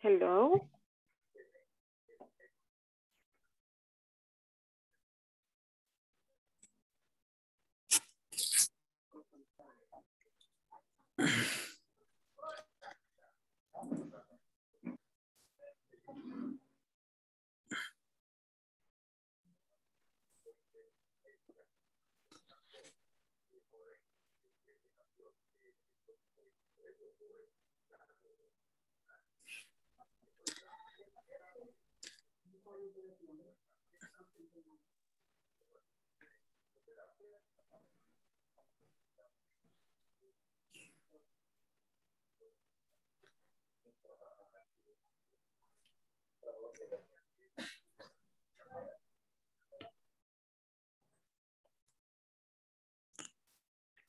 Hello.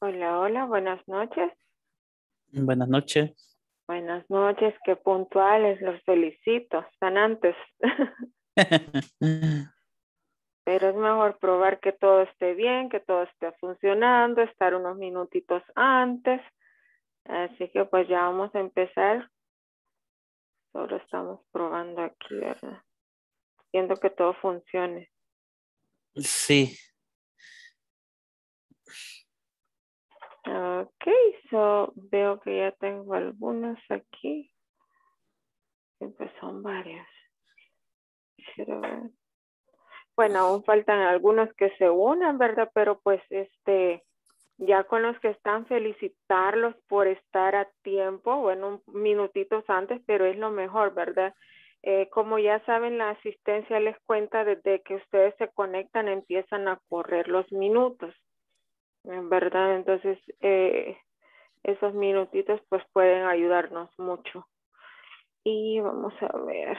Hola, hola, buenas noches. Buenas noches. Buenas noches, qué puntuales, los felicito, están antes. Pero es mejor probar que todo esté bien, que todo esté funcionando, estar unos minutitos antes. Así que pues ya vamos a empezar. Solo estamos probando aquí, ¿verdad? Viendo que todo funcione. Sí. Ok, so veo que ya tengo algunos aquí. Siempre son varios. Quiero ver. Bueno, aún faltan algunos que se unan, ¿verdad? Pero pues este, ya con los que están, felicitarlos por estar a tiempo, bueno, minutitos antes, pero es lo mejor, ¿verdad? Eh, como ya saben, la asistencia les cuenta desde que ustedes se conectan, empiezan a correr los minutos. En verdad, entonces eh, esos minutitos pues pueden ayudarnos mucho. Y vamos a ver.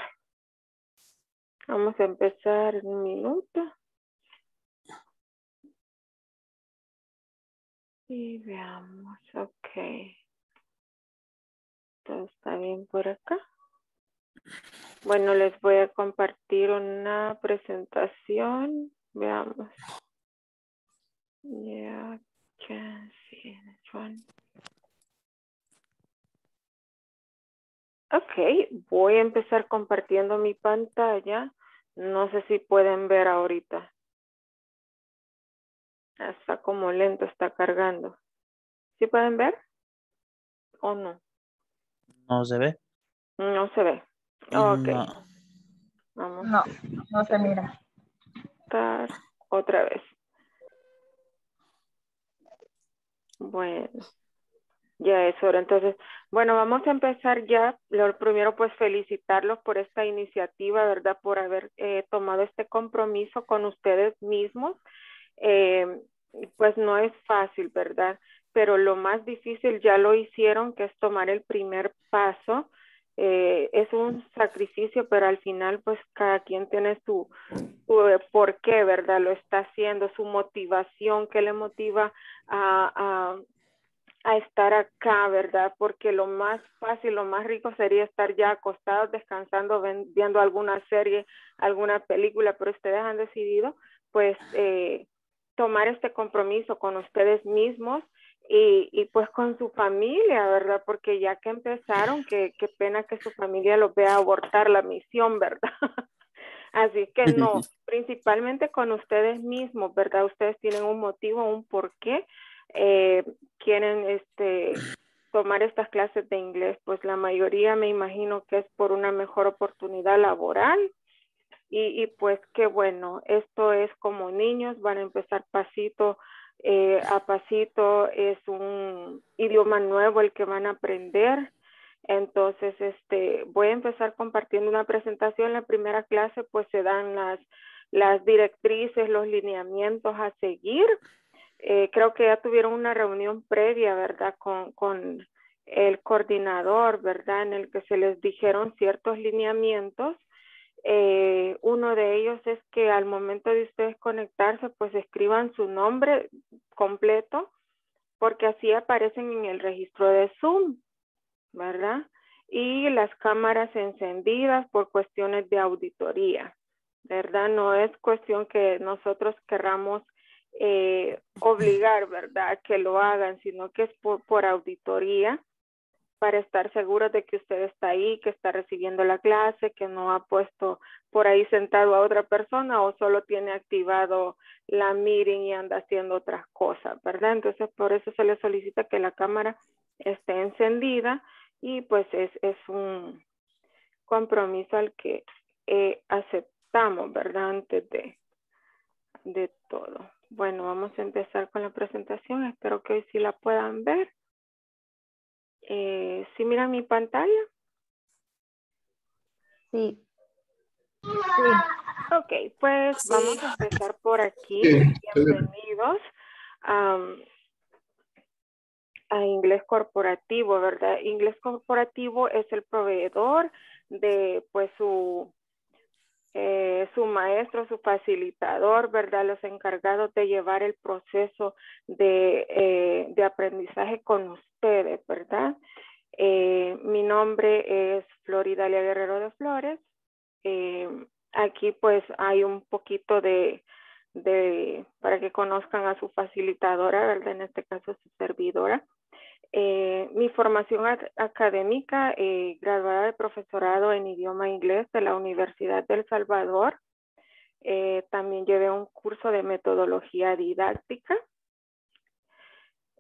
Vamos a empezar en un minuto. Y veamos, ok. Todo está bien por acá. Bueno, les voy a compartir una presentación. Veamos. Yeah, can see this one. Ok, voy a empezar compartiendo mi pantalla. No sé si pueden ver ahorita. Está como lento, está cargando. ¿Sí pueden ver? ¿O no? No se ve. No se ve. Ok. No. Vamos No, no se mira. otra vez. Bueno, ya es hora. Entonces, bueno, vamos a empezar ya. Lo primero, pues felicitarlos por esta iniciativa, ¿verdad? Por haber eh, tomado este compromiso con ustedes mismos. Eh, pues no es fácil, ¿verdad? Pero lo más difícil ya lo hicieron, que es tomar el primer paso. Eh, es un sacrificio, pero al final, pues cada quien tiene su, su eh, por qué, ¿verdad? Lo está haciendo, su motivación, que le motiva a, a, a estar acá, ¿verdad? Porque lo más fácil, lo más rico sería estar ya acostados, descansando, ven- viendo alguna serie, alguna película, pero ustedes han decidido, pues, eh, tomar este compromiso con ustedes mismos y, y pues con su familia, ¿verdad? Porque ya que empezaron, que qué pena que su familia los vea abortar la misión, ¿verdad? Así que no, principalmente con ustedes mismos, ¿verdad? Ustedes tienen un motivo, un porqué, eh, quieren este tomar estas clases de inglés, pues la mayoría me imagino que es por una mejor oportunidad laboral. Y, y pues qué bueno, esto es como niños, van a empezar pasito eh, a pasito, es un idioma nuevo el que van a aprender. Entonces, este, voy a empezar compartiendo una presentación. En la primera clase, pues se dan las, las directrices, los lineamientos a seguir. Eh, creo que ya tuvieron una reunión previa, ¿verdad? Con, con el coordinador, ¿verdad? En el que se les dijeron ciertos lineamientos. Eh, uno de ellos es que al momento de ustedes conectarse, pues escriban su nombre completo, porque así aparecen en el registro de Zoom, ¿verdad? Y las cámaras encendidas por cuestiones de auditoría, ¿verdad? No es cuestión que nosotros querramos eh, obligar, ¿verdad? Que lo hagan, sino que es por, por auditoría para estar seguros de que usted está ahí, que está recibiendo la clase, que no ha puesto por ahí sentado a otra persona o solo tiene activado la meeting y anda haciendo otras cosas, ¿verdad? Entonces, por eso se le solicita que la cámara esté encendida y pues es, es un compromiso al que eh, aceptamos, ¿verdad? Antes de, de todo. Bueno, vamos a empezar con la presentación. Espero que hoy sí la puedan ver. Eh, ¿Sí miran mi pantalla? Sí. sí. Ok, pues vamos a empezar por aquí. Bienvenidos a Inglés Corporativo, ¿verdad? Inglés Corporativo es el proveedor de pues su eh, su maestro, su facilitador, ¿verdad? Los encargados de llevar el proceso de, eh, de aprendizaje con ustedes, ¿verdad? Eh, mi nombre es Floridalia Guerrero de Flores. aquí pues hay un poquito de, de, para que conozcan a su facilitadora, ¿verdad? En este caso su servidora. Eh, mi formación académica, eh, graduada de profesorado en idioma inglés de la Universidad del Salvador. Eh, también llevé un curso de metodología didáctica.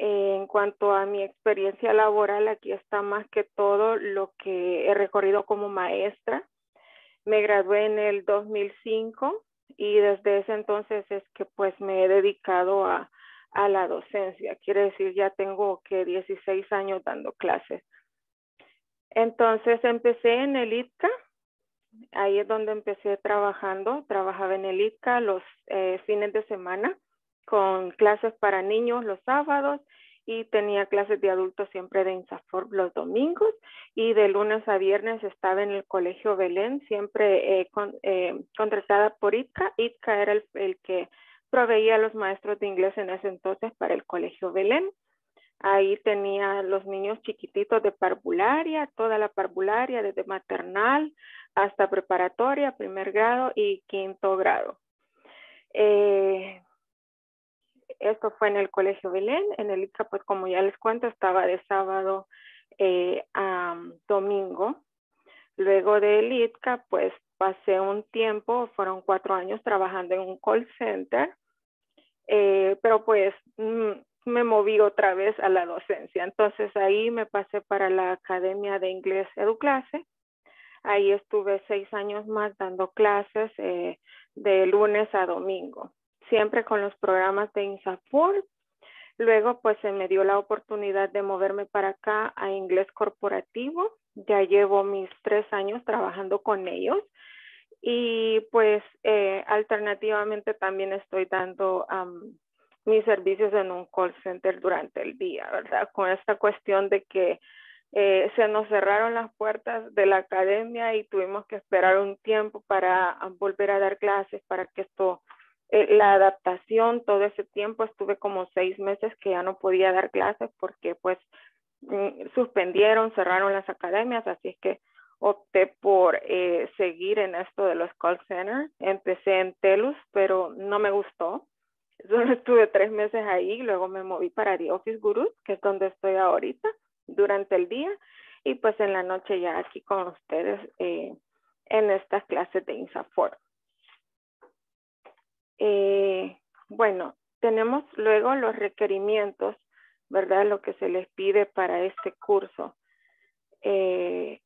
en cuanto a mi experiencia laboral, aquí está más que todo lo que he recorrido como maestra. Me gradué en el 2005 y desde ese entonces es que pues me he dedicado a, a la docencia. Quiere decir, ya tengo que 16 años dando clases. Entonces empecé en el ITCA, ahí es donde empecé trabajando. Trabajaba en el ITCA los eh, fines de semana con clases para niños los sábados y tenía clases de adultos siempre de INSAFOR los domingos y de lunes a viernes estaba en el Colegio Belén, siempre eh, eh, contratada por ITCA. ITCA era el, el que proveía a los maestros de inglés en ese entonces para el Colegio Belén. Ahí tenía los niños chiquititos de parvularia, toda la parvularia, desde maternal hasta preparatoria, primer grado y quinto grado. Eh, esto fue en el Colegio Belén. En el ICA, pues como ya les cuento, estaba de sábado eh, a domingo. Luego del ITCA, pues pasé un tiempo, fueron cuatro años trabajando en un call center eh, pero pues mm, me moví otra vez a la docencia. Entonces ahí me pasé para la Academia de Inglés Educlase. Ahí estuve seis años más dando clases eh, de lunes a domingo, siempre con los programas de INSAFOR. Luego pues se me dio la oportunidad de moverme para acá a inglés corporativo. Ya llevo mis tres años trabajando con ellos y pues eh, alternativamente también estoy dando mis servicios en un call center durante el día, ¿verdad? Con esta cuestión de que eh, se nos cerraron las puertas de la academia y tuvimos que esperar un tiempo para volver a dar clases, para que esto, eh, la adaptación, todo ese tiempo estuve como seis meses que ya no podía dar clases porque pues mm, suspendieron, cerraron las academias, así es que opté por eh, seguir en esto de los call centers. Empecé en Telus, pero no me gustó. Solo estuve tres meses ahí, luego me moví para The Office Gurus, que es donde estoy ahorita, durante el día, y pues en la noche ya aquí con ustedes eh, en estas clases de INSAFOR. Eh, bueno, tenemos luego los requerimientos, ¿verdad? Lo que se les pide para este curso. Eh,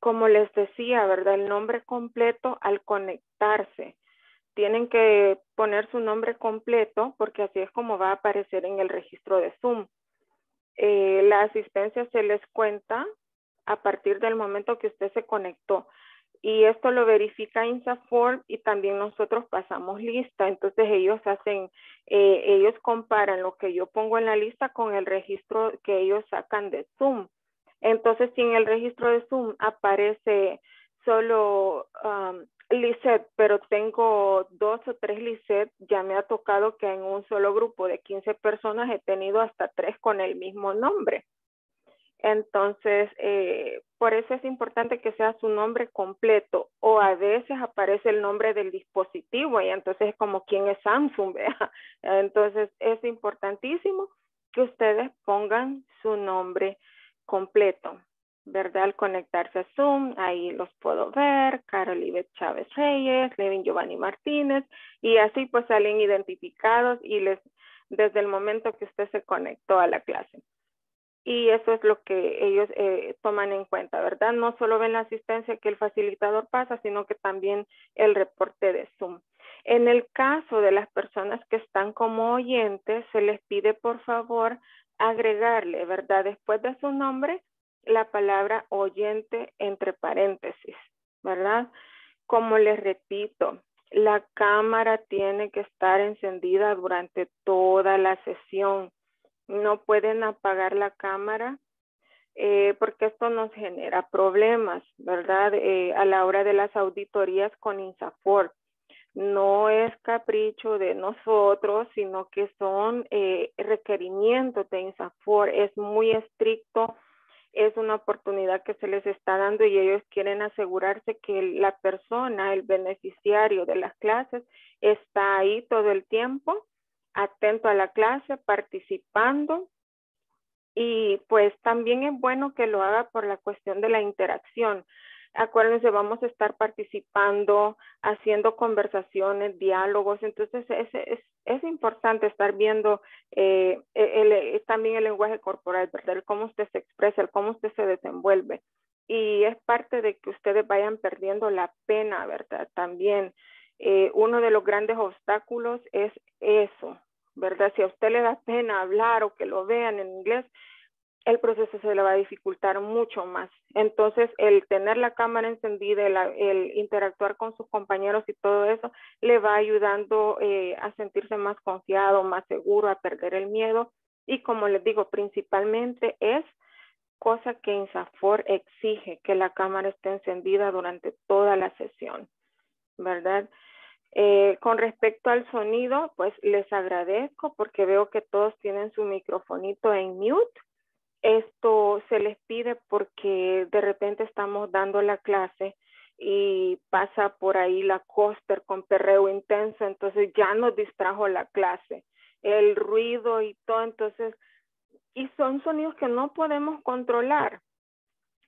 como les decía, ¿verdad? El nombre completo al conectarse. Tienen que poner su nombre completo porque así es como va a aparecer en el registro de Zoom. Eh, la asistencia se les cuenta a partir del momento que usted se conectó. Y esto lo verifica INSAFORM y también nosotros pasamos lista. Entonces ellos hacen, eh, ellos comparan lo que yo pongo en la lista con el registro que ellos sacan de Zoom. Entonces, si en el registro de Zoom aparece solo um, pero tengo dos o tres Lisset, ya me ha tocado que en un solo grupo de 15 personas he tenido hasta tres con el mismo nombre. Entonces, eh, por eso es importante que sea su nombre completo o a veces aparece el nombre del dispositivo y entonces es como quién es Samsung, ¿vea? Entonces, es importantísimo que ustedes pongan su nombre completo. ¿verdad? Al conectarse a Zoom, ahí los puedo ver, Carol Ivette Chávez Reyes, Levin Giovanni Martínez, y así pues salen identificados y les, desde el momento que usted se conectó a la clase. Y eso es lo que ellos eh, toman en cuenta, ¿verdad? No solo ven la asistencia que el facilitador pasa, sino que también el reporte de Zoom. En el caso de las personas que están como oyentes, se les pide por favor agregarle, ¿verdad? Después de su nombre, la palabra oyente entre paréntesis, ¿verdad? Como les repito, la cámara tiene que estar encendida durante toda la sesión. No pueden apagar la cámara eh, porque esto nos genera problemas, ¿verdad? Eh, a la hora de las auditorías con INSAFOR. No es capricho de nosotros, sino que son eh, requerimientos de INSAFOR. Es muy estricto es una oportunidad que se les está dando y ellos quieren asegurarse que la persona, el beneficiario de las clases, está ahí todo el tiempo, atento a la clase, participando. Y pues también es bueno que lo haga por la cuestión de la interacción. Acuérdense, vamos a estar participando, haciendo conversaciones, diálogos. Entonces, es, es, es importante estar viendo eh, el, también el lenguaje corporal, ¿verdad? El cómo usted se expresa, el cómo usted se desenvuelve. Y es parte de que ustedes vayan perdiendo la pena, ¿verdad? También eh, uno de los grandes obstáculos es eso, ¿verdad? Si a usted le da pena hablar o que lo vean en inglés, el proceso se le va a dificultar mucho más. Entonces, el tener la cámara encendida, el, interactuar con sus compañeros y todo eso, le va ayudando eh, a sentirse más confiado, más seguro, a perder el miedo. Y como les digo, principalmente es cosa que INSAFOR exige, que la cámara esté encendida durante toda la sesión, ¿verdad? Eh, con respecto al sonido, pues les agradezco porque veo que todos tienen su microfonito en mute esto se les pide porque de repente estamos dando la clase y pasa por ahí la coster con perreo intenso, entonces ya nos distrajo la clase, el ruido y todo, entonces, y son sonidos que no podemos controlar.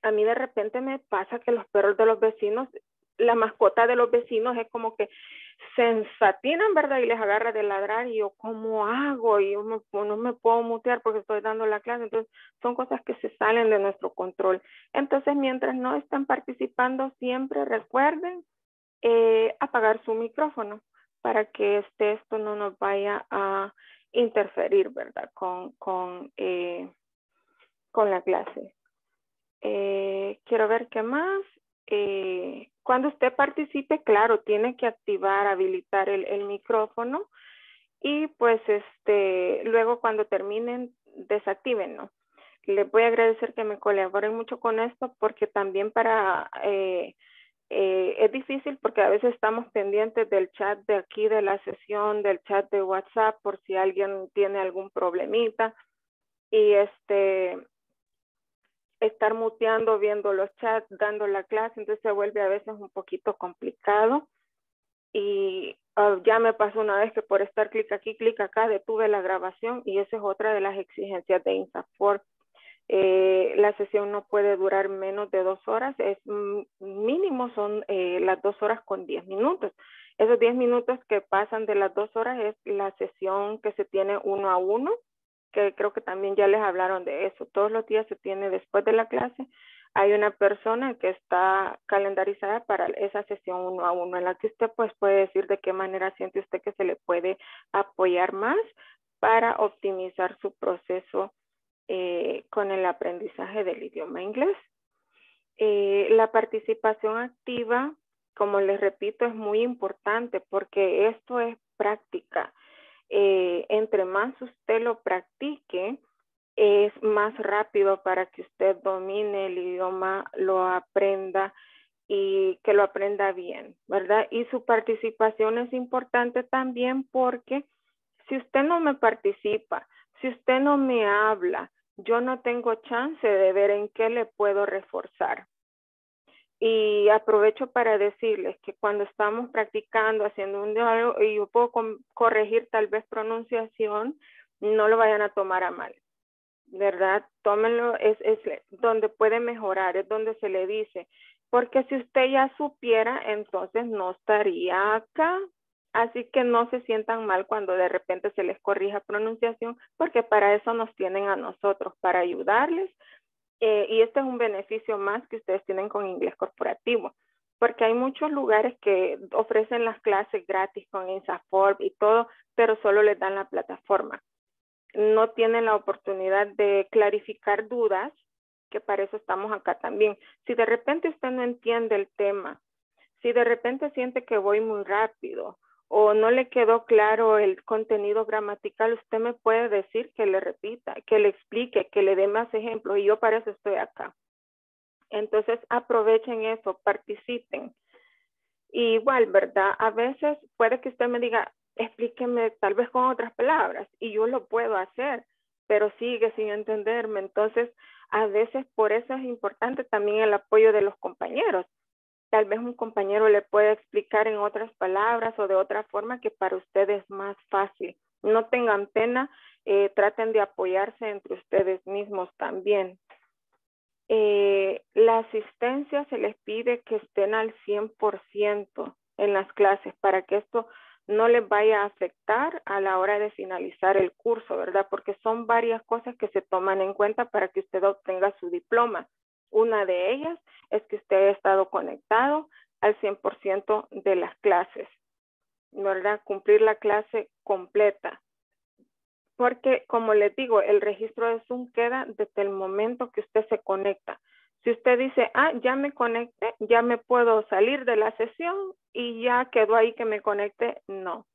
A mí de repente me pasa que los perros de los vecinos, la mascota de los vecinos es como que se ensatinan, ¿verdad? Y les agarra de ladrar y yo, ¿cómo hago? Y yo no me puedo mutear porque estoy dando la clase. Entonces, son cosas que se salen de nuestro control. Entonces, mientras no están participando, siempre recuerden eh, apagar su micrófono para que este, esto no nos vaya a interferir, ¿verdad? Con, con, eh, con la clase. Eh, quiero ver qué más. Cuando usted participe, claro, tiene que activar, habilitar el, micrófono y pues este, luego cuando terminen, desactivenlo. Les voy a agradecer que me colaboren mucho con esto porque también para, eh, eh, es difícil porque a veces estamos pendientes del chat de aquí de la sesión, del chat de WhatsApp por si alguien tiene algún problemita. Y este, estar muteando, viendo los chats, dando la clase, entonces se vuelve a veces un poquito complicado. Y ah, ya me pasó una vez que por estar clic aquí, clic acá, detuve la grabación y esa es otra de las exigencias de INSAFOR. Eh, la sesión no puede durar menos de dos horas, es mínimo son eh, las dos horas con diez minutos. Esos diez minutos que pasan de las dos horas es la sesión que se tiene uno a uno que creo que también ya les hablaron de eso. Todos los días se tiene después de la clase, hay una persona que está calendarizada para esa sesión uno a uno, en la que usted pues puede decir de qué manera siente usted que se le puede apoyar más para optimizar su proceso eh, con el aprendizaje del idioma inglés. Eh, la participación activa, como les repito, es muy importante porque esto es práctica eh, entre más usted lo practique, es más rápido para que usted domine el idioma, lo aprenda y que lo aprenda bien, ¿verdad? Y su participación es importante también porque si usted no me participa, si usted no me habla, yo no tengo chance de ver en qué le puedo reforzar. Y aprovecho para decirles que cuando estamos practicando, haciendo un diálogo, y yo puedo corregir tal vez pronunciación, no lo vayan a tomar a mal. ¿verdad? Tómenlo, es, es donde puede mejorar, es donde se le dice, porque si usted ya supiera, entonces no estaría acá. Así que no se sientan mal cuando de repente se les corrija pronunciación, porque para eso nos tienen a nosotros, para ayudarles. Eh, y este es un beneficio más que ustedes tienen con inglés corporativo, porque hay muchos lugares que ofrecen las clases gratis con INSAFORP y todo, pero solo les dan la plataforma. No tienen la oportunidad de clarificar dudas que para eso estamos acá también. Si de repente usted no entiende el tema, si de repente siente que voy muy rápido o no le quedó claro el contenido gramatical, usted me puede decir que le repita, que le explique, que le dé más ejemplos y yo para eso estoy acá. Entonces aprovechen eso, participen. igual, ¿verdad? A veces puede que usted me diga, explíqueme tal vez con otras palabras y yo lo puedo hacer, pero sigue sin entenderme. Entonces, a veces por eso es importante también el apoyo de los compañeros. Tal vez un compañero le puede explicar en otras palabras o de otra forma que para ustedes es más fácil. No tengan pena, eh, traten de apoyarse entre ustedes mismos también. Eh, la asistencia se les pide que estén al 100% en las clases para que esto no les vaya a afectar a la hora de finalizar el curso, ¿verdad? Porque son varias cosas que se toman en cuenta para que usted obtenga su diploma. Una de ellas es que usted haya estado conectado al 100% de las clases, ¿verdad? Cumplir la clase completa. Porque, como les digo, el registro de Zoom queda desde el momento que usted se conecta. Si usted dice, ah, ya me conecté, ya me puedo salir de la sesión y ya quedó ahí que me conecte, no.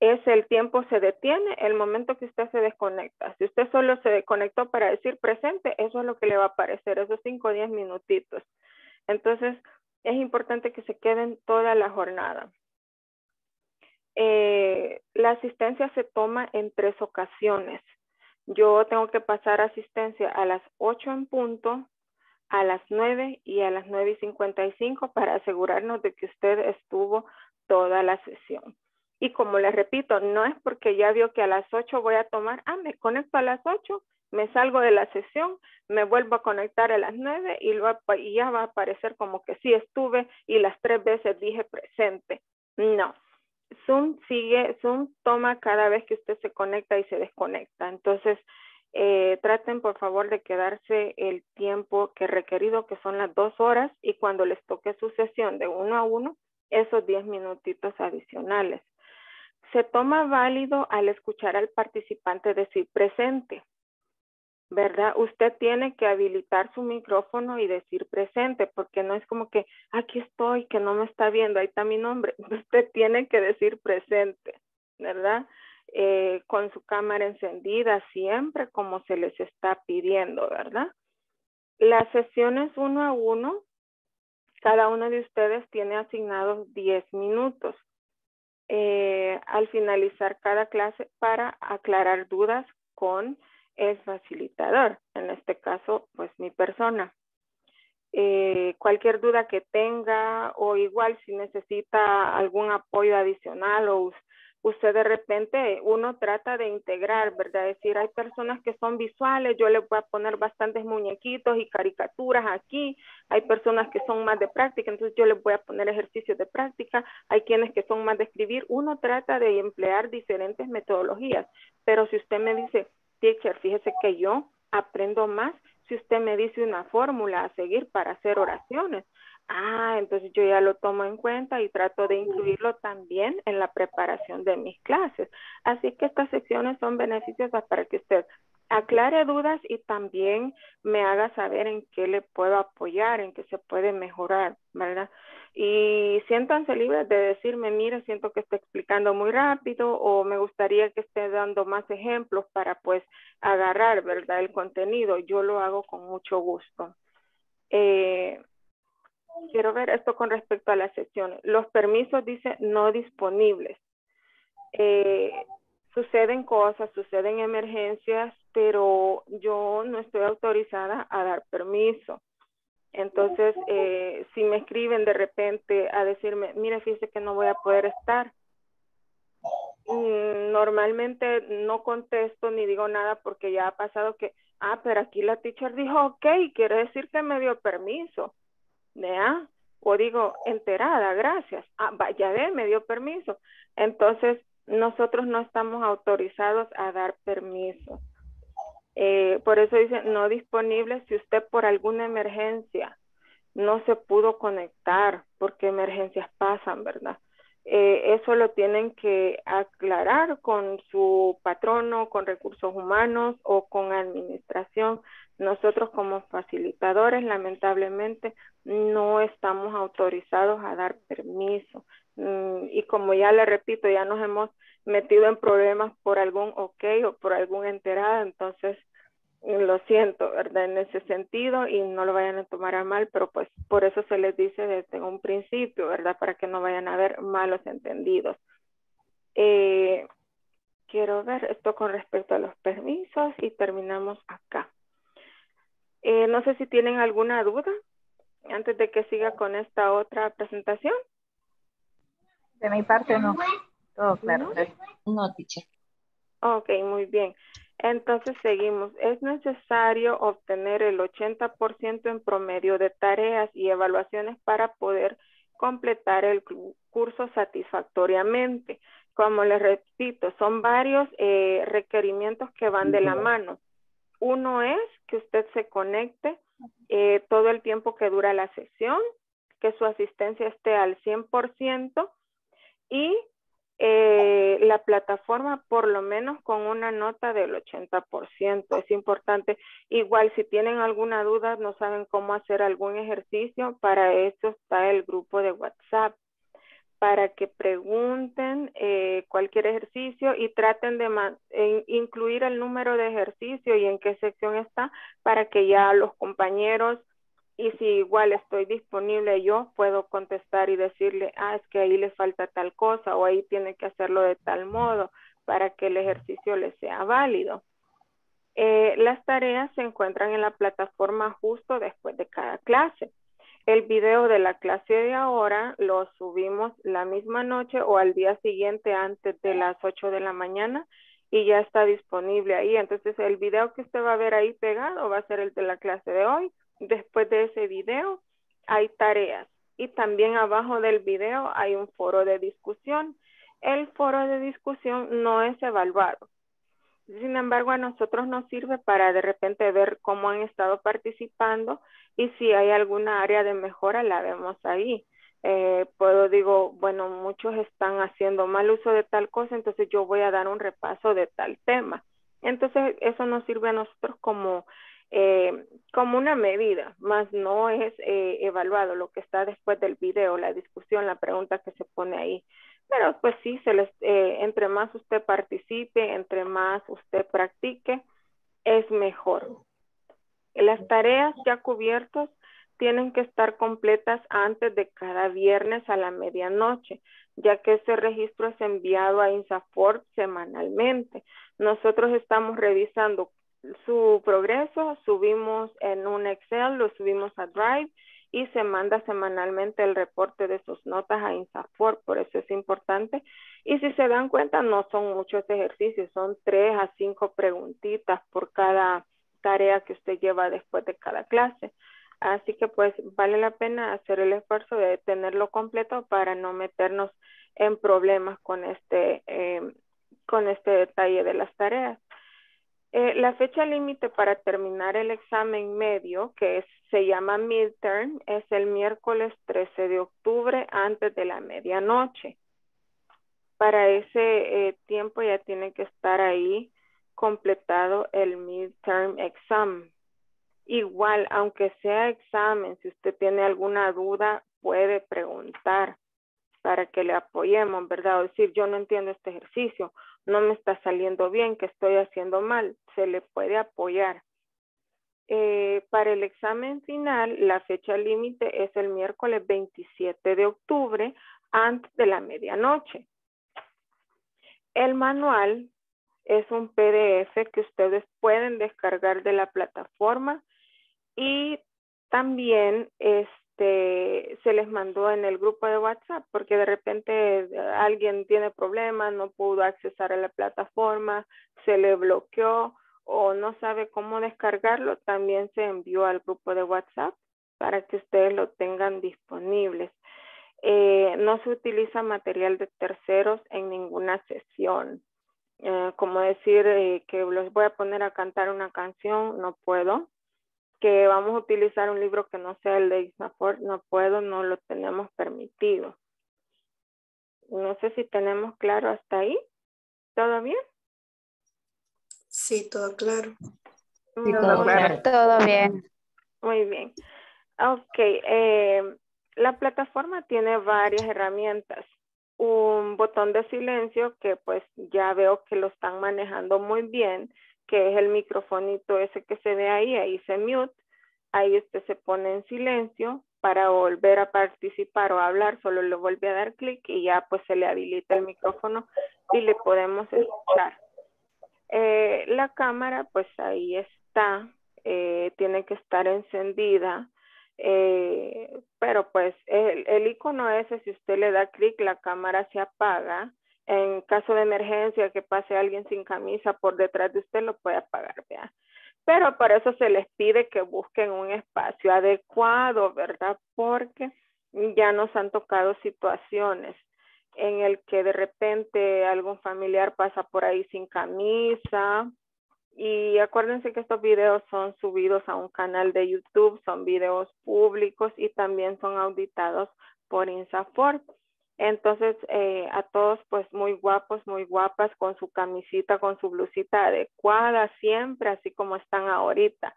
Es el tiempo se detiene el momento que usted se desconecta. Si usted solo se desconectó para decir presente, eso es lo que le va a aparecer, esos 5 o 10 minutitos. Entonces, es importante que se queden toda la jornada. Eh, la asistencia se toma en tres ocasiones. Yo tengo que pasar asistencia a las 8 en punto, a las 9 y a las 9 y 55 para asegurarnos de que usted estuvo toda la sesión. Y como les repito, no es porque ya vio que a las 8 voy a tomar, ah, me conecto a las 8, me salgo de la sesión, me vuelvo a conectar a las 9 y, y ya va a aparecer como que sí estuve y las tres veces dije presente. No, Zoom sigue, Zoom toma cada vez que usted se conecta y se desconecta. Entonces, eh, traten por favor de quedarse el tiempo que requerido, que son las dos horas, y cuando les toque su sesión de uno a uno, esos diez minutitos adicionales. Se toma válido al escuchar al participante decir presente, ¿verdad? Usted tiene que habilitar su micrófono y decir presente, porque no es como que aquí estoy, que no me está viendo, ahí está mi nombre. Usted tiene que decir presente, ¿verdad? Eh, con su cámara encendida siempre como se les está pidiendo, ¿verdad? Las sesiones uno a uno, cada uno de ustedes tiene asignados 10 minutos eh, al finalizar cada clase para aclarar dudas con el facilitador, en este caso, pues mi persona. Eh, cualquier duda que tenga o igual si necesita algún apoyo adicional o usted de repente, uno trata de integrar, ¿verdad? Es decir, hay personas que son visuales, yo le voy a poner bastantes muñequitos y caricaturas aquí, hay personas que son más de práctica, entonces yo les voy a poner ejercicios de práctica, hay quienes que son más de escribir, uno trata de emplear diferentes metodologías, pero si usted me dice, teacher, fíjese que yo aprendo más si usted me dice una fórmula a seguir para hacer oraciones, Ah, entonces yo ya lo tomo en cuenta y trato de incluirlo también en la preparación de mis clases. Así que estas secciones son beneficiosas para que usted aclare dudas y también me haga saber en qué le puedo apoyar, en qué se puede mejorar, ¿verdad? Y siéntanse libres de decirme, mire, siento que está explicando muy rápido o me gustaría que esté dando más ejemplos para pues agarrar, ¿verdad? El contenido. Yo lo hago con mucho gusto. Eh, quiero ver esto con respecto a las sesiones. Los permisos dice no disponibles. Eh, suceden cosas, suceden emergencias, pero yo no estoy autorizada a dar permiso. Entonces, eh, si me escriben de repente a decirme, mire, fíjese que no voy a poder estar, mm, normalmente no contesto ni digo nada porque ya ha pasado que, ah, pero aquí la teacher dijo, ok, quiere decir que me dio permiso, ¿ya? O digo, enterada, gracias. Ah, ya ve, me dio permiso. Entonces, nosotros no estamos autorizados a dar permiso. Eh, por eso dice, no disponible si usted por alguna emergencia no se pudo conectar, porque emergencias pasan, ¿verdad? Eh, eso lo tienen que aclarar con su patrono, con recursos humanos o con administración. Nosotros como facilitadores, lamentablemente, no estamos autorizados a dar permiso. Mm, y como ya le repito, ya nos hemos metido en problemas por algún ok o por algún enterada, entonces lo siento, ¿verdad? En ese sentido y no lo vayan a tomar a mal, pero pues por eso se les dice desde un principio, ¿verdad? Para que no vayan a haber malos entendidos. Eh, quiero ver esto con respecto a los permisos y terminamos acá. Eh, no sé si tienen alguna duda antes de que siga con esta otra presentación. De mi parte no. Todo claro. No, teacher. Ok, muy bien. Entonces seguimos. Es necesario obtener el 80% en promedio de tareas y evaluaciones para poder completar el curso satisfactoriamente. Como les repito, son varios eh, requerimientos que van de la mano. Uno es que usted se conecte eh, todo el tiempo que dura la sesión, que su asistencia esté al 100% y eh, la plataforma por lo menos con una nota del 80%. Es importante. Igual si tienen alguna duda, no saben cómo hacer algún ejercicio, para eso está el grupo de WhatsApp para que pregunten eh, cualquier ejercicio y traten de incluir el número de ejercicio y en qué sección está para que ya los compañeros y si igual estoy disponible yo puedo contestar y decirle, ah, es que ahí le falta tal cosa o ahí tiene que hacerlo de tal modo para que el ejercicio le sea válido. Eh, las tareas se encuentran en la plataforma justo después de cada clase. El video de la clase de ahora lo subimos la misma noche o al día siguiente antes de las 8 de la mañana y ya está disponible ahí. Entonces el video que usted va a ver ahí pegado va a ser el de la clase de hoy Después de ese video hay tareas y también abajo del video hay un foro de discusión. El foro de discusión no es evaluado. Sin embargo, a nosotros nos sirve para de repente ver cómo han estado participando y si hay alguna área de mejora, la vemos ahí. Eh, puedo digo, bueno, muchos están haciendo mal uso de tal cosa, entonces yo voy a dar un repaso de tal tema. Entonces, eso nos sirve a nosotros como eh, como una medida, más no es eh, evaluado lo que está después del video, la discusión, la pregunta que se pone ahí. Pero pues sí, se les, eh, entre más usted participe, entre más usted practique, es mejor. Las tareas ya cubiertas tienen que estar completas antes de cada viernes a la medianoche, ya que ese registro es enviado a INSAFORP semanalmente. Nosotros estamos revisando su progreso, subimos en un Excel, lo subimos a Drive y se manda semanalmente el reporte de sus notas a INSAFOR, por eso es importante. Y si se dan cuenta, no son muchos ejercicios, son tres a cinco preguntitas por cada tarea que usted lleva después de cada clase. Así que pues vale la pena hacer el esfuerzo de tenerlo completo para no meternos en problemas con este, eh, con este detalle de las tareas. Eh, la fecha límite para terminar el examen medio, que se llama midterm, es el miércoles 13 de octubre antes de la medianoche. Para ese eh, tiempo ya tiene que estar ahí completado el midterm exam. Igual, aunque sea examen, si usted tiene alguna duda, puede preguntar para que le apoyemos, ¿verdad? O decir, yo no entiendo este ejercicio no me está saliendo bien, que estoy haciendo mal, se le puede apoyar. Eh, para el examen final, la fecha límite es el miércoles 27 de octubre antes de la medianoche. El manual es un PDF que ustedes pueden descargar de la plataforma y también es este se les mandó en el grupo de WhatsApp porque de repente eh, alguien tiene problemas, no pudo accesar a la plataforma, se le bloqueó o no sabe cómo descargarlo, también se envió al grupo de WhatsApp para que ustedes lo tengan disponibles. Eh, no se utiliza material de terceros en ninguna sesión. Eh, como decir que los voy a poner a cantar una canción, no puedo que vamos a utilizar un libro que no sea el de Isafort, no puedo, no lo tenemos permitido. No sé si tenemos claro hasta ahí. ¿Todo bien? Sí, todo claro. Sí, todo, claro. todo bien. Muy bien. Ok, eh, la plataforma tiene varias herramientas. Un botón de silencio que pues ya veo que lo están manejando muy bien que es el microfonito ese que se ve ahí, ahí se mute, ahí usted se pone en silencio para volver a participar o hablar, solo le vuelve a dar clic y ya pues se le habilita el micrófono y le podemos escuchar. Eh, la cámara pues ahí está, eh, tiene que estar encendida, eh, pero pues el, el icono ese, si usted le da clic, la cámara se apaga en caso de emergencia que pase alguien sin camisa por detrás de usted, lo puede apagar, vea. Pero por eso se les pide que busquen un espacio adecuado, ¿verdad? Porque ya nos han tocado situaciones en el que de repente algún familiar pasa por ahí sin camisa. Y acuérdense que estos videos son subidos a un canal de YouTube, son videos públicos y también son auditados por INSAFORT. Entonces, eh, a todos pues muy guapos, muy guapas, con su camisita, con su blusita adecuada, siempre así como están ahorita.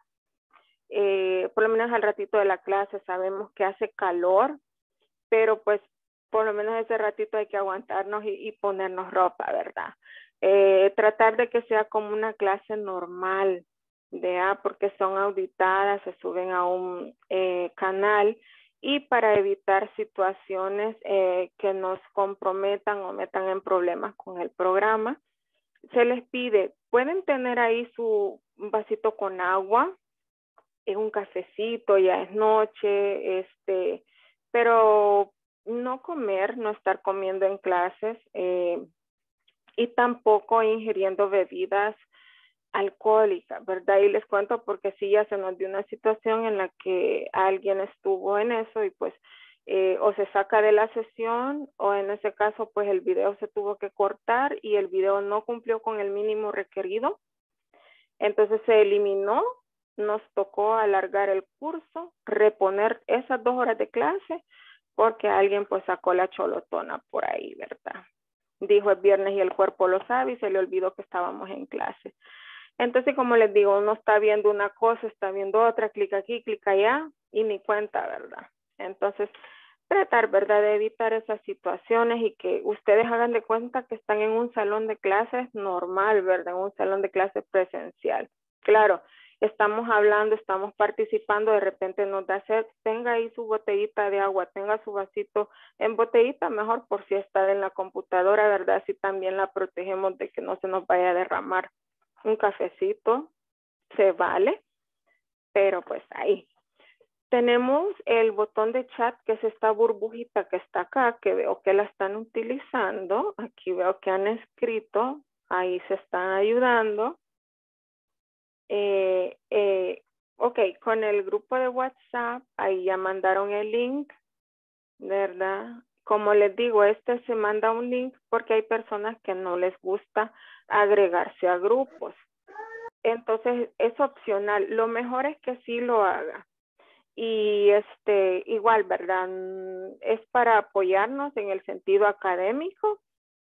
Eh, por lo menos al ratito de la clase sabemos que hace calor, pero pues por lo menos ese ratito hay que aguantarnos y, ponernos ropa, ¿verdad? Eh, tratar de que sea como una clase normal, ¿verdad? Porque son auditadas, se suben a un canal y para evitar situaciones eh, que nos comprometan o metan en problemas con el programa, se les pide, pueden tener ahí su vasito con agua, es un cafecito, ya es noche, este, pero no comer, no estar comiendo en clases eh, y tampoco ingiriendo bebidas alcohólica, ¿verdad? Y les cuento porque sí ya se nos dio una situación en la que alguien estuvo en eso y pues eh, o se saca de la sesión o en ese caso pues el video se tuvo que cortar y el video no cumplió con el mínimo requerido. Entonces se eliminó, nos tocó alargar el curso, reponer esas dos horas de clase porque alguien pues sacó la cholotona por ahí, ¿verdad? Dijo el viernes y el cuerpo lo sabe y se le olvidó que estábamos en clase. Entonces, como les digo, uno está viendo una cosa, está viendo otra, clic aquí, clic allá y ni cuenta, ¿verdad? Entonces, tratar, ¿verdad?, de evitar esas situaciones y que ustedes hagan de cuenta que están en un salón de clases normal, ¿verdad? En un salón de clases presencial. Claro, estamos hablando, estamos participando, de repente nos da sed, tenga ahí su botellita de agua, tenga su vasito en botellita, mejor por si está en la computadora, ¿verdad? Así también la protegemos de que no se nos vaya a derramar un cafecito, se vale, pero pues ahí. Tenemos el botón de chat que es esta burbujita que está acá, que veo que la están utilizando. Aquí veo que han escrito, ahí se están ayudando. Eh, eh, ok, con el grupo de WhatsApp, ahí ya mandaron el link, ¿verdad? Como les digo, este se manda un link porque hay personas que no les gusta agregarse a grupos. Entonces es opcional. Lo mejor es que sí lo haga. Y este, igual, ¿verdad? Es para apoyarnos en el sentido académico.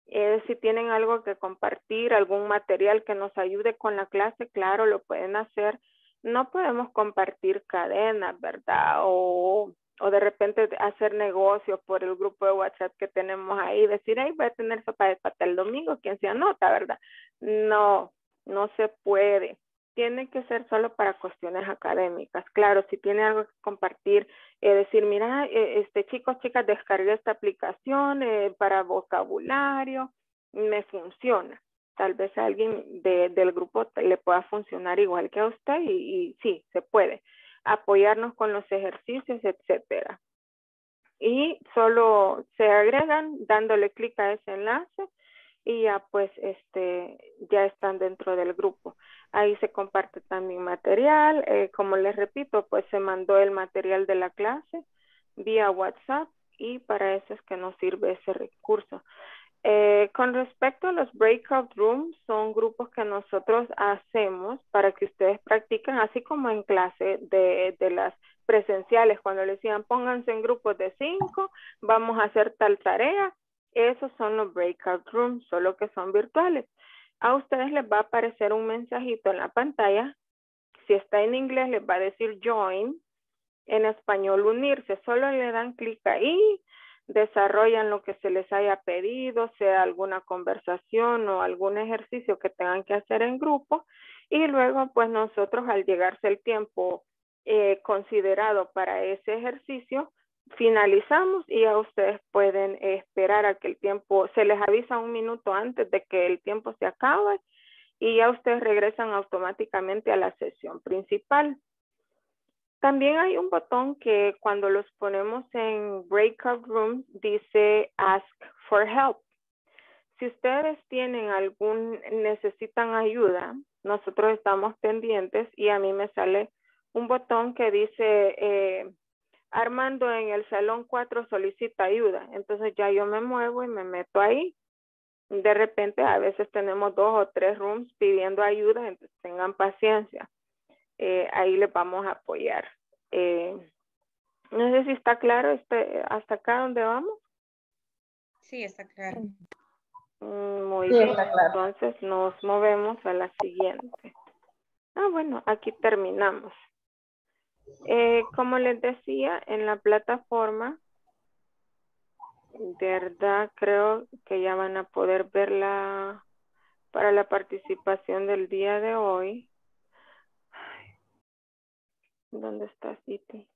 Eh, si tienen algo que compartir, algún material que nos ayude con la clase, claro, lo pueden hacer. No podemos compartir cadenas, ¿verdad? O o de repente hacer negocios por el grupo de WhatsApp que tenemos ahí, decir, ay, voy a tener sopa de pata el domingo, quien se anota, ¿verdad? No, no se puede. Tiene que ser solo para cuestiones académicas. Claro, si tiene algo que compartir, eh, decir, mira, eh, este chicos, chicas, descargué esta aplicación eh, para vocabulario, me funciona. Tal vez a alguien de, del grupo le pueda funcionar igual que a usted y, y sí, se puede apoyarnos con los ejercicios, etcétera. Y solo se agregan dándole clic a ese enlace y ya pues este ya están dentro del grupo. Ahí se comparte también material, eh, como les repito, pues se mandó el material de la clase vía WhatsApp y para eso es que nos sirve ese recurso. Eh, con respecto a los breakout rooms, son grupos que nosotros hacemos para que ustedes practiquen, así como en clase de, de las presenciales, cuando les decían pónganse en grupos de cinco, vamos a hacer tal tarea. Esos son los breakout rooms, solo que son virtuales. A ustedes les va a aparecer un mensajito en la pantalla. Si está en inglés, les va a decir join. En español, unirse. Solo le dan clic ahí desarrollan lo que se les haya pedido, sea alguna conversación o algún ejercicio que tengan que hacer en grupo y luego pues nosotros al llegarse el tiempo eh, considerado para ese ejercicio, finalizamos y ya ustedes pueden esperar a que el tiempo, se les avisa un minuto antes de que el tiempo se acabe y ya ustedes regresan automáticamente a la sesión principal. También hay un botón que cuando los ponemos en breakout room dice ask for help. Si ustedes tienen algún, necesitan ayuda, nosotros estamos pendientes y a mí me sale un botón que dice eh, Armando en el salón 4 solicita ayuda. Entonces ya yo me muevo y me meto ahí. De repente a veces tenemos dos o tres rooms pidiendo ayuda, entonces tengan paciencia. Eh, ahí les vamos a apoyar. Eh, no sé si está claro este, hasta acá donde vamos. Sí, está claro. Mm, muy bien, entonces nos movemos a la siguiente. Ah, bueno, aquí terminamos. Eh, como les decía, en la plataforma, de verdad creo que ya van a poder verla para la participación del día de hoy. ¿Dónde está City?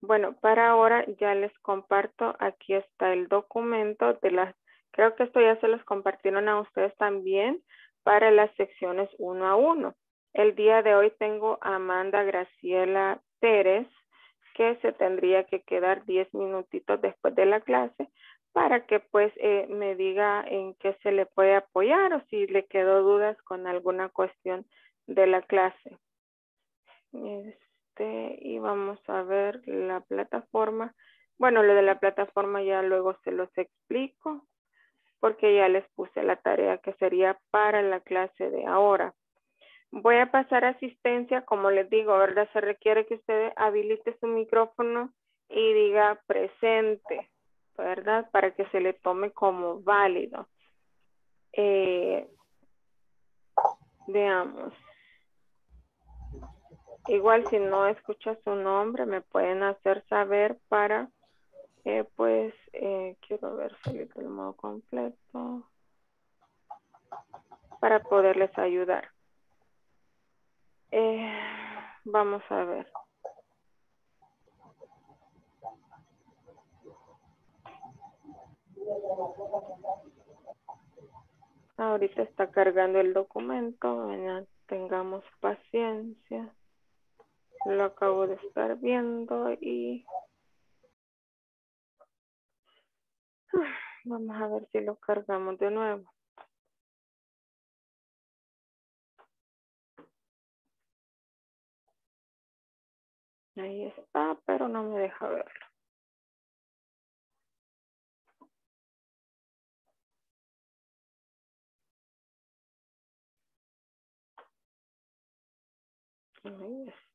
Bueno, para ahora ya les comparto, aquí está el documento de las, creo que esto ya se los compartieron a ustedes también para las secciones uno a uno. El día de hoy tengo a Amanda Graciela Pérez, que se tendría que quedar 10 minutitos después de la clase para que pues eh, me diga en qué se le puede apoyar o si le quedó dudas con alguna cuestión de la clase. Este, y vamos a ver la plataforma. Bueno, lo de la plataforma ya luego se los explico porque ya les puse la tarea que sería para la clase de ahora. Voy a pasar asistencia, como les digo, ¿verdad? Se requiere que usted habilite su micrófono y diga presente, ¿verdad? Para que se le tome como válido. Eh, veamos. Igual si no escucha su nombre, me pueden hacer saber para, eh, pues, eh, quiero ver salir del modo completo, para poderles ayudar. Eh, vamos a ver. Ahorita está cargando el documento, tengamos paciencia. Lo acabo de estar viendo y vamos a ver si lo cargamos de nuevo. Ahí está, pero no me deja verlo. Ahí está.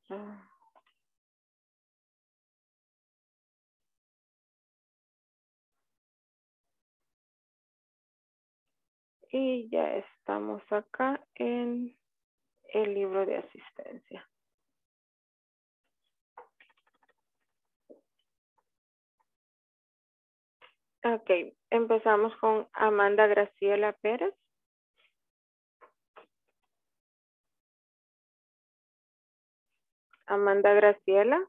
Y ya estamos acá en el libro de asistencia. Ok, empezamos con Amanda Graciela Pérez. Amanda Graciela.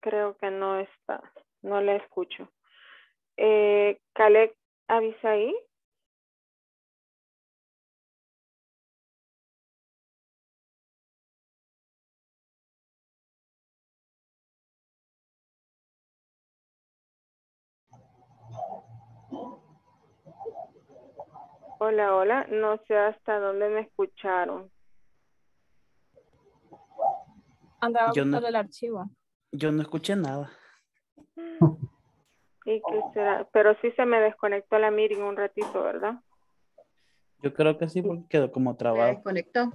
Creo que no está, no la escucho. Eh, Caleb Avisaí. Hola, hola. No sé hasta dónde me escucharon. Andaba Yo no- el archivo. Yo no escuché nada. ¿Y qué será? Pero sí se me desconectó la meeting un ratito, ¿verdad? Yo creo que sí, porque quedó como Se trabado. desconectó.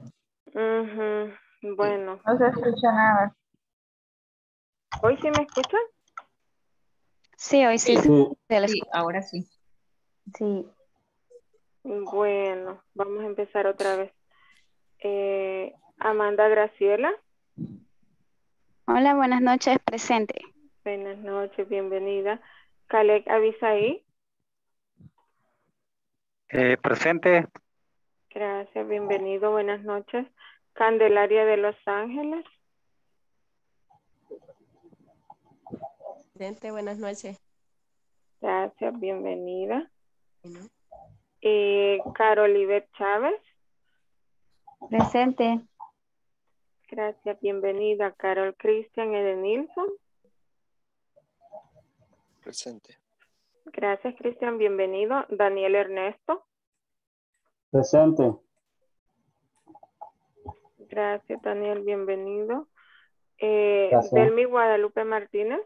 Ujú. Bueno, No se escucha nada. ¿hoy sí me escuchan? Sí, hoy sí. Sí. se les- Sí, ahora sí. sí. Bueno, vamos a empezar otra vez. Eh, Amanda Graciela, Hola, buenas noches, presente. buenas noches, bienvenida. Kalek Abisaí, Eh, presente, gracias, bienvenido, buenas noches. Candelaria de Los Ángeles, Presente, buenas noches. gracias, bienvenida. Bueno, Eh, Carolivet Chávez, Presente. gracias, bienvenida. Carol Christian Edenilson, Presente. gracias, Cristian, bienvenido. Daniel Ernesto, Presente. gracias, Daniel, bienvenido. Eh. Delmi Guadalupe Martínez,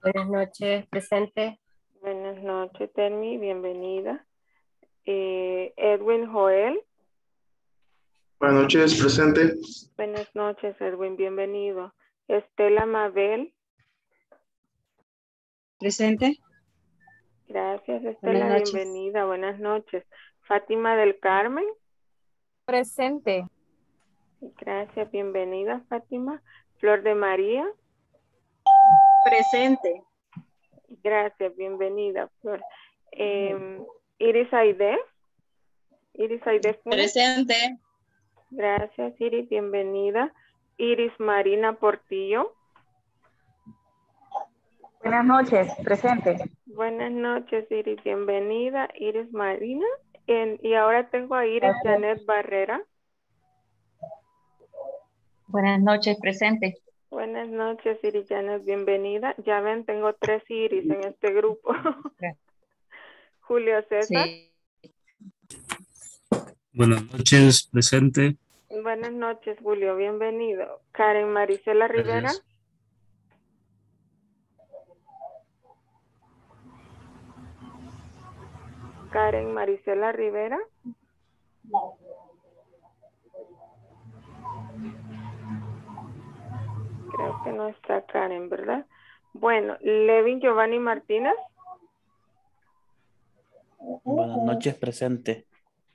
Buenas noches, presente. Buenas noches, Delmi, bienvenida. Eh, Edwin Joel, Buenas noches, presente. buenas noches, Edwin, bienvenido. Estela Mabel, Presente. gracias, Estela, bienvenida, buenas noches. Fátima del Carmen, Presente. gracias, bienvenida, Fátima. Flor de María, Presente. Gracias, bienvenida, Flor. Eh, Iris Aide, Iris Aide. Presente. Gracias, Iris, bienvenida. Iris Marina Portillo. Buenas noches, presente. Buenas noches, Iris, bienvenida. Iris Marina. En- y ahora tengo a Iris Gracias. Janet Barrera. Buenas noches, presente. Buenas noches, Iris Janet, bienvenida. Ya ven, tengo tres Iris en este grupo. Julio César. Sí. Buenas noches, presente. Buenas noches, Julio, bienvenido. Karen Marisela Rivera. Gracias. Karen Marisela Rivera. Creo que no está Karen, ¿verdad? Bueno, Levin Giovanni Martínez. Buenas noches, presente.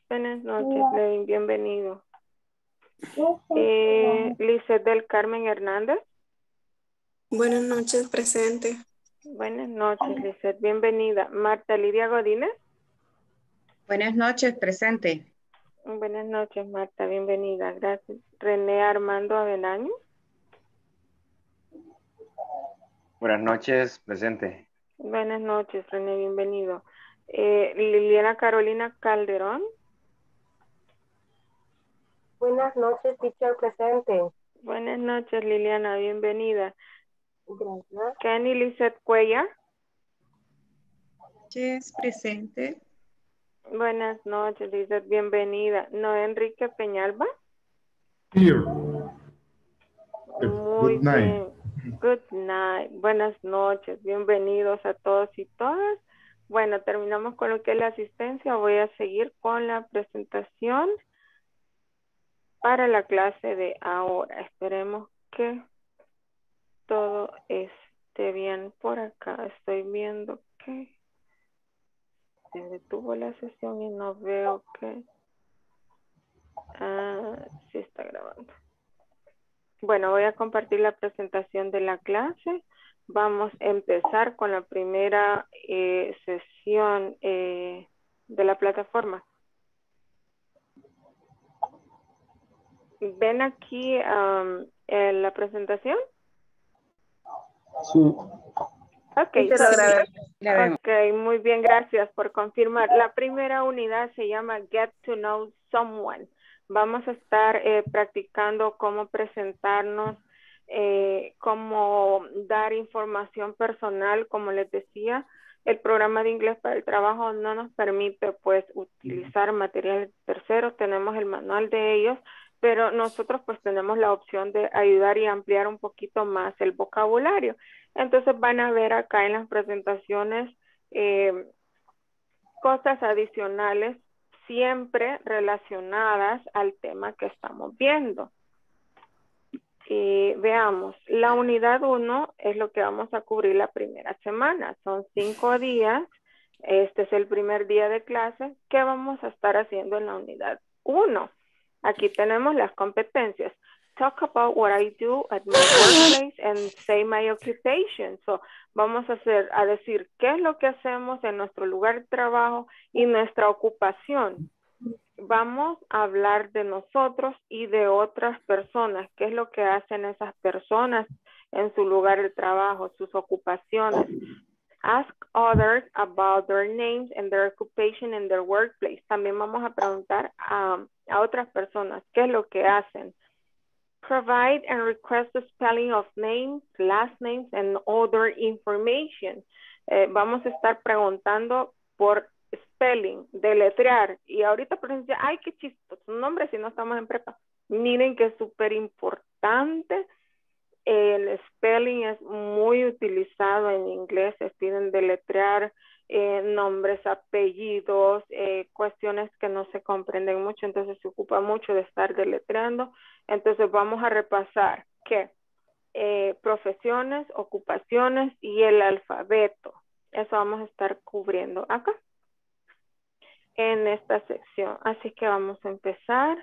Buenas noches, Levin, bienvenido. Eh, Lizeth del Carmen Hernández. Buenas noches, presente. Buenas noches, Lizeth, bienvenida. Marta Lidia Godínez. Buenas noches, presente. Buenas noches, Marta, bienvenida. Gracias. René Armando Avenaño. Buenas noches, presente. Buenas noches, René, bienvenido. Eh, Liliana Carolina Calderón. Buenas noches, teacher, presente. Buenas noches, Liliana, bienvenida. Gracias. Kenny Lizeth Cuellar. Noches, presente. Buenas noches, Lizeth, bienvenida. Noé Enrique Peñalba. Here. Muy Good night. bien. Good night. Buenas noches. Bienvenidos a todos y todas. Bueno, terminamos con lo que es la asistencia. Voy a seguir con la presentación para la clase de ahora. Esperemos que todo esté bien por acá. Estoy viendo que se detuvo la sesión y no veo que... Ah, sí está grabando. Bueno, voy a compartir la presentación de la clase. Vamos a empezar con la primera eh, sesión eh, de la plataforma. ¿Ven aquí en la presentación? Sí. Ok, Sí, te lo grabé. La vemos. Ok, muy bien, gracias por confirmar. La primera unidad se llama Get to Know Someone. Vamos a estar eh, practicando cómo presentarnos, eh, cómo dar información personal, como les decía, el programa de inglés para el trabajo no nos permite pues utilizar material tercero, tenemos el manual de ellos, pero nosotros pues tenemos la opción de ayudar y ampliar un poquito más el vocabulario. Entonces van a ver acá en las presentaciones eh, cosas adicionales siempre relacionadas al tema que estamos viendo. Veamos, la unidad 1 es lo que vamos a cubrir la primera semana. Son cinco días. Este es el primer día de clase. ¿Qué vamos a estar haciendo en la unidad 1? Aquí tenemos las competencias. Talk about what I do at my workplace and say my occupation. So, vamos a hacer, a decir qué es lo que hacemos en nuestro lugar de trabajo y nuestra ocupación vamos a hablar de nosotros y de otras personas, qué es lo que hacen esas personas en su lugar de trabajo, sus ocupaciones. Ask others about their names and their occupation in their workplace. También vamos a preguntar a, a otras personas qué es lo que hacen. Provide and request the spelling of names, last names, and other information. Eh, vamos a estar preguntando por spelling, deletrear, y ahorita pronuncia, ay, qué chistoso, un nombre si no estamos en prepa. Miren que es súper importante. El spelling es muy utilizado en inglés, se deletrear eh, nombres, apellidos, eh, cuestiones que no se comprenden mucho, entonces se ocupa mucho de estar deletreando. Entonces vamos a repasar qué eh, profesiones, ocupaciones y el alfabeto. Eso vamos a estar cubriendo acá en esta sección. Así que vamos a empezar.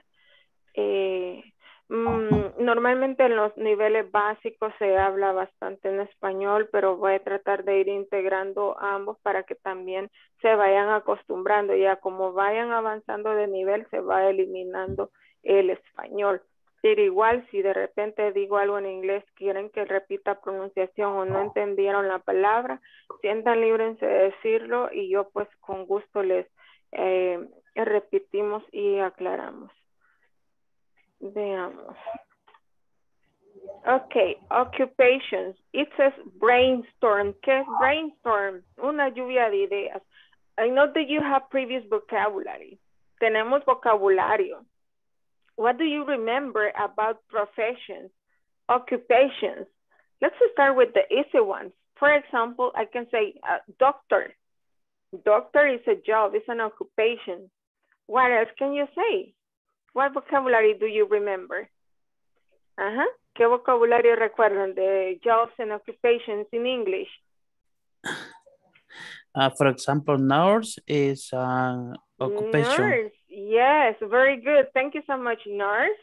Mm, normalmente en los niveles básicos se habla bastante en español, pero voy a tratar de ir integrando ambos para que también se vayan acostumbrando. Ya como vayan avanzando de nivel, se va eliminando el español. Pero igual, si de repente digo algo en inglés, quieren que repita pronunciación o no entendieron la palabra, sientan libres de decirlo y yo pues con gusto les eh, repetimos y aclaramos. Veamos. Okay, occupations. It says brainstorm. ¿Qué es brainstorm? Una lluvia de ideas. I know that you have previous vocabulary. Tenemos vocabulario. What do you remember about professions, occupations? Let's start with the easy ones. For example, I can say uh, doctor. Doctor is a job, it's an occupation. What else can you say? What vocabulary do you remember? Ajá. ¿Qué vocabulario recuerdan de jobs and occupations in English? Uh, for example, nurse is an occupation. Nurse. Yes, very good. Thank you so much, nurse.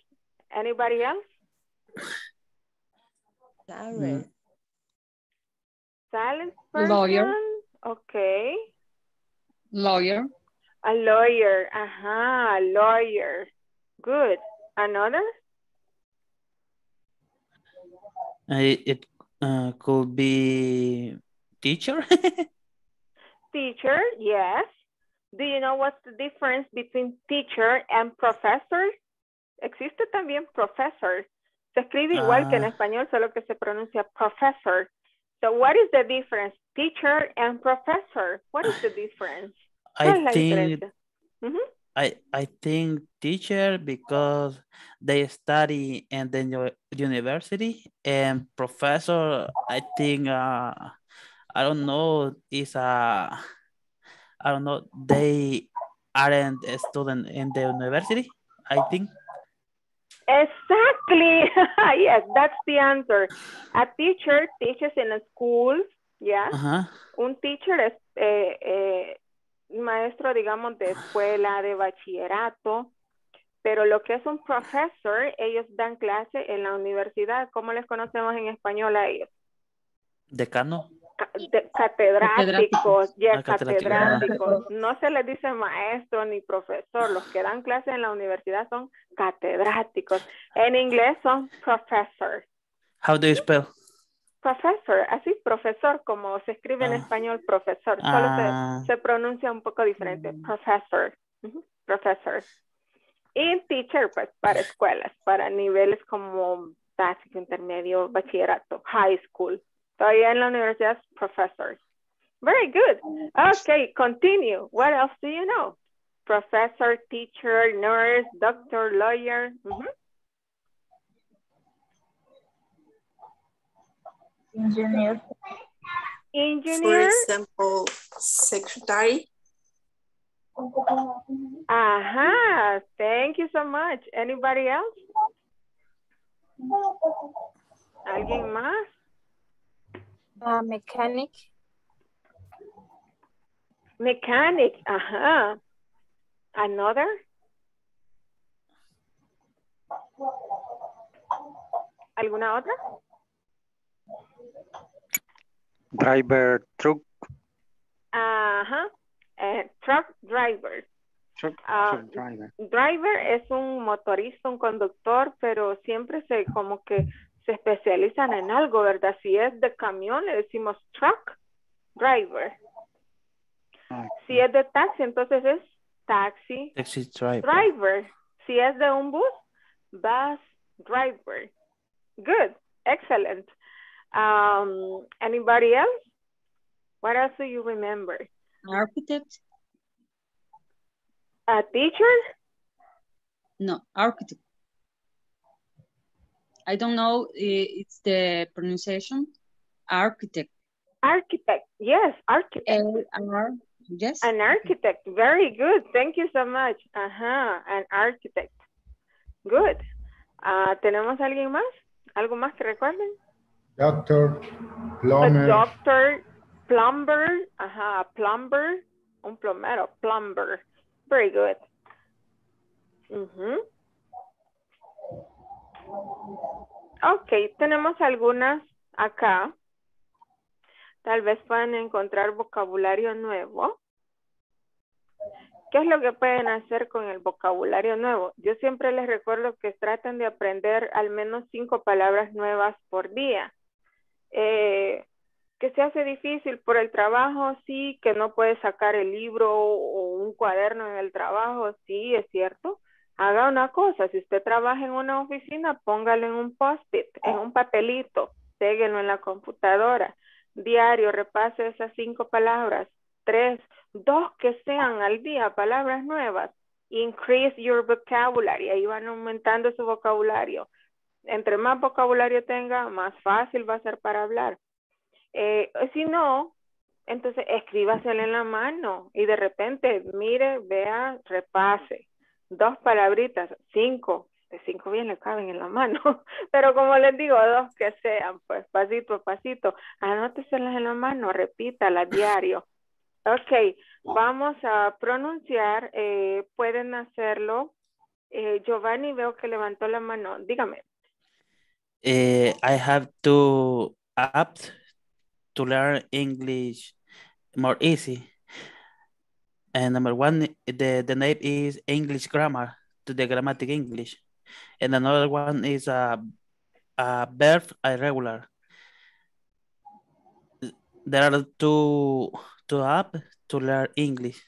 Anybody else? Mm, Silent person? Lawyer. Okay. Lawyer. A lawyer. Ajá, a lawyer. Good. Another? uh, it uh, could be teacher. Teacher, yes. Do you know what's the difference between teacher and professor? Existe también professor. Se escribe igual que en Ah. español, solo que se pronuncia professor. So what is the difference? Teacher and professor. What is the difference? I think diferencia? Ujú. I I think teacher because they study in the university and professor I think uh I don't know is a I don't know they aren't a student in the university I think Exactly. yes, that's the answer. A teacher teaches in a school, yeah. Ajá. Un teacher es eh, eh, maestro, digamos, de escuela, de bachillerato, pero lo que es un professor, ellos dan clase en la universidad. ¿Cómo les conocemos en español a ellos? decano Ca- de- catedráticos, ya Ah, catedráticos. No se les dice maestro ni profesor. Los que dan clases en la universidad son catedráticos. En inglés son professors. how do you spell Professor, así profesor, como se escribe en Ah. español, profesor. Solo Ah. se, se pronuncia un poco diferente. Professor. Ujú, Professor. Y teacher, pues, para escuelas, para niveles como básico, intermedio, bachillerato, high school. Todavía en la universidad, professors. Very good. Okay, continue. What else do you know? Professor, teacher, nurse, doctor, lawyer. Engineer. Engineer. For example, secretary. Aha, thank you so much. Anybody else? ¿Alguien más? Uh, mechanic. Mechanic, ajá. Another? ¿Alguna otra? Driver, truck, Ajá. Eh, truck driver. truck, Ah, truck driver. Driver es un motorista, un conductor, pero siempre se como que se especializan en algo, ¿verdad? Si es de camión, le decimos truck driver. Ah, Si es de taxi, entonces es taxi Taxi driver. driver. Si es de un bus, bus driver. Good. Excellent. Um, anybody else? What else do you remember? An Architect? A teacher? No, architect. I don't know, i- it's the pronunciation. Architect. Architect. Yes, architect. A-R, yes. An architect. Very good. Thank you so much. Ajá, an architect. Good. Ah, ¿Tenemos alguien más? ¿Algo más que recuerden? Doctor, plumber, doctor, plumber, ajá, plumber, un plomero, plumber. Very good. Ujú. Ok, tenemos algunas acá. Tal vez puedan encontrar vocabulario nuevo. ¿Qué es lo que pueden hacer con el vocabulario nuevo? Yo siempre les recuerdo que traten de aprender al menos cinco palabras nuevas por día. Eh, que se hace difícil por el trabajo, sí, que no puede sacar el libro o un cuaderno en el trabajo, sí, es cierto. Haga una cosa, si usted trabaja en una oficina, póngalo en un post-it, en un papelito, péguelo en la computadora. Diario, repase esas cinco palabras, tres, dos que sean al día, palabras nuevas. Increase your vocabulary, ahí van aumentando su vocabulario. Entre más vocabulario tenga, más fácil va a ser para hablar. Eh, si no, entonces escríbaselo en la mano y de repente mire, vea, repase. Dos palabritas, cinco, de cinco bien le caben en la mano, pero como les digo, dos que sean, pues pasito a pasito, anóteselas en la mano, repítalas diario. Ok, vamos a pronunciar, eh, pueden hacerlo. Eh, Giovanni veo que levantó la mano, dígame. Eh, I have two apps to learn English more easy. And number one, the, the name is English Grammar, to the grammatic English. And another one is a, a verb irregular. There are two, two apps to learn English.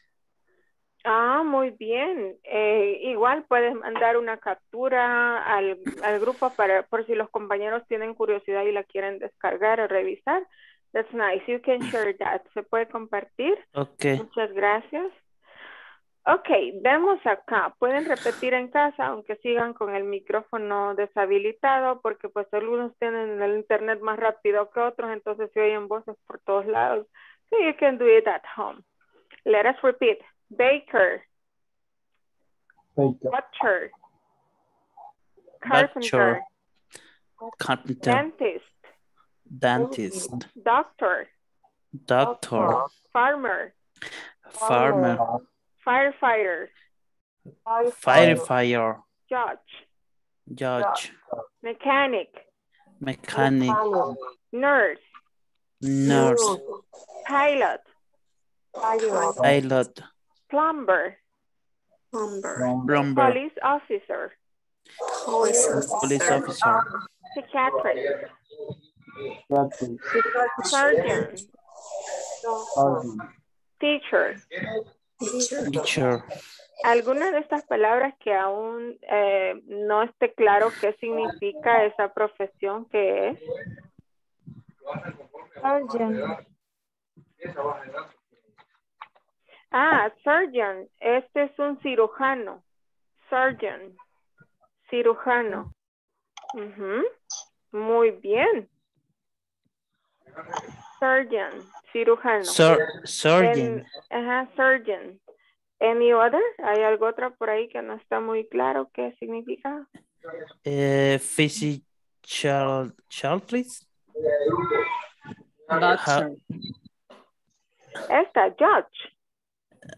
Ah, muy bien. Eh, igual puedes mandar una captura al, al grupo para por si los compañeros tienen curiosidad y la quieren descargar o revisar. That's nice. You can share that. Se puede compartir. Okay. Muchas gracias. Ok, vemos acá. Pueden repetir en casa, aunque sigan con el micrófono deshabilitado, porque pues algunos tienen el internet más rápido que otros, entonces se oyen voces por todos lados. So you can do it at home. Let us repeat. Baker, Baker, butcher, Butcher, carpenter, carpenter, dentist, dentist, doctor, doctor, farmer, farmer, firefighter, firefighter, judge, judge, mechanic, mechanic, nurse, nurse, pilot, pilot, plumber, Plumber. plumber, police officer, Police police officer. officer, psychiatrist, surgeon, Sergeant, teacher. Teacher. teacher. Algunas de estas palabras que aún eh, no esté claro qué significa esa profesión que es. Surgeon. Ah, surgeon. Este es un cirujano. Surgeon. Cirujano. Ujú. Muy bien. Surgeon. Cirujano. Sur surgeon. En- ajá, surgeon. Any other? ¿Hay algo otra por ahí que no está muy claro qué significa? Eh, physical, child, please. Doctor. Esta, judge.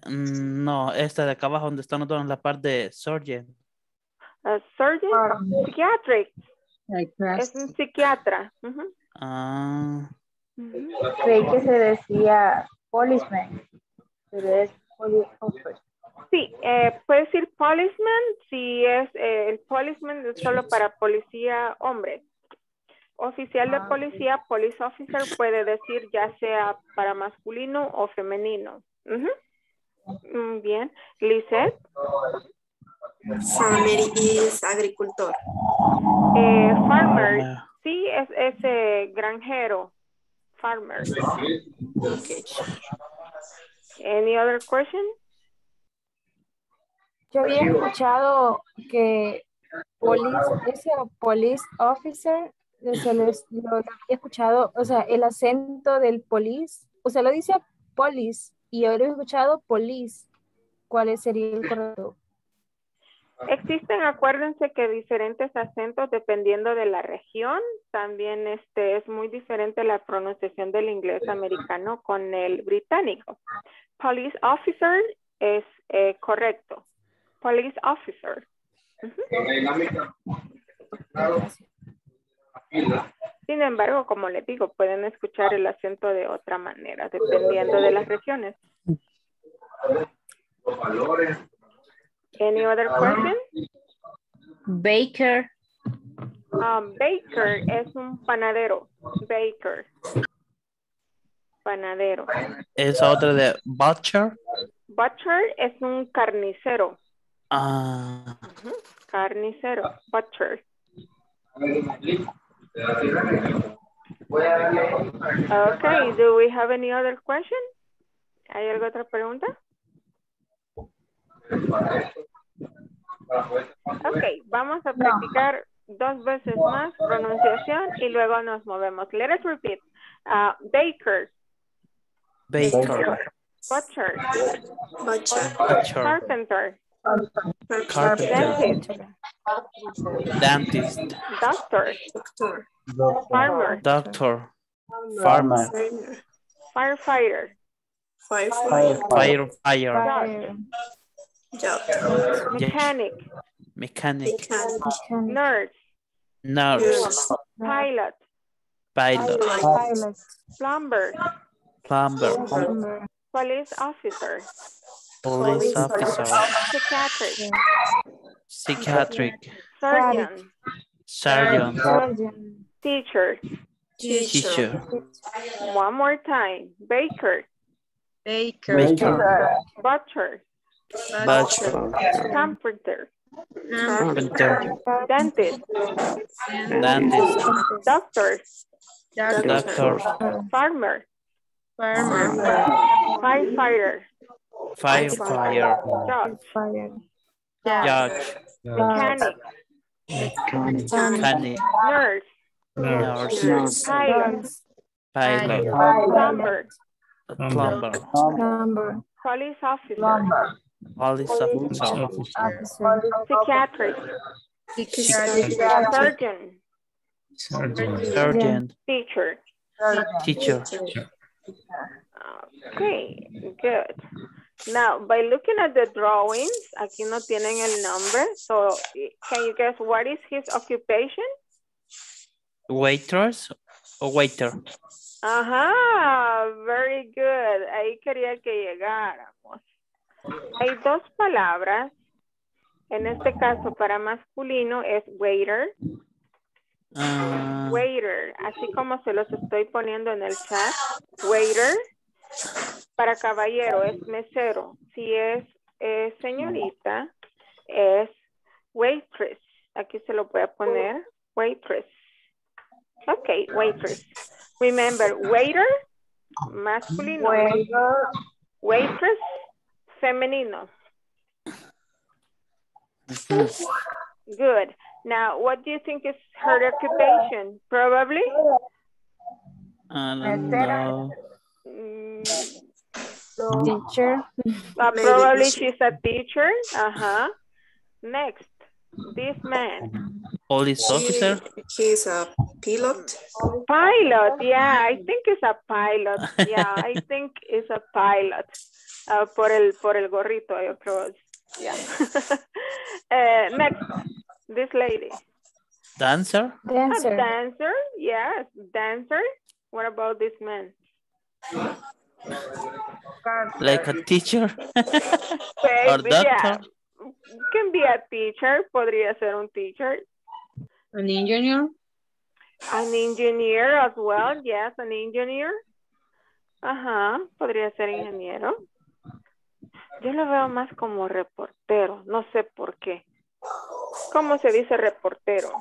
Mm, No, esta de acá abajo donde están todos en la parte de surgeon. A surgeon. Psychiatric. Es un psiquiatra. Ujú, Ah. Creí que se decía policeman, pero es police officer. Sí, eh, puede decir policeman si es eh, el policeman es solo para policía hombre. Oficial de Ah, policía, police officer puede decir ya sea para masculino o femenino. Mm, Bien. Lizeth, Farmer is agricultor. eh, farmer, sí, es ese granjero. Farmer. Okay. Any other question? Yo había escuchado que police, ese police officer, se les- lo, lo había escuchado, o sea, el acento del police, o sea, lo dice police, y he escuchado police. ¿Cuál sería el correcto? Existen, acuérdense que diferentes acentos dependiendo de la región. También este es muy diferente la pronunciación del inglés americano con el británico. Police officer es eh, correcto. Police officer. Sin embargo, como les digo, pueden escuchar el acento de otra manera, dependiendo de las regiones. Any other question? Baker. Um, baker es un panadero. Baker. Panadero. esa otra de butcher. Butcher es un carnicero. Ah, Carnicero. Butcher. Okay, do we have any other question? ¿Hay alguna otra pregunta? Ok, vamos a practicar dos veces más pronunciación y luego nos movemos. Let us repeat. Uh, baker, baker, butcher, Butcher. butcher, carpenter, carpenter, dentist, dentist, doctor, Doctor. farmer, doctor, farmer, Farmer. firefighter, Firefighter. fire, fire, Fire. Job. mechanic, mechanic, Mechanic. nurse, nurse, Nurse. pilot, pilot, Pilot. plumber, plumber, Plumber. police officer, police officer, psychiatrist, psychiatric, surgeon, surgeon, Surgeon. teacher. teacher, One more time. Baker, Baker. baker, butcher, butcher, carpenter, carpenter, dentist, dentist, doctor, doctor, farmer, Farmer. firefighter, firefighter, judge, Fire. judge, mechanic, mechanic, nurse, nurse, pilot, pilot, plumber, plumber, Plumber. police officer, Plumber. police officer, Officer. psychiatrist, surgeon, surgeon, teacher. teacher, Okay, good. Now, by looking at the drawings, aquí no tienen el nombre, so can you guess what is his occupation? waitress o waiter. Ajá, very good. Ahí quería que llegáramos. Hay dos palabras. En este caso, para masculino es waiter. Ah, Waiter, así como se los estoy poniendo en el chat. Waiter. Para caballero es mesero. Si es eh, señorita, es waitress. Aquí se lo voy a poner. Waitress. Ok, waitress. Remember, waiter masculino. Waiter. Waitress, femenino. Good. Now, what do you think is her occupation? Probably? I don't know. Mm, Teacher. uh, probably she's a teacher. Uh-huh. Next, this man. Police officer. He is a pilot. Pilot, yeah, I think it's a pilot. Yeah, I think it's a pilot. Ah, por el por el gorrito, yo creo. Yeah. Eh, next, this lady. Dancer. A Dancer. dancer, yes, dancer. What about this man? Like a teacher. Okay, or yeah, doctor. can be a teacher, podría ser un teacher. An engineer. An engineer as well, yes, an engineer. Ajá, podría ser ingeniero. Yo lo veo más como reportero, no sé por qué. ¿Cómo se dice reportero?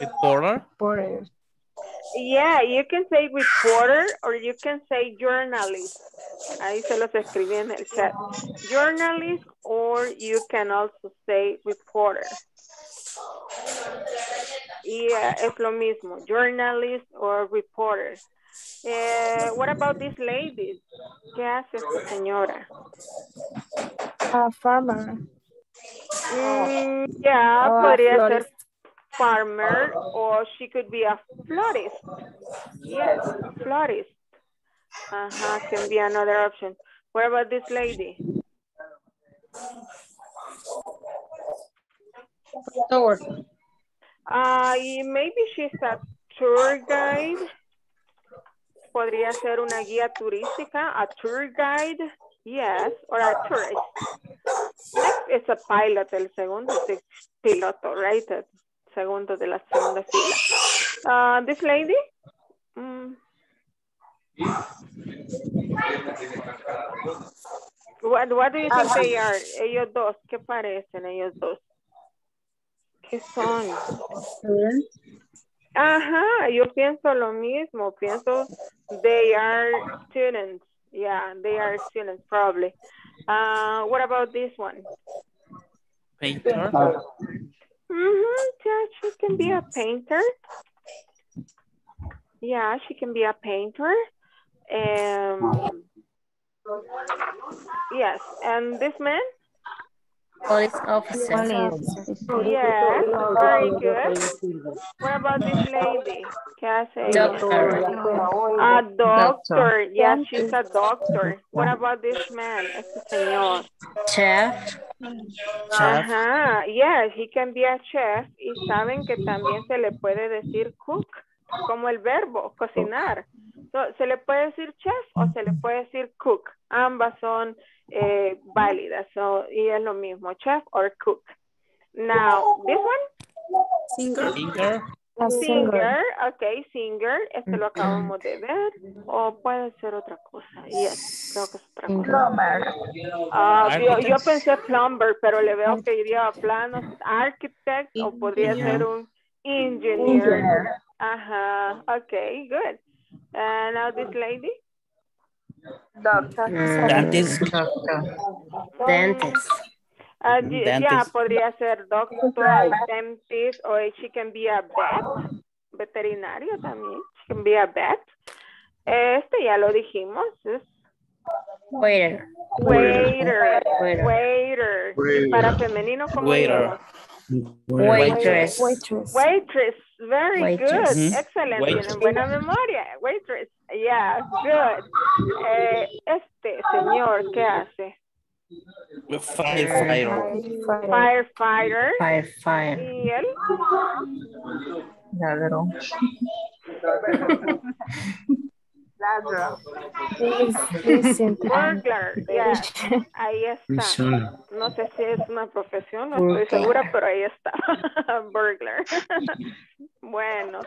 Reporter. Yeah, you can say reporter or you can say journalist. Ahí se los escribí en el chat. Journalist or you can also say reporter. Yeah, es lo mismo, journalist or reporter. Eh, what about this lady? ¿Qué hace esta señora? a farmer. Mm, yeah, Oh, podría ser. Farmer or she could be a florist. Yes, florist. Uh-huh, can be another option. What about this lady? Tower. Uh, maybe she's a tour guide. Podría ser una guía turística, a tour guide, yes, or a tourist. Next is a pilot, el segundo es piloto, right? Segundo de la segunda fila. Uh, this lady? Mm. What, what do you think they are? Ellos dos, ¿qué parecen ellos dos? ¿Qué son? Ajá, yo pienso lo mismo, pienso they are students. Yeah, they are students probably. Uh, what about this one? Painter. Mm-hmm, yeah, she can be a painter. Yeah, she can be a painter. Um, yes, and this man? Police officer. Yeah, very good. What about this lady? ¿Qué hace? Doctor. A doctor. Yeah, she's a doctor. What about this man? Este señor. Chef. Ajá, yes, he can be a chef. Y saben que también se le puede decir cook, como el verbo, cocinar. So, se le puede decir chef o se le puede decir cook. Ambas son eh, válidas. So, y es lo mismo, chef or cook. Now, this one? Singer. Singer. A singer. Ok, singer, este lo acabamos de ver, o puede ser otra cosa, yes, creo que es otra cosa. Ah, yo, yo Architect. pensé plumber, pero le veo que iría a planos, architect, o podría ser un engineer. Ajá, ok, good. And now this lady? Doctor. Dentist. Dentist. Ah, y- ya, Dentist. podría ser doctor, dentist, o she can be a vet, veterinario también, she can be a vet. Este ya lo dijimos, es Waiter. waiter, Waiter. waiter. Waiter. Para femenino, ¿cómo Waiter. diríamos? Waitress. Waitress. Waitress, very Waitress. good, Ujú. excelente, Waitress. tienen buena memoria, waitress, yeah, good. Eh, este señor, ¿qué hace? Firefighter. Firefighter, Fire, fire. y él, Ladrón. Is decent. burglar, yeah, ahí está. No sé si es una profesión, no estoy segura, pero ahí está. Burglar. bueno,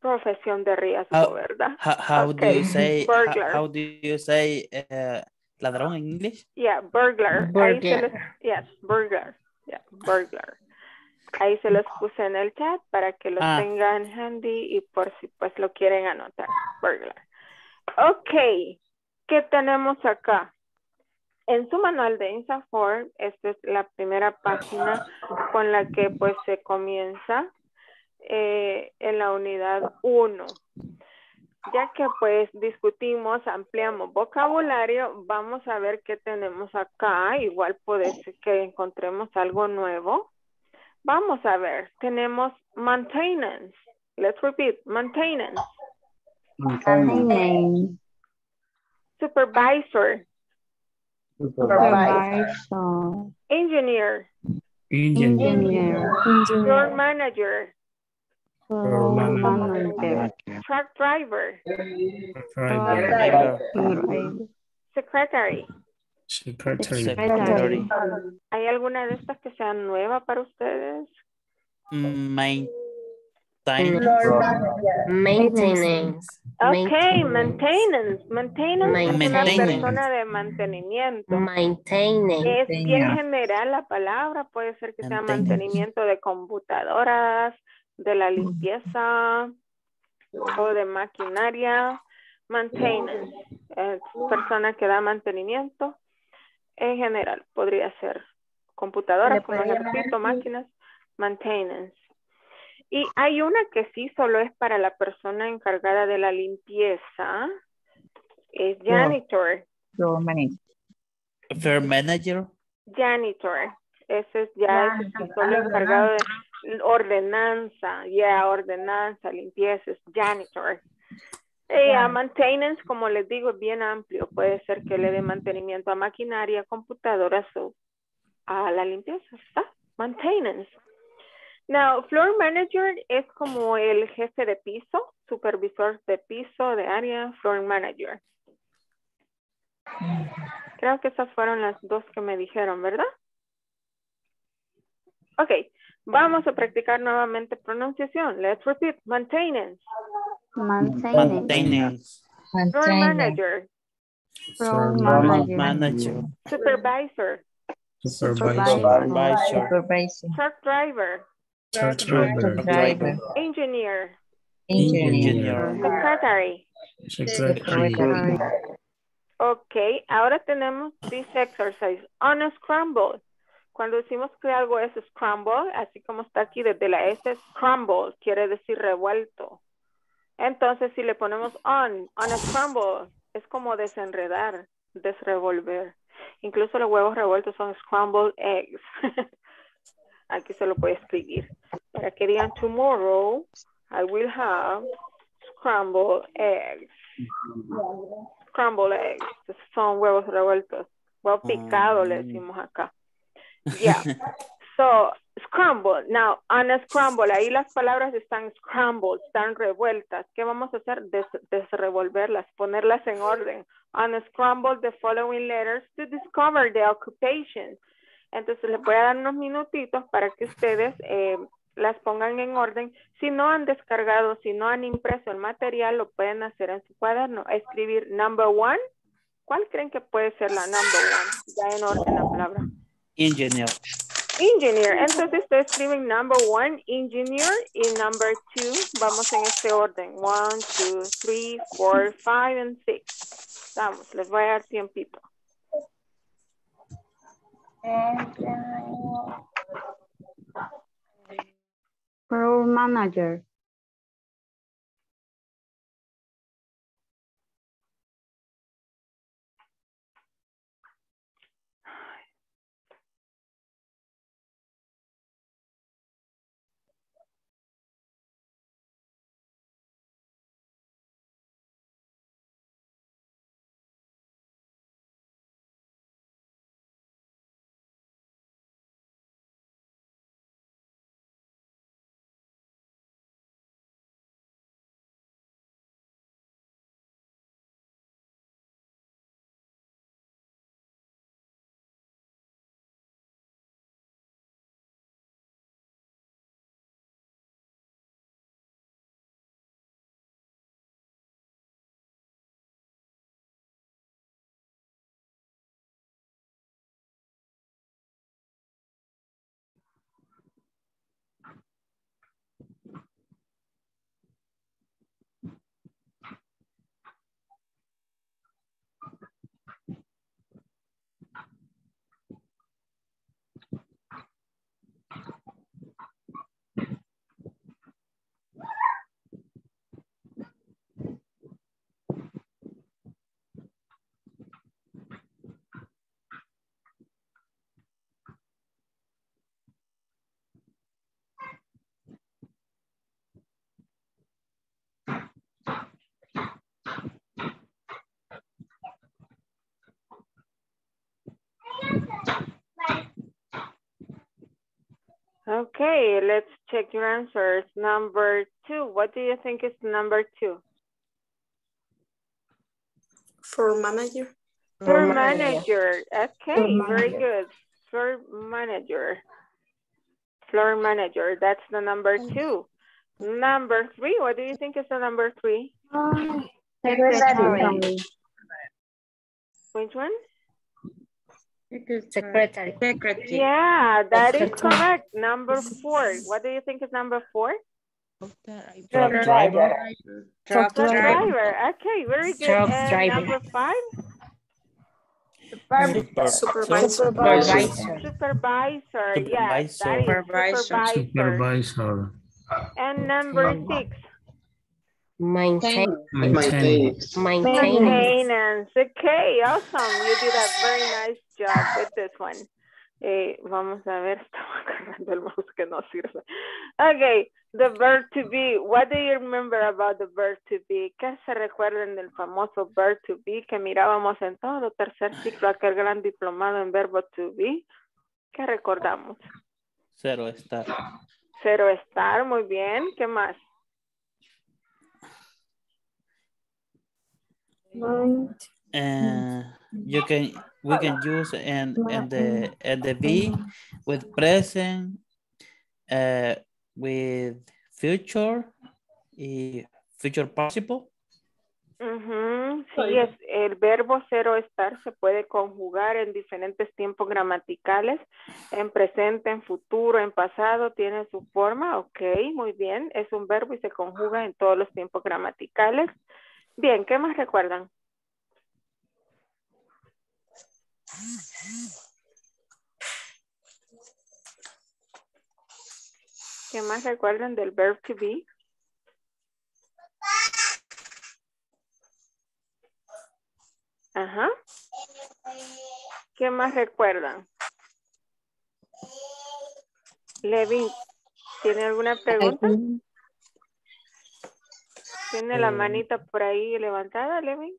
profesión de riesgo, How- ¿verdad? How, how do Okay. you say how, Burglar. how do you say uh, ladrón en English? Yeah, burglar. Ahí se los, Burglar. yes, burglar. Yeah, burglar. Ahí se los puse en el chat para que los Ah. tengan handy y por si pues lo quieren anotar. Burglar. Ok, ¿qué tenemos acá? En su manual de INSAFOR, esta es la primera página con la que pues se comienza eh, en la unidad 1. Ya que pues discutimos, ampliamos vocabulario, vamos a ver qué tenemos acá. Igual puede ser que encontremos algo nuevo. Vamos a ver, tenemos maintenance. Let's repeat, maintenance. Maintenance. Supervisor, Supervisor. engineer, Engineer. floor manager, Floor manager. truck driver, Driver. secretary. Secretary. Secretary. ¿Hay alguna de estas que sea nueva para ustedes? Maintain. Maintenance. Ok, maintenance. Maintenance es una persona de mantenimiento. Maintenance. Es bien general la palabra, puede ser que sea mantenimiento de computadoras, de la limpieza o de maquinaria. Maintenance, es persona que da mantenimiento. En general, podría ser computadoras, como les repito, máquinas, maintenance. Y hay una que sí solo es para la persona encargada de la limpieza, es janitor. Fair manager. Janitor. Ese es ya es solo encargado de ordenanza, ya ordenanza, limpieza, es janitor. Y a maintenance, como les digo, es bien amplio. Puede ser que le dé mantenimiento a maquinaria, computadoras o a la limpieza. ¿Está? Maintenance. Now, floor manager es como el jefe de piso, supervisor de piso, de área, floor manager. Creo que esas fueron las dos que me dijeron, ¿verdad? Ok, vamos a practicar nuevamente pronunciación. Let's repeat. Maintenance, Maintenance. floor manager, Floor manager. supervisor, Supervisor. truck driver, Truck driver. Driver. engineer, Engineer. secretary. Secretary. Ok, ahora tenemos this exercise. On a scramble. Cuando decimos que algo es scramble, así como está aquí desde la S, scramble quiere decir revuelto. Entonces, si le ponemos on, on a scramble, es como desenredar, desrevolver. Incluso los huevos revueltos son scrambled eggs. Aquí se lo puede escribir. Para que digan tomorrow, I will have scrambled eggs. Scrambled eggs. Son huevos revueltos. Huevo picado le decimos acá. Yeah. So, scramble. Now, on a scramble, ahí las palabras están scrambled, están revueltas. ¿Qué vamos a hacer? Des desrevolverlas, ponerlas en orden. On a scramble, the following letters to discover the occupation. Entonces, les voy a dar unos minutitos para que ustedes eh, las pongan en orden. Si no han descargado, si no han impreso el material, lo pueden hacer en su cuaderno. Escribir number one. ¿Cuál creen que puede ser la number one? Ya en orden la palabra. Engineer. Engineer. Entonces ustedes escriben number one, engineer, y number two, vamos en este orden. One, two, three, four, five, and six. Vamos, les voy a dar tiempito. Floor manager. Okay, let's check your answers. Number two, what do you think is number two? For manager. Floor manager. Okay, Floor very manager. good. Floor manager. Floor manager. That's the number two. Number three. What do you think is the number three? Secretary. Which one? Uh, secretary. Secretary. Yeah, that is Secretary. correct. Number four. What do you think is number four? Truck driver. Truck Truck driver. driver. Okay, very good. Truck And driver. number five? Supervisor. Supervisor. Supervisor. Yeah, that is Supervisor. supervisor. Supervisor. And number six? Maintain. Maintain. Maintenance. Maintenance. Okay, awesome. You did a very nice job with this one. Eh, vamos a ver, estaba agarrando el mouse que no sirve. Okay, the verb to be. What do you remember about the verb to be? ¿Qué se recuerdan del famoso verb to be que mirábamos en todo tercer ciclo, aquel gran diplomado en verbo to be? ¿Qué recordamos? Cero estar. Cero estar, muy bien. ¿Qué más? And you can we can use and and the and the be with present uh with future y future participle. Ujú, Sí, es, el verbo cero estar se puede conjugar en diferentes tiempos gramaticales, en presente, en futuro, en pasado, tiene su forma, ok, muy bien, es un verbo y se conjuga en todos los tiempos gramaticales. Bien, ¿qué más recuerdan? ¿Qué más recuerdan del verb to be? Ajá. ¿Qué más recuerdan? Levin, ¿tiene alguna pregunta? ¿Tiene la Eh, manita por ahí levantada, Levin?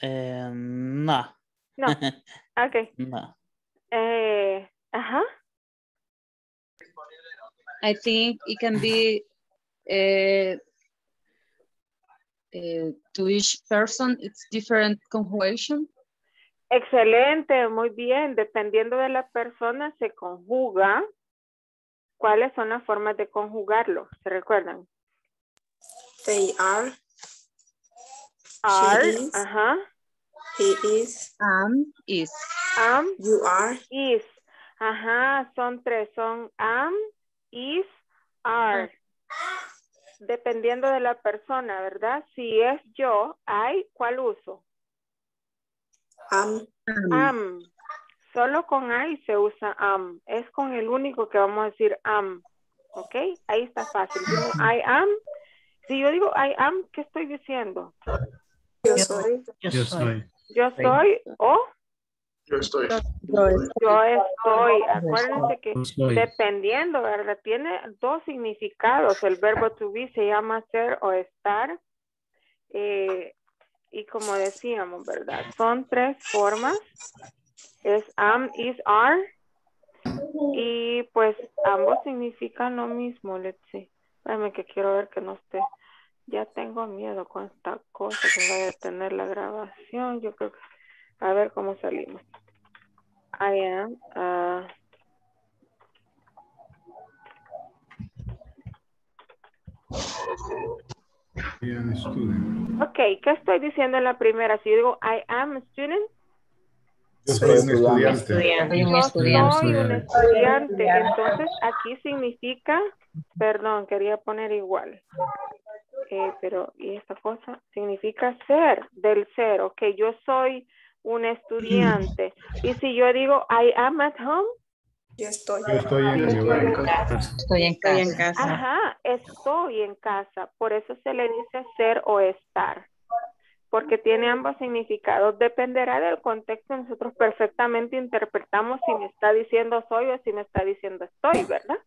Eh, no. No. Ok. no. Eh, ajá. I think it can be uh, uh, to each person, it's different conjugation. Excelente, muy bien. Dependiendo de la persona se conjuga. ¿Cuáles son las formas de conjugarlo? ¿Se recuerdan? They are. Are, is. ajá. He is. Am, is. Am, You are. is. Ajá, son tres. Son am, is, are. Dependiendo de la persona, ¿verdad? Si es yo, I, ¿cuál uso? Am. Am. Solo con I se usa am. Es con el único que vamos a decir am. ¿Ok? Ahí está fácil. Digo, I am. Si yo digo I am, ¿qué estoy diciendo? Yo soy. Yo soy. Yo soy o Yo estoy. yo estoy. Acuérdense que dependiendo, ¿verdad? Tiene dos significados. El verbo to be se llama ser o estar. Eh, y como decíamos, ¿verdad? Son tres formas. Es am, is, are. Y pues ambos significan lo mismo, let's see. Espérame que quiero ver que no esté. Ya tengo miedo con esta cosa que vaya a tener la grabación. Yo creo que... A ver cómo salimos. I am. ah, ok, ¿qué estoy diciendo en la primera? Si yo digo I am a student, Yo soy un estudiante. Soy un yo estudiante. soy un estudiante. Entonces, aquí significa, perdón, quería poner igual. Eh, pero, ¿y esta cosa? Significa ser, del ser. Ok, yo soy un estudiante. Y si yo digo I am at home, Yo estoy. Yo estoy en hogar. Estoy en Estoy en casa. casa. Ajá, estoy en casa. Por eso se le dice ser o estar. Porque tiene ambos significados. Dependerá del contexto. Nosotros perfectamente interpretamos si me está diciendo soy o si me está diciendo estoy, ¿verdad?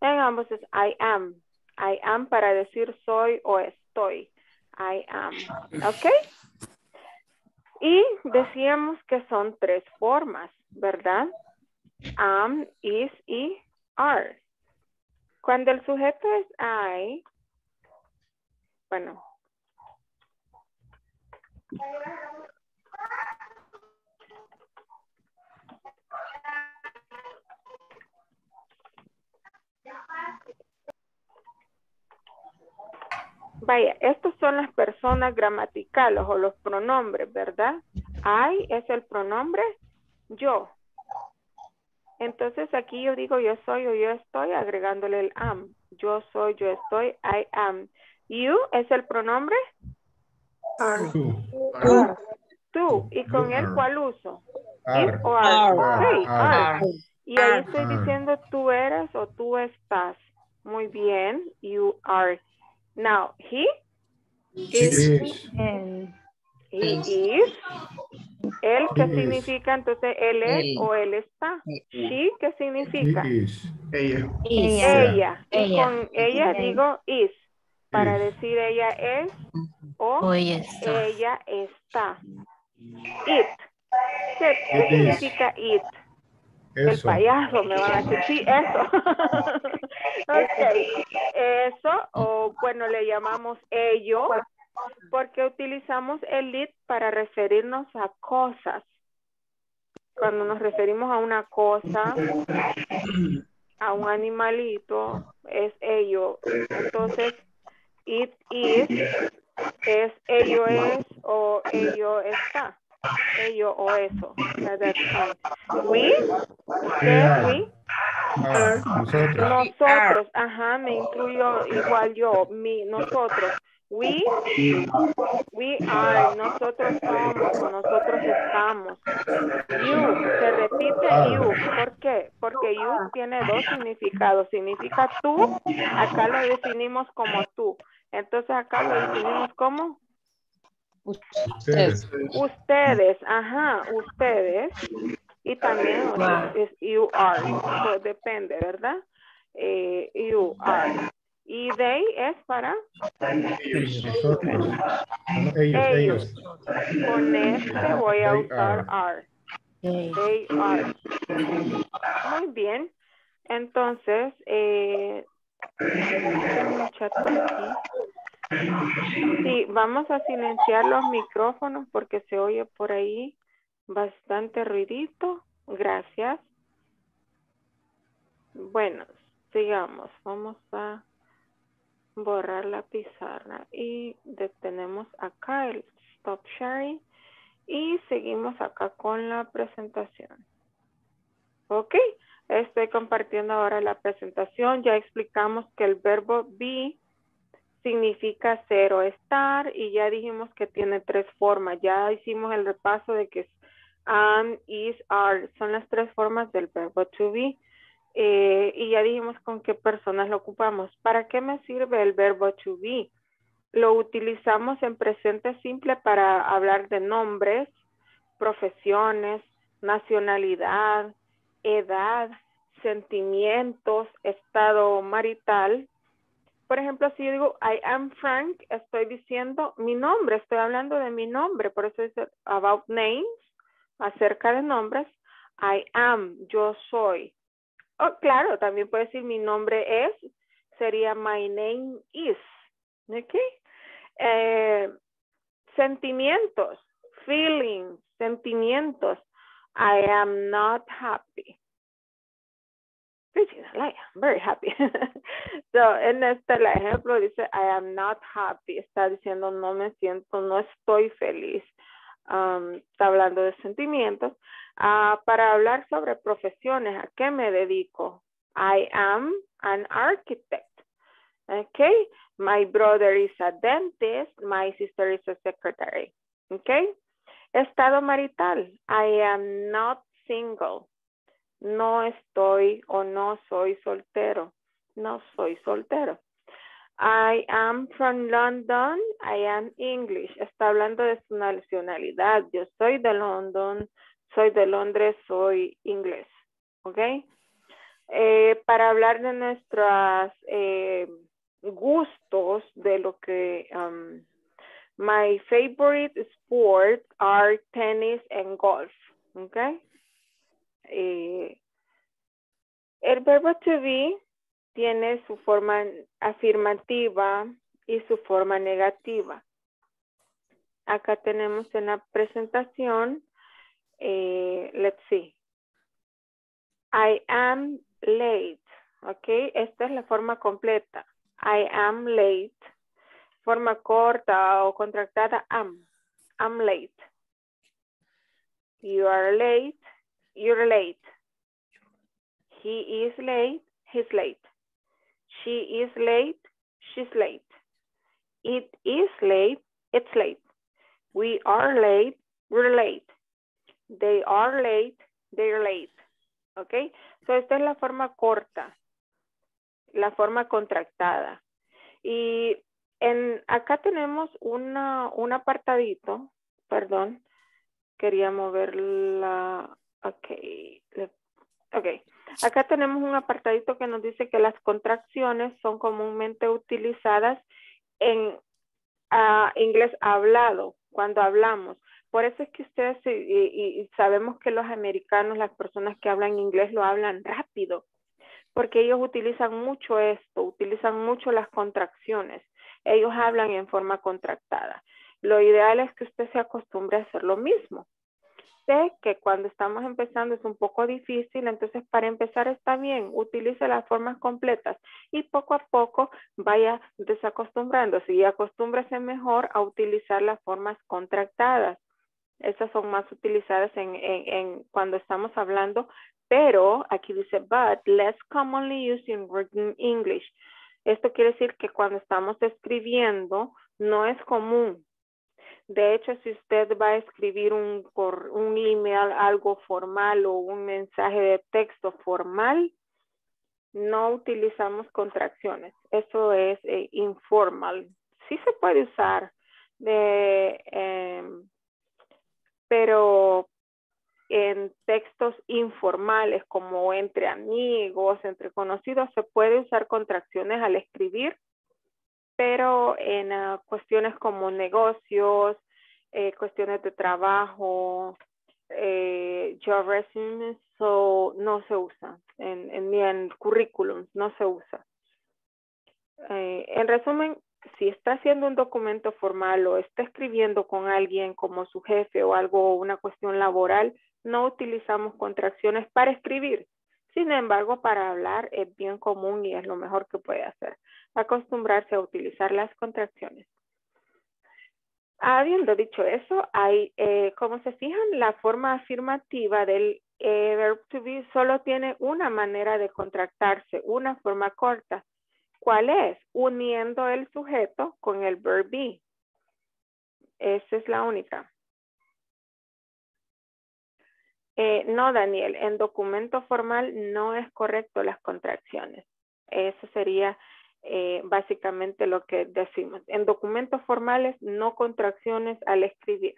En ambos es I am. I am para decir soy o estoy. I am. ¿Ok? Y decíamos que son tres formas, ¿verdad? Am, is y are. Cuando el sujeto es I, bueno. Vaya, estos son las personas gramaticales o los pronombres, ¿verdad? I es el pronombre yo. Entonces aquí yo digo yo soy o yo estoy agregándole el am. Yo soy, yo estoy, I am. You es el pronombre Are. tú. Tú. ¿Y con él cuál uso? Are. It o are. Are. Ok, Are. are. Y ahí estoy diciendo tú eres o tú estás. Muy bien. You are. Now, he, Is. Is. Él. he Is. Él, ¿qué Is. significa? Entonces, él es Él. o él está. She, ¿qué significa? Is. Ella. Ella. Ella. Con ella digo is. Para Is. decir ella es o O ella está. ella está. It. ¿Qué, It significa it? El payaso me van a decir, sí, eso. ok, eso, o bueno, le llamamos ello, porque utilizamos el it para referirnos a cosas. Cuando nos referimos a una cosa, a un animalito, es ello. Entonces, it is, es ello es o ello está. Ello o eso. Fine. We, ¿qué es we? Are. Nosotros. Ajá, me incluyo igual yo, mi, nosotros. We, we are, nosotros somos, o nosotros estamos. You, se repite you. ¿Por qué? Porque you tiene dos significados. Significa tú, acá lo definimos como tú. Entonces acá lo definimos como Ustedes. ustedes, ajá, ustedes. Y también es you are, so, depende, ¿verdad? Eh, you are. Y they es para Nosotros. Ellos, ellos. con este voy a usar are. They are. Muy bien. Entonces, eh, un chat por aquí. Sí, vamos a silenciar los micrófonos porque se oye por ahí bastante ruidito. Gracias. Bueno, sigamos. Vamos a borrar la pizarra y detenemos acá el stop sharing y seguimos acá con la presentación. Ok, estoy compartiendo ahora la presentación. Ya explicamos que el verbo be significa ser o estar y ya dijimos que tiene tres formas. Ya hicimos el repaso de que am, is, are. Son las tres formas del verbo to be. Eh, y ya dijimos con qué personas lo ocupamos. ¿Para qué me sirve el verbo to be? Lo utilizamos en presente simple para hablar de nombres, profesiones, nacionalidad, edad, sentimientos, estado marital. Por ejemplo, si yo digo I am Frank, estoy diciendo mi nombre, estoy hablando de mi nombre, por eso dice about names, acerca de nombres. I am, yo soy. Oh, claro, también puede decir mi nombre es, sería my name is. ¿Ok? Eh, sentimientos, feelings, sentimientos. I am not happy. Original, I am very happy. so, en este el ejemplo dice I am not happy. Está diciendo no me siento, no estoy feliz. Um, está hablando de sentimientos. Ah, para hablar sobre profesiones, ¿a qué me dedico? I am an architect. Okay. My brother is a dentist. My sister is a secretary. Okay. Estado marital. I am not single. No estoy o no soy soltero. No soy soltero. I am from London. I am English. Está hablando de su nacionalidad. Yo soy de London. Soy de Londres. Soy inglés. ¿Ok? Eh, para hablar de nuestros eh, gustos, de lo que um, my favorite sports are tennis and golf. ¿Ok? Eh, el verbo to be tiene su forma afirmativa y su forma negativa. Acá tenemos en la presentación, eh, let's see. I am late, ¿ok? Esta es la forma completa. I am late. Forma corta o contractada, am. I'm late. You are late. You're late. He is late. He's late. She is late. She's late. It is late. It's late. We are late. We're late. They are late. They're late. ¿Ok? So esta es la forma corta. La forma contractada. Y en, acá tenemos una, un apartadito. Perdón. Quería moverla. Ok. Ok. Acá tenemos un apartadito que nos dice que las contracciones son comúnmente utilizadas en uh, inglés hablado, cuando hablamos. Por eso es que ustedes, y, y, sabemos que los americanos, las personas que hablan inglés lo hablan rápido, porque ellos utilizan mucho esto, utilizan mucho las contracciones. Ellos hablan en forma contractada. Lo ideal es que usted se acostumbre a hacer lo mismo sé que cuando estamos empezando es un poco difícil, entonces para empezar está bien, utilice las formas completas y poco a poco vaya desacostumbrándose y acostúmbrese mejor a utilizar las formas contractadas. Esas son más utilizadas en, en, cuando estamos hablando, pero aquí dice, but less commonly used in written English. Esto quiere decir que cuando estamos escribiendo no es común de hecho, si usted va a escribir un, un email, algo formal o un mensaje de texto formal, no utilizamos contracciones. Eso es eh, informal. Sí se puede usar, de, em, pero en textos informales como entre amigos, entre conocidos, se puede usar contracciones al escribir pero en uh, cuestiones como negocios, eh, cuestiones de trabajo, eh, job resumes, so, no se usa, en, en, ni no se usa. Eh, en resumen, si está haciendo un documento formal o está escribiendo con alguien como su jefe o algo, una cuestión laboral, no utilizamos contracciones para escribir. Sin embargo, para hablar es bien común y es lo mejor que puede hacer acostumbrarse a utilizar las contracciones. Habiendo dicho eso, eh, como se fijan, la forma afirmativa del eh, verb to be solo tiene una manera de contractarse, una forma corta. ¿Cuál es? Uniendo el sujeto con el verb be. Esa es la única. Eh, no, Daniel, en documento formal no es correcto las contracciones. Eso sería eh, básicamente lo que decimos. En documentos formales, no contracciones al escribir.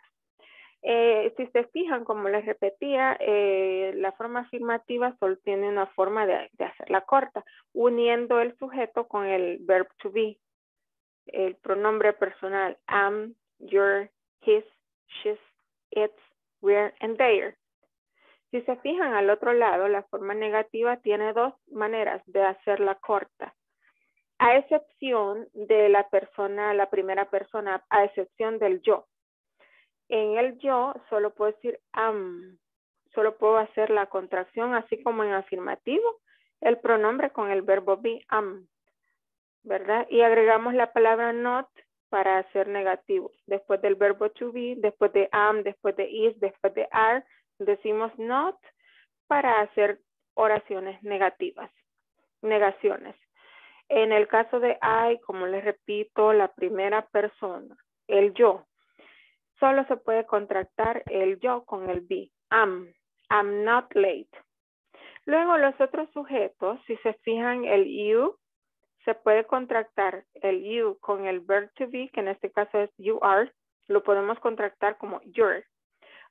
Eh, si se fijan, como les repetía, eh, la forma afirmativa solo tiene una forma de, hacerla corta, uniendo el sujeto con el verb to be, el pronombre personal am, your, his, she's, its, we're, and their. Si se fijan al otro lado, la forma negativa tiene dos maneras de hacerla corta a excepción de la persona, la primera persona, a excepción del yo. En el yo solo puedo decir am, solo puedo hacer la contracción así como en afirmativo, el pronombre con el verbo be, am, ¿verdad? Y agregamos la palabra not para hacer negativo. Después del verbo to be, después de am, después de is, después de are, decimos not para hacer oraciones negativas, negaciones. En el caso de I, como les repito, la primera persona, el yo, solo se puede contractar el yo con el be. Am, I'm not late. Luego los otros sujetos, si se fijan el you, se puede contractar el you con el verb to be, que en este caso es you are, lo podemos contractar como you're.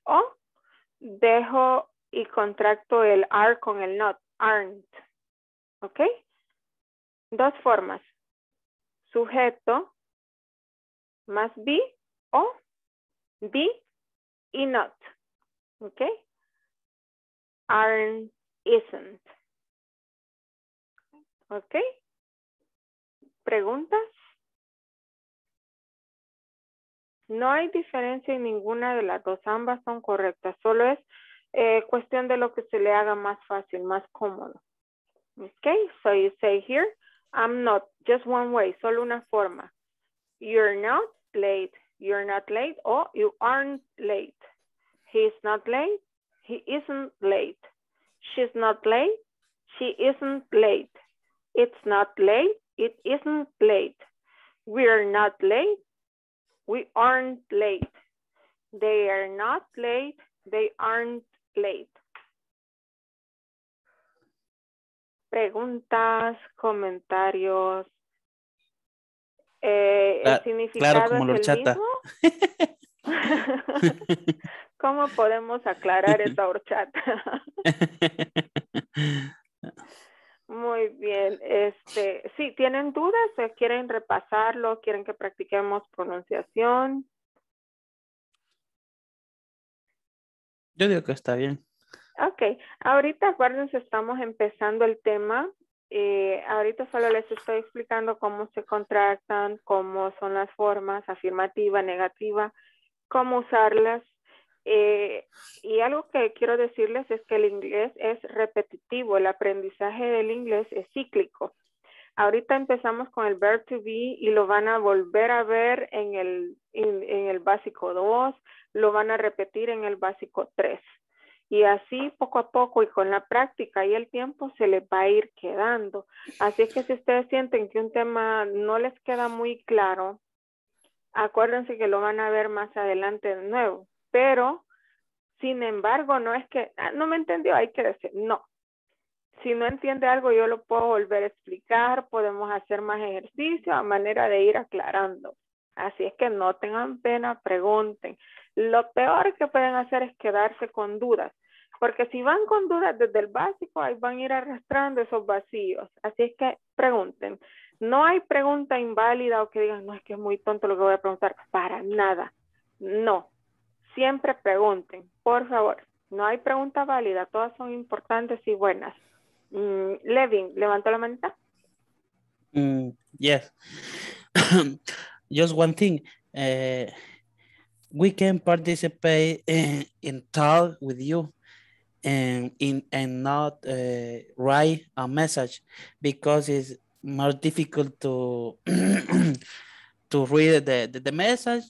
O dejo y contracto el are con el not, aren't. ¿Ok? Dos formas. Sujeto más be o be y not. ¿Ok? Aren't, isn't. ¿Ok? ¿Preguntas? No hay diferencia en ninguna de las dos, ambas son correctas, solo es eh, cuestión de lo que se le haga más fácil, más cómodo. Okay, so you say here, I'm not, just one way, solo una forma. You're not late, you're not late, or you aren't late. He's not late, he isn't late. She's not late, she isn't late. It's not late, it isn't late. We're not late, we aren't late. They are not late, they aren't late. Preguntas, comentarios. Eh, ¿El significado claro, como es el mismo? ¿Cómo podemos aclarar esa horchata? Muy bien. Este, sí, ¿tienen dudas? o ¿Quieren repasarlo? ¿Quieren que practiquemos pronunciación? Yo digo que está bien. Ok, ahorita acuérdense, estamos empezando el tema. Eh, ahorita solo les estoy explicando cómo se contractan, cómo son las formas, afirmativa, negativa, cómo usarlas. Eh, y algo que quiero decirles es que el inglés es repetitivo, el aprendizaje del inglés es cíclico. Ahorita empezamos con el verb to be y lo van a volver a ver en el, en, en el básico 2, lo van a repetir en el básico 3. Y así poco a poco y con la práctica y el tiempo se les va a ir quedando. Así es que si ustedes sienten que un tema no les queda muy claro, acuérdense que lo van a ver más adelante de nuevo. Pero, sin embargo, no es que, "Ah, no me entendió, hay que decir, no. Si no entiende algo, yo lo puedo volver a explicar, podemos hacer más ejercicio a manera de ir aclarando. Así es que no tengan pena, pregunten. Lo peor que pueden hacer es quedarse con dudas, porque si van con dudas desde el básico, ahí van a ir arrastrando esos vacíos. Así es que pregunten. No hay pregunta inválida o que digan, no, es que es muy tonto lo que voy a preguntar. Para nada. No. Siempre pregunten, por favor. No hay pregunta válida, todas son importantes y buenas. Mm, Levin, levantó la manita. Mm, yes. Just one thing. Uh, we can participate in, in talk with you and in and not uh, write a message because it's more difficult to to read the, the, the message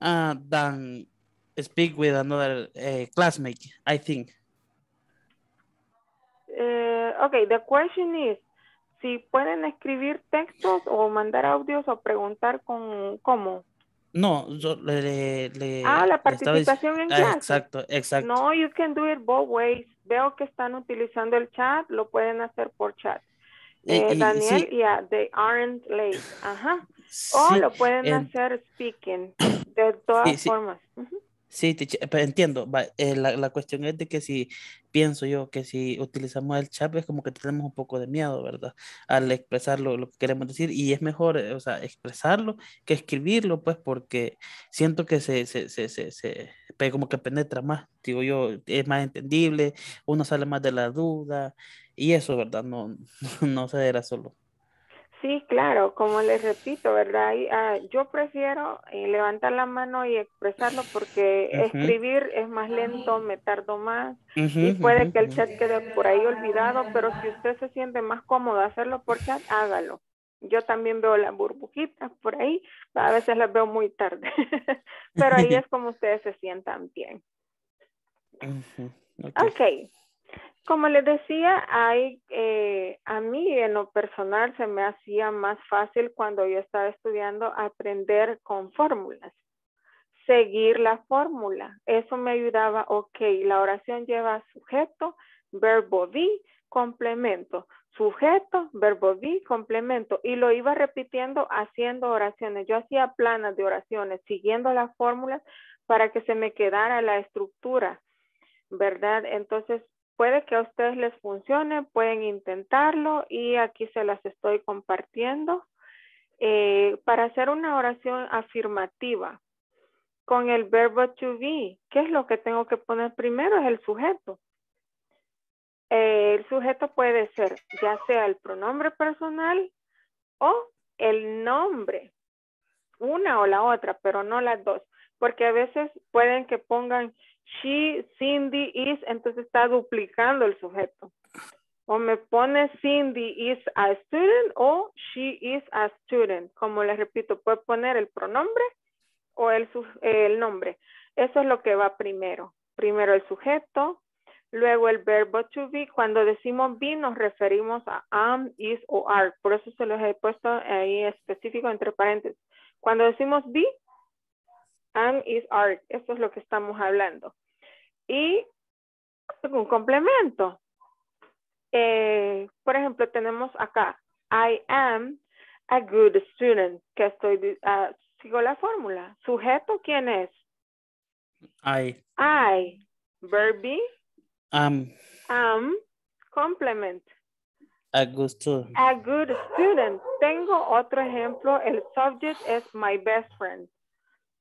uh, than speak with another uh, classmate, I think. Eh, ok, the question is, si pueden escribir textos o mandar audios o preguntar con cómo. No, yo le, le- Ah, la le estaba dic- participación en Ah, clase. Exacto, exacto. No, you can do it both ways. Veo que están utilizando el chat, lo pueden hacer por chat. Eh, y- Daniel, sí. yeah, they aren't late. Ajá. O lo pueden en- hacer speaking, de todas Sí, formas. Ujú. Sí, pero entiendo. eh, la, la cuestión es de que si pienso yo que si utilizamos el chat es como que tenemos un poco de miedo, ¿verdad? Al expresar lo, que queremos decir y es mejor, eh, o sea, expresarlo que escribirlo, pues, porque siento que se, se, se, se, se- como que penetra más, digo yo, es más entendible, uno sale más de la duda y eso, ¿verdad? No, no se era solo. Sí, claro, como les repito, ¿verdad? Y, ah, yo prefiero eh, levantar la mano y expresarlo porque escribir es más lento, me tardo más y puede que el chat quede por ahí olvidado, pero si usted se siente más cómodo hacerlo por chat, hágalo. Yo también veo las burbujitas por ahí, a veces las veo muy tarde, pero ahí es como ustedes se sientan bien. Ok. Ok. Como les decía, hay, eh, a mí en lo personal se me hacía más fácil cuando yo estaba estudiando aprender con fórmulas, seguir la fórmula. Eso me ayudaba, ok, la oración lleva sujeto, verbo be, complemento. Sujeto, verbo be, complemento. Y lo iba repitiendo haciendo oraciones. Yo hacía planas de oraciones, siguiendo las fórmulas para que se me quedara la estructura. ¿verdad? Entonces, puede que a ustedes les funcione, pueden intentarlo y aquí se las estoy compartiendo. Eh, para hacer una oración afirmativa con el verbo to be, ¿qué es lo que tengo que poner primero? Es el sujeto. eh, el sujeto puede ser ya sea el pronombre personal o el nombre, una o la otra, pero no las dos, porque a veces pueden que pongan she, Cindy, is, entonces está duplicando el sujeto. O me pone Cindy is a student o she is a student. Como les repito, puede poner el pronombre o el, el nombre. Eso es lo que va primero. Primero el sujeto, luego el verbo to be. Cuando decimos be nos referimos a am, is o are. Por eso se los he puesto ahí específico entre paréntesis. Cuando decimos be, am, is, are. Eso es lo que estamos hablando. Y un complemento. Eh, por ejemplo, tenemos acá, I am a good student, que estoy, ah, sigo la fórmula. Sujeto, ¿quién es? I I. Verb be, am am, complement. a good student. A good student. Tengo otro ejemplo. El subject es my best friend.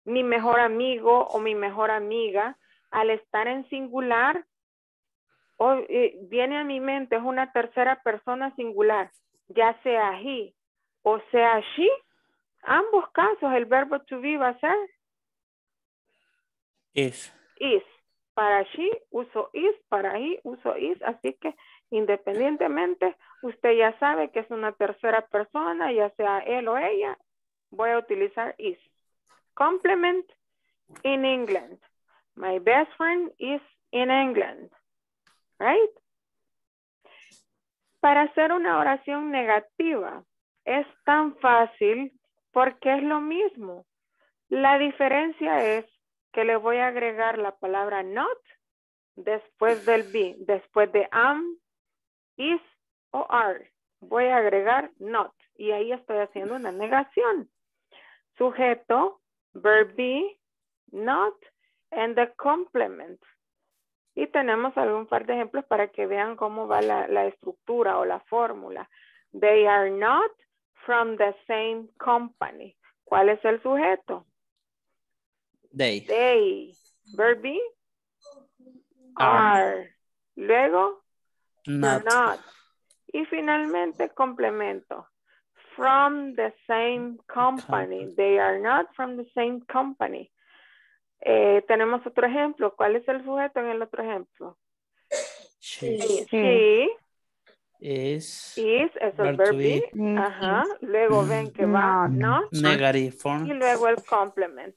Mi mejor amigo o mi mejor amiga. Al estar en singular, o, eh, viene a mi mente, es una tercera persona singular. Ya sea he o sea she. Ambos casos, el verbo to be va a ser Is is. Para she uso is, para he uso is, así que independientemente, usted ya sabe que es una tercera persona, ya sea él o ella, voy a utilizar is. Complement in England. My best friend is in England. Right? Para hacer una oración negativa es tan fácil porque es lo mismo. La diferencia es que le voy a agregar la palabra not después del be, después de am, is o are. Voy a agregar not y ahí estoy haciendo una negación. Sujeto, verb be, not, and the complement. Y tenemos algún par de ejemplos para que vean cómo va la, la estructura o la fórmula. They are not from the same company. ¿Cuál es el sujeto? they. They. Verb be, Are. Luego, Not. not. Y finalmente, complemento. From the same company. They are not from the same company. Eh, tenemos otro ejemplo. ¿Cuál es el sujeto en el otro ejemplo? She She is is, es el Verb to verb be. be. Ajá. Luego ven que va not. negative form. Y luego el complement.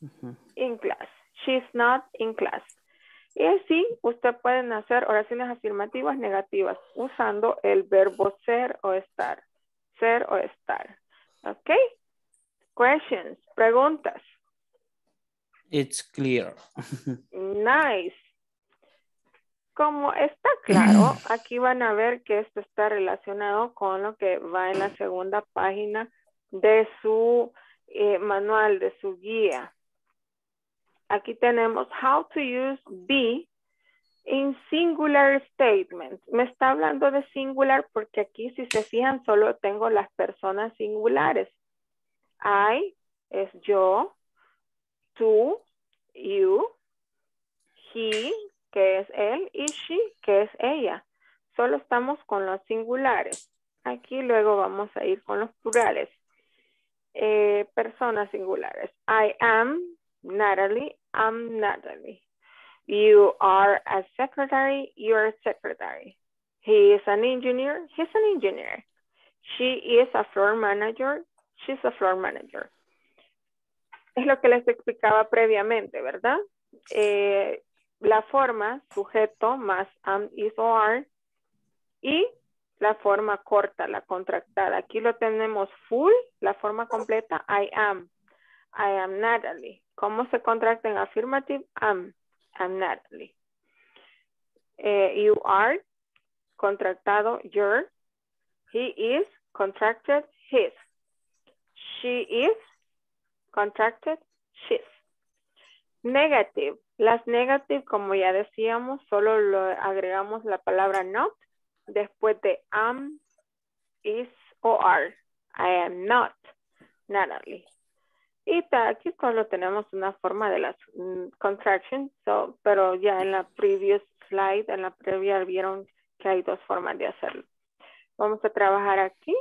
Ujú. in class. She's not in class. Y así usted pueden hacer oraciones afirmativas negativas usando el verbo ser o estar. Ser o estar. ¿Ok? Questions, preguntas. It's clear. Nice. Como está claro, aquí van a ver que esto está relacionado con lo que va en la segunda página de su eh, manual, de su guía. Aquí tenemos how to use be in singular statements. Me está hablando de singular porque aquí, si se fijan, solo tengo las personas singulares. I es yo, tú, you, he, que es él, y she, que es ella. Solo estamos con los singulares. Aquí luego vamos a ir con los plurales. Eh, personas singulares. I am Natalie, I'm Natalie. You are a secretary, you're a secretary. He is an engineer, he's an engineer. She is a floor manager, she's a floor manager. Es lo que les explicaba previamente, ¿verdad? Eh, la forma sujeto más am, is o are y la forma corta, la contractada. Aquí lo tenemos full, la forma completa, I am. I am Natalie. ¿Cómo se contracta en affirmative? Am. I'm Natalie. Eh, you are, contractado, your. He is, contracted, his. She is, contracted, she's. Negative. Las negative, como ya decíamos, solo lo agregamos la palabra not después de am, is o are. I am not Natalie. Y aquí solo tenemos una forma de las mm, contractions, so, pero ya en la previous slide, en la previa vieron que hay dos formas de hacerlo. Vamos a trabajar aquí.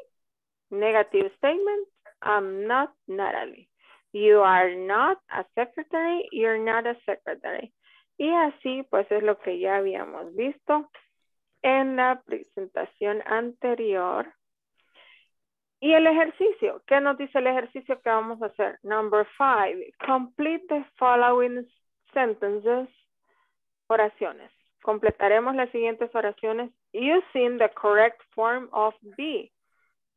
Negative statement. I'm not Natalie. You are not a secretary. You're not a secretary. Y así pues es lo que ya habíamos visto en la presentación anterior. Y el ejercicio, ¿qué nos dice el ejercicio que vamos a hacer? Number five, complete the following sentences, oraciones. Completaremos las siguientes oraciones using the correct form of be.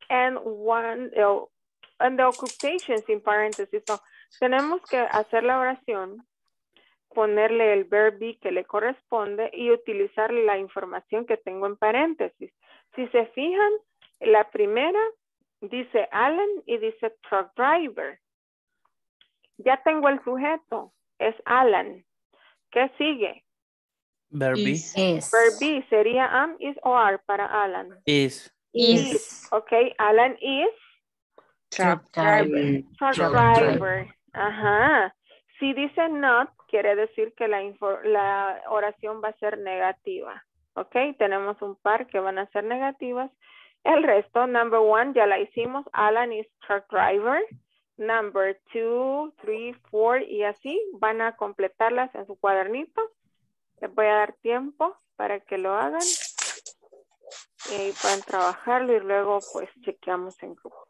And one, oh, and the occupations in parentheses. So, tenemos que hacer la oración, ponerle el verb be que le corresponde y utilizar la información que tengo en paréntesis. Si se fijan, la primera dice Alan y dice truck driver. Ya tengo el sujeto, es Alan. ¿Qué sigue? Verb be. Is. Verb be sería am, is o are para Alan. Is. Is. Ok, Alan is Truck driver. truck driver. Ajá. Si dice not, quiere decir que la, la oración va a ser negativa. Ok, tenemos un par que van a ser negativas. El resto, number one, ya la hicimos. Alan is truck driver. Number two, three, four, y así van a completarlas en su cuadernito. Les voy a dar tiempo para que lo hagan. Y ahí pueden trabajarlo y luego pues chequeamos en grupo.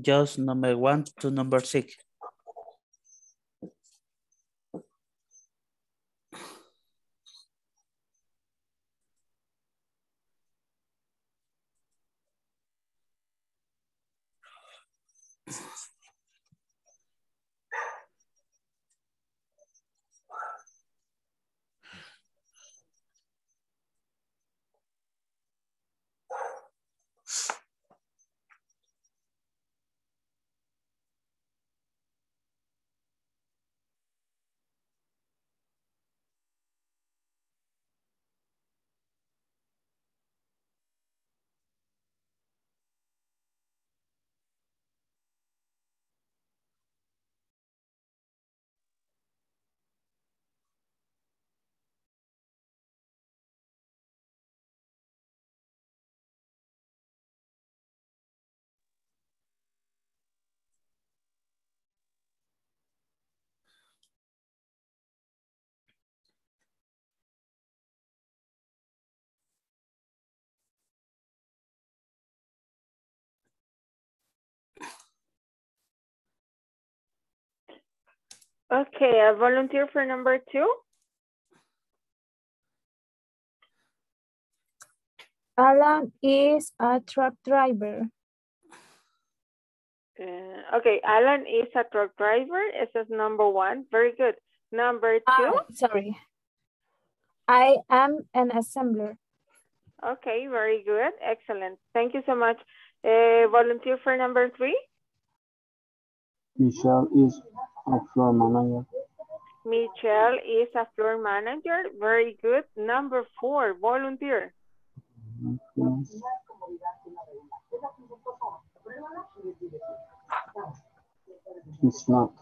Just number one to number six. Okay, a volunteer for number two. Alan is a truck driver. Uh, okay, Alan is a truck driver. Ese es number one. Very good. Number two. Ah, sorry. I am an assembler. Okay, very good. Excellent. Thank you so much. Uh, volunteer for number three. Michelle is a floor manager. Michelle is a floor manager. Very good. Number four, volunteer. It's not.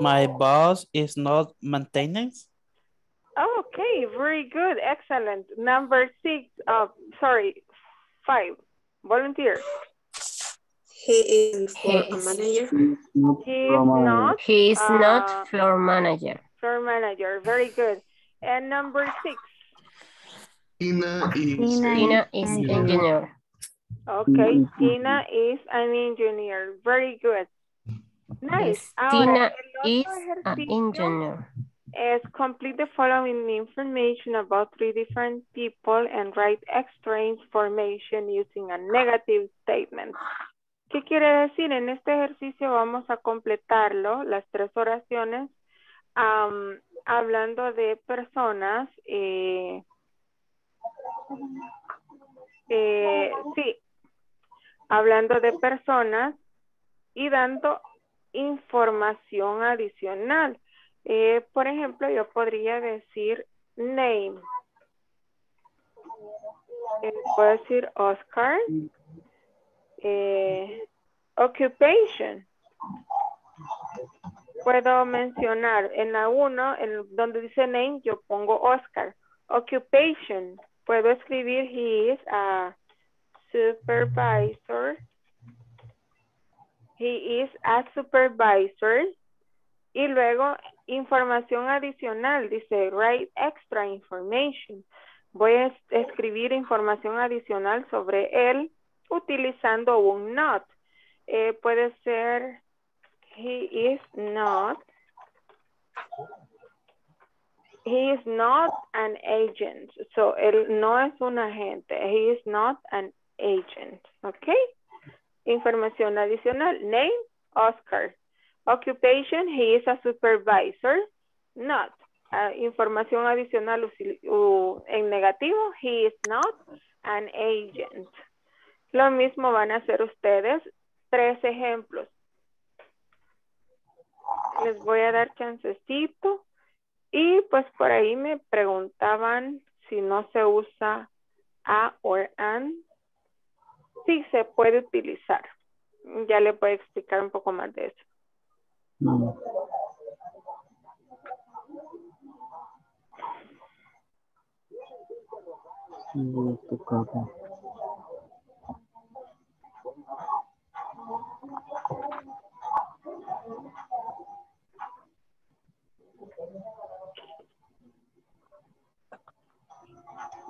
My boss is not maintenance. Okay, very good. Excellent. Number six, uh, sorry, five, volunteer. He is floor manager. He is not. He is uh, not floor manager. Floor manager. Very good. And number six. Tina is. Tina is engineer. Okay, Tina is an engineer. Very good. Nice. Ahora, Tina is an engineer. is complete the following information about three different people and write extra information using a negative statement. ¿Qué quiere decir? En este ejercicio vamos a completarlo, las tres oraciones, hablando de personas, eh, eh, sí, hablando de personas y dando información adicional. Eh, por ejemplo, yo podría decir name. Puedo decir Oscar. Eh, occupation. Puedo mencionar en la 1, en donde dice name, yo pongo Oscar. Occupation. Puedo escribir he is a supervisor. He is a supervisor. Y luego información adicional, dice write extra information. Voy a es- escribir información adicional sobre él utilizando un not. Eh, puede ser he is not. He is not an agent. So él no es un agente. He is not an agent. ¿Ok? Información adicional. Name, Oscar. Occupation, he is a supervisor. Not. Ah, información adicional en negativo, he is not an agent. Lo mismo van a hacer ustedes. Tres ejemplos. Les voy a dar chancecito. Y pues por ahí me preguntaban si no se usa a o an. Sí se puede utilizar. Ya le voy a explicar un poco más de eso. Sí,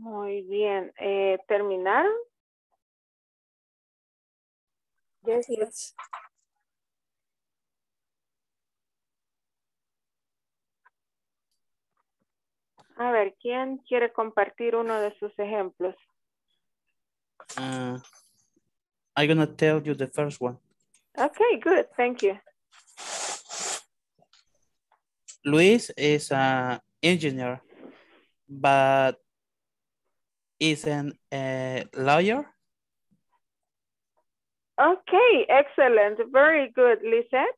Muy bien. Eh, ¿Terminaron? Yes, yes. A ver, ¿quién quiere compartir uno de sus ejemplos? Uh, I'm gonna tell you the first one. Okay, good. Thank you. Luis is an engineer, but isn't a lawyer. Okay, excellent. Very good, Lisette.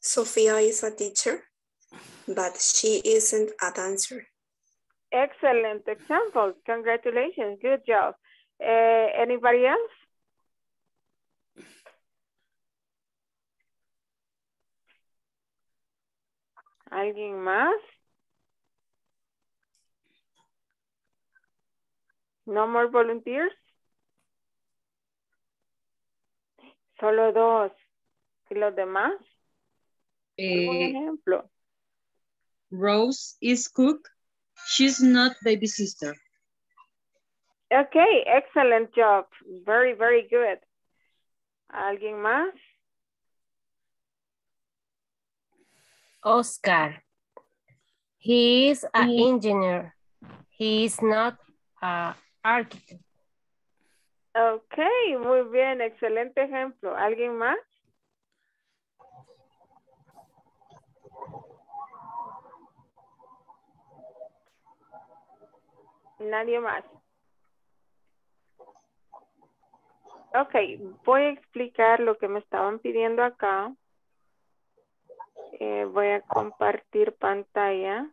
Sophia is a teacher, but she isn't a dancer. Excellent example. Congratulations. Good job. Uh, anybody else? ¿Alguien más? No more volunteers? Solo dos. ¿Y los demás? Un Eh, ejemplo. Rose is cook. She's not baby sister. Okay, excellent job. Very, very good. ¿Alguien más? Oscar. He is an engineer. He is not an architect. Okay, muy bien, excelente ejemplo. ¿Alguien más? Nadie más. Ok, voy a explicar lo que me estaban pidiendo acá. Eh, voy a compartir pantalla.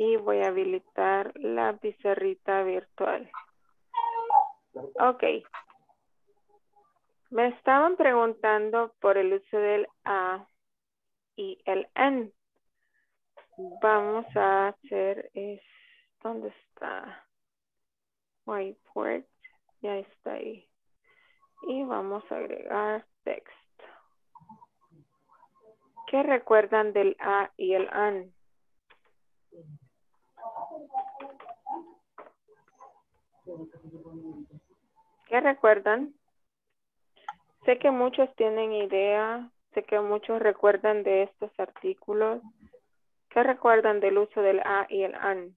Y voy a habilitar la pizarrita virtual. Ok. Me estaban preguntando por el uso del A y el N. Vamos a hacer es, ¿dónde está? Whiteboard, ya está ahí. Y vamos a agregar text. ¿Qué recuerdan del A y el AN? ¿Qué recuerdan? Sé que muchos tienen idea, sé que muchos recuerdan de estos artículos. ¿Qué recuerdan del uso del A y el AN?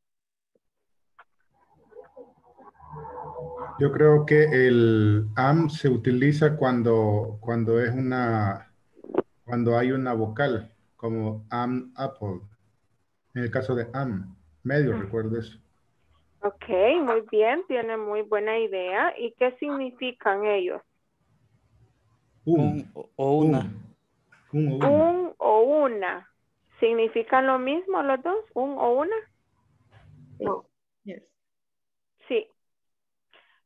Yo creo que el am se utiliza cuando, cuando es una, cuando hay una vocal, como am, apple. En el caso de am, medio recuerdo eso. Ok, muy bien, tiene muy buena idea. ¿Y qué significan ellos? Un, o- o una. un o una. Un o una. ¿Significan lo mismo los dos? ¿Un o una? Yes. Sí.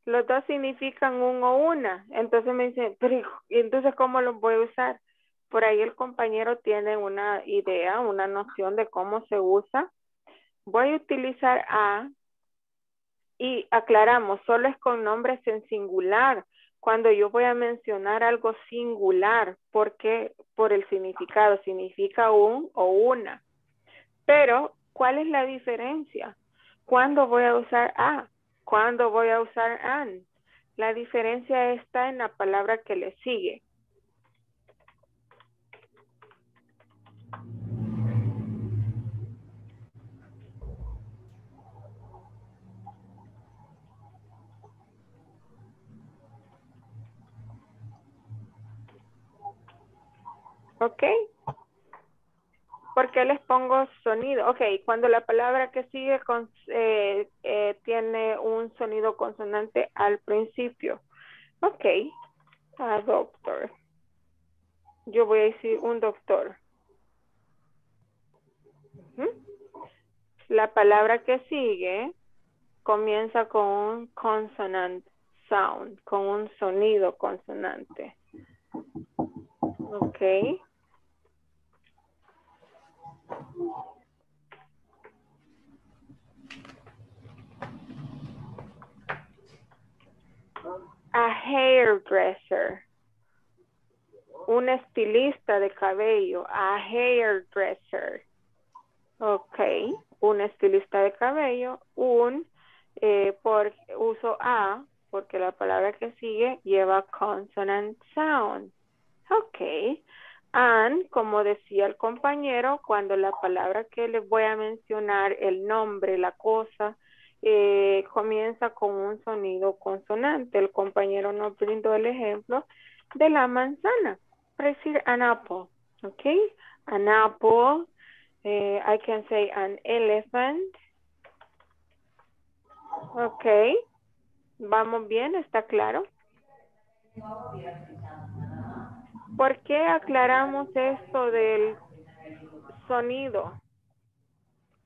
Los dos significan un o una. Entonces me dicen, pero hijo, ¿y entonces cómo los voy a usar? Por ahí el compañero tiene una idea, una noción de cómo se usa. Voy a utilizar a y aclaramos, solo es con nombres en singular. Cuando yo voy a mencionar algo singular, porque por el significado significa un o una. Pero, ¿cuál es la diferencia? ¿Cuándo voy a usar a? ¿Cuándo voy a usar an? La diferencia está en la palabra que le sigue. ¿Ok? ¿Por qué les pongo sonido? Ok, cuando la palabra que sigue eh, eh, tiene un sonido consonante al principio. Ok, a doctor. Yo voy a decir un doctor. La palabra que sigue comienza con un consonant sound, con un sonido consonante. Ok. A hairdresser. Un estilista de cabello. A hairdresser. Ok. un estilista de cabello, un, eh, por uso a, porque la palabra que sigue lleva consonant sound. Ok. And, como decía el compañero, cuando la palabra que les voy a mencionar, el nombre, la cosa, eh, comienza con un sonido consonante. El compañero nos brindó el ejemplo de la manzana. Decir an apple, ¿ok? An apple. eh, I can say an elephant. Ok. Vamos bien, ¿está claro? ¿Por qué aclaramos esto del sonido?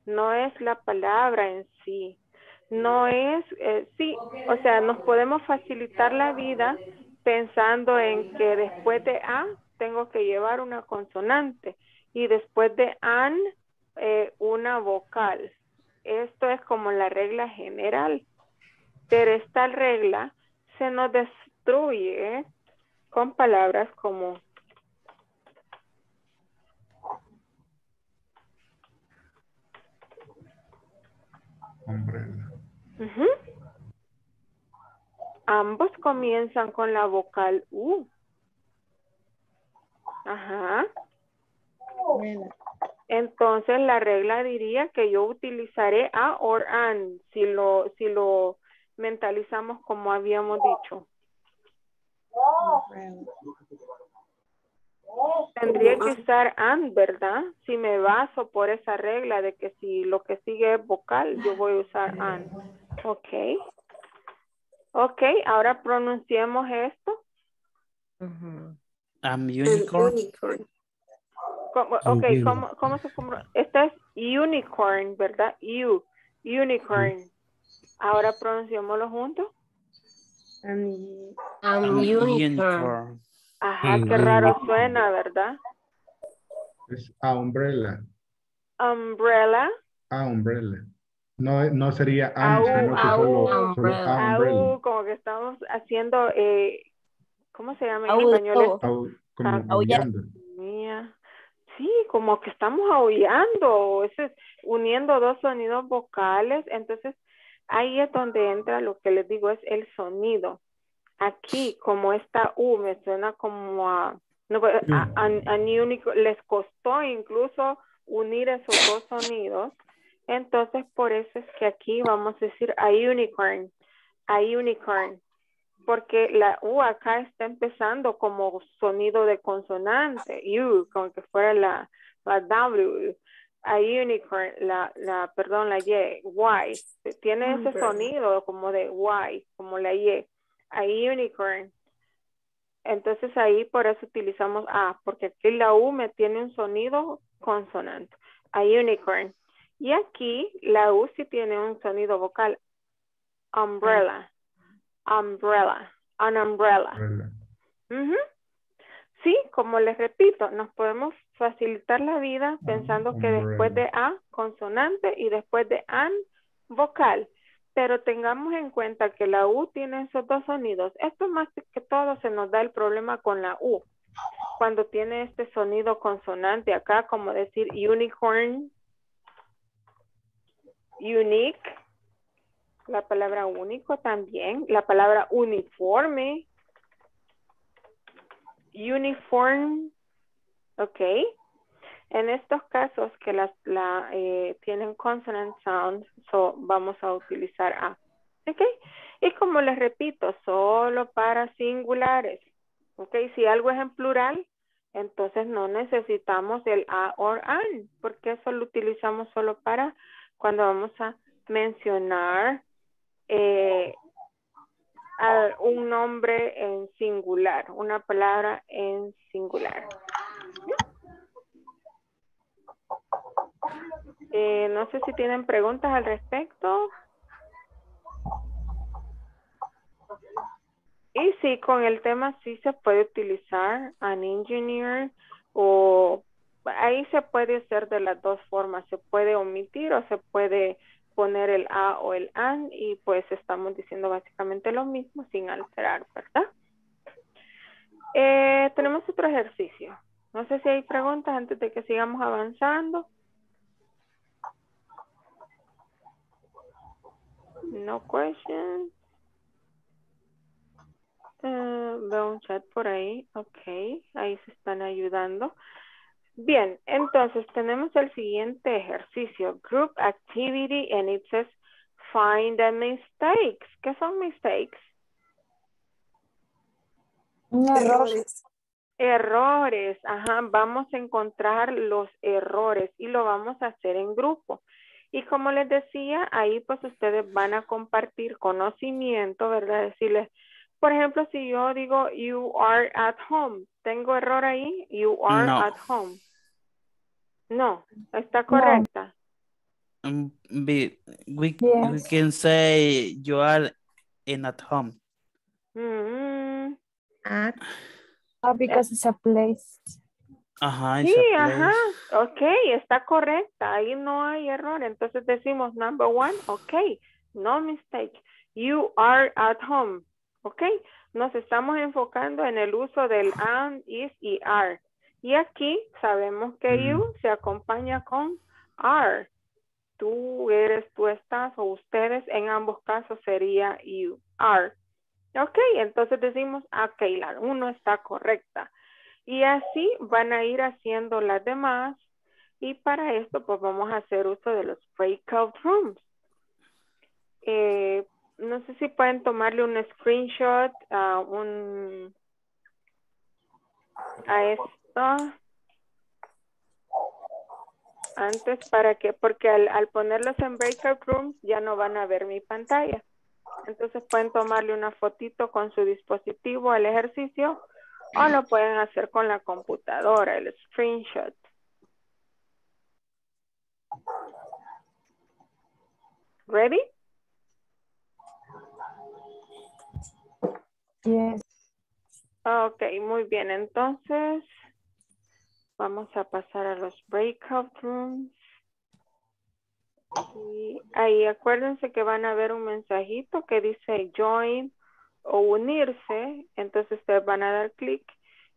No es la palabra en sí. No es, eh, sí, o sea, nos podemos facilitar la vida pensando en que después de A tengo que llevar una consonante y después de AN eh, una vocal. Esto es como la regla general. Pero esta regla se nos destruye con palabras como Umbrella. Ambos comienzan con la vocal U. Ajá. Entonces la regla diría que yo utilizaré a or an si lo, si lo mentalizamos como habíamos dicho. Tendría que usar and, ¿verdad? Si me baso por esa regla de que si lo que sigue es vocal, yo voy a usar and. Ok. Ok, ahora pronunciemos esto. I'm unicorn. ¿Cómo- ok, Unicorn. ¿cómo, cómo se compro- Esta es unicorn, ¿verdad? U, unicorn. Ahora pronunciémoslo juntos. Um, I'm unicorn. Ajá, Mm, qué raro suena, ¿verdad? Es a umbrella. Umbrella, A umbrella. No, no sería am, Au, sino que au, solo, solo a umbrella. au, como que estamos haciendo, eh, ¿cómo se llama en español? Como Ah, aullando. Mía. Sí, como que estamos aullando, eso es uniendo dos sonidos vocales, entonces ahí es donde entra lo que les digo, es el sonido. Aquí, como esta U me suena como a, no, pues, a, a- a único, les costó incluso unir esos dos sonidos, entonces por eso es que aquí vamos a decir a unicorn, a unicorn, porque la U acá está empezando como sonido de consonante, U, como que fuera la, la W, a unicorn, la, la, perdón, la Y, Y, tiene ese Umbrella. sonido como de Y, como la Y, a unicorn. Entonces ahí por eso utilizamos A, porque aquí la U me tiene un sonido consonante, a unicorn. Y aquí la U sí tiene un sonido vocal, umbrella, umbrella, an umbrella. Ujú. Sí, como les repito, nos podemos facilitar la vida pensando que después de A, consonante y después de AN, vocal. Pero tengamos en cuenta que la U tiene esos dos sonidos. Esto más que todo se nos da el problema con la U. Cuando tiene este sonido consonante acá, como decir unicorn, unique, la palabra único también, la palabra uniforme, uniform, ok. En estos casos que las la, eh, tienen consonant sound, so vamos a utilizar a, ok. Y como les repito, solo para singulares, ok. Si algo es en plural, entonces no necesitamos el a or an, porque eso lo utilizamos solo para cuando vamos a mencionar eh, a un nombre en singular, una palabra en singular. Eh, no sé si tienen preguntas al respecto. Y sí, con el tema sí se puede utilizar an engineer o ahí se puede hacer de las dos formas. Se puede omitir o se puede poner el a o el an y pues estamos diciendo básicamente lo mismo sin alterar, ¿verdad? Eh, tenemos otro ejercicio. No sé si hay preguntas antes de que sigamos avanzando. No questions. Eh, veo un chat por ahí. Ok, ahí se están ayudando. Bien, entonces tenemos el siguiente ejercicio. Group activity and it says find the mistakes. ¿Qué son mistakes? Errores. Errores, ajá, vamos a encontrar los errores y lo vamos a hacer en grupo. Y como les decía, ahí pues ustedes van a compartir conocimiento, ¿verdad? Decirles, por ejemplo, si yo digo you are at home, ¿tengo error ahí? You are No. at home. No, está correcta. Um, we, we Yes. can say you are in at home. Mm, At Ah, because it's a place. Ajá, it's Sí, a ajá, ok, está correcta, ahí no hay error. Entonces decimos number one, ok, no mistake. You are at home, ok. Nos estamos enfocando en el uso del am, is y are. Y aquí sabemos que Mm. you se acompaña con are. Tú eres, tú estás o ustedes, en ambos casos sería you are. Ok, entonces decimos, ok, la uno está correcta. Y así van a ir haciendo las demás. Y para esto, pues vamos a hacer uso de los breakout rooms. Eh, no sé si pueden tomarle un screenshot a un a esto antes para que, porque al, al ponerlos en breakout rooms ya no van a ver mi pantalla. Entonces pueden tomarle una fotito con su dispositivo al ejercicio o lo pueden hacer con la computadora, el screenshot. Ready? Yes. Ok, muy bien. Entonces, vamos a pasar a los breakout rooms. Ahí acuérdense que van a ver un mensajito que dice join o unirse. Entonces ustedes van a dar clic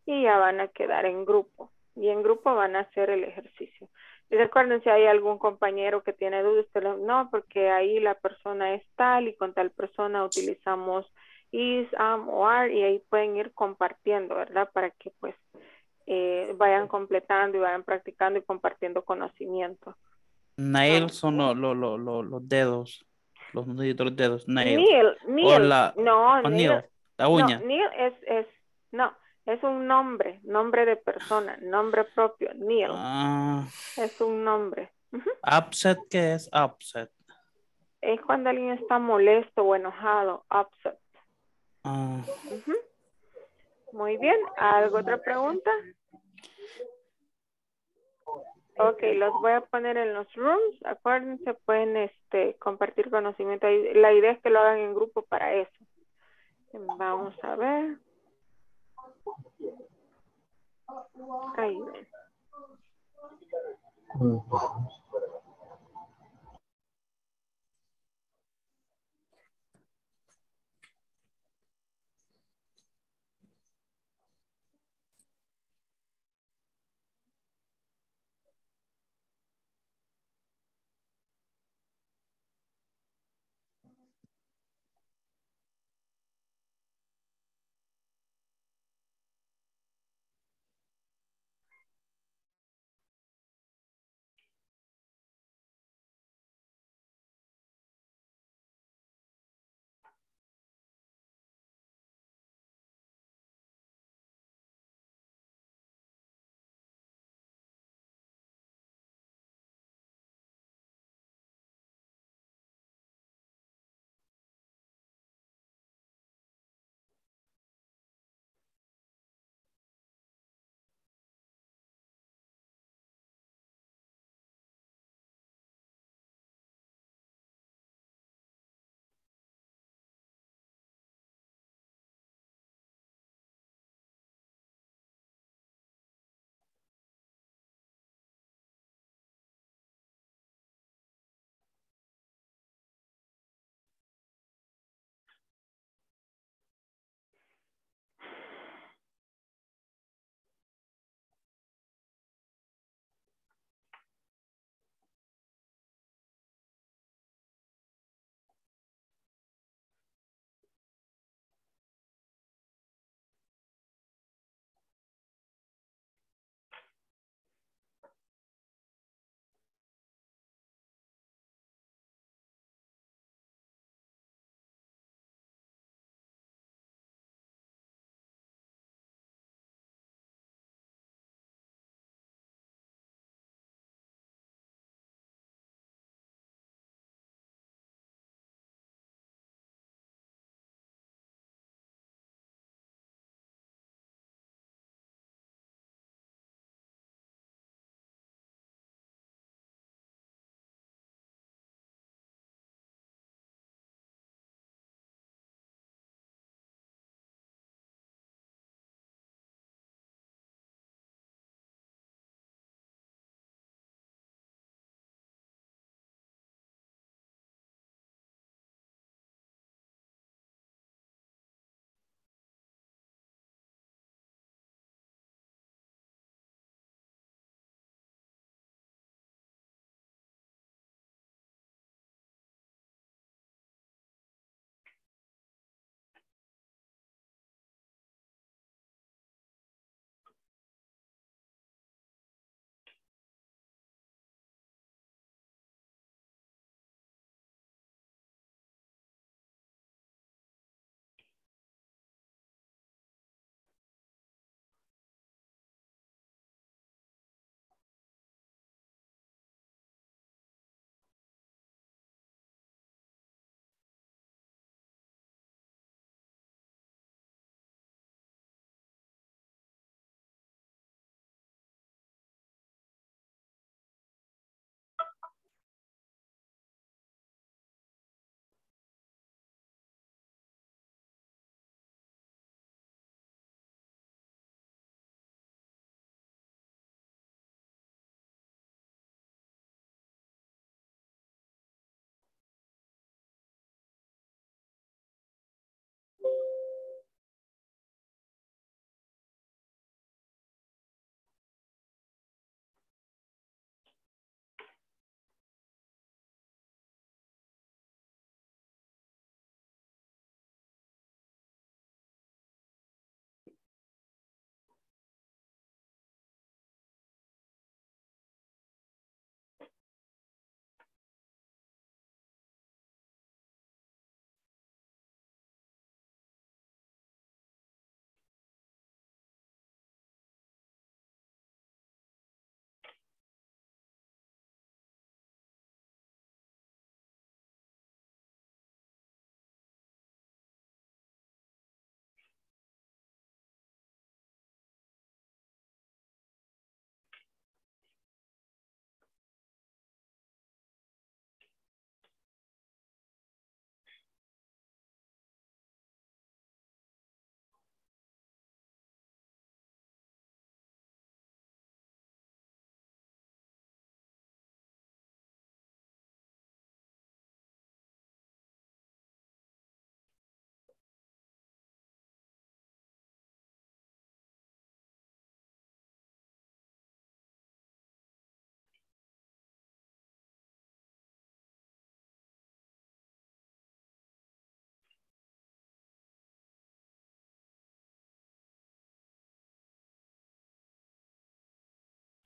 y ya van a quedar en grupo. Y en grupo van a hacer el ejercicio. Y recuerden si hay algún compañero que tiene dudas, no, porque ahí la persona es tal y con tal persona utilizamos is, am o are y ahí pueden ir compartiendo, ¿verdad? Para que pues eh, vayan completando y vayan practicando y compartiendo conocimiento. Nails son lo- lo- lo- lo- los dedos. Los los dedos. Nails. Neil, O Neil, la, no, o Neil, nail, la no, uña. Neil es, es, no, es un nombre, nombre de persona, nombre propio, Neil, Ah, es un nombre. Upset, ¿qué es upset? Es cuando alguien está molesto o enojado, upset. Ah. Muy bien, ¿algo otra pregunta? Ok, los voy a poner en los rooms. Acuérdense, pueden este, compartir conocimiento. ahí. La idea es que lo hagan en grupo para eso. Vamos a ver. Ahí ven.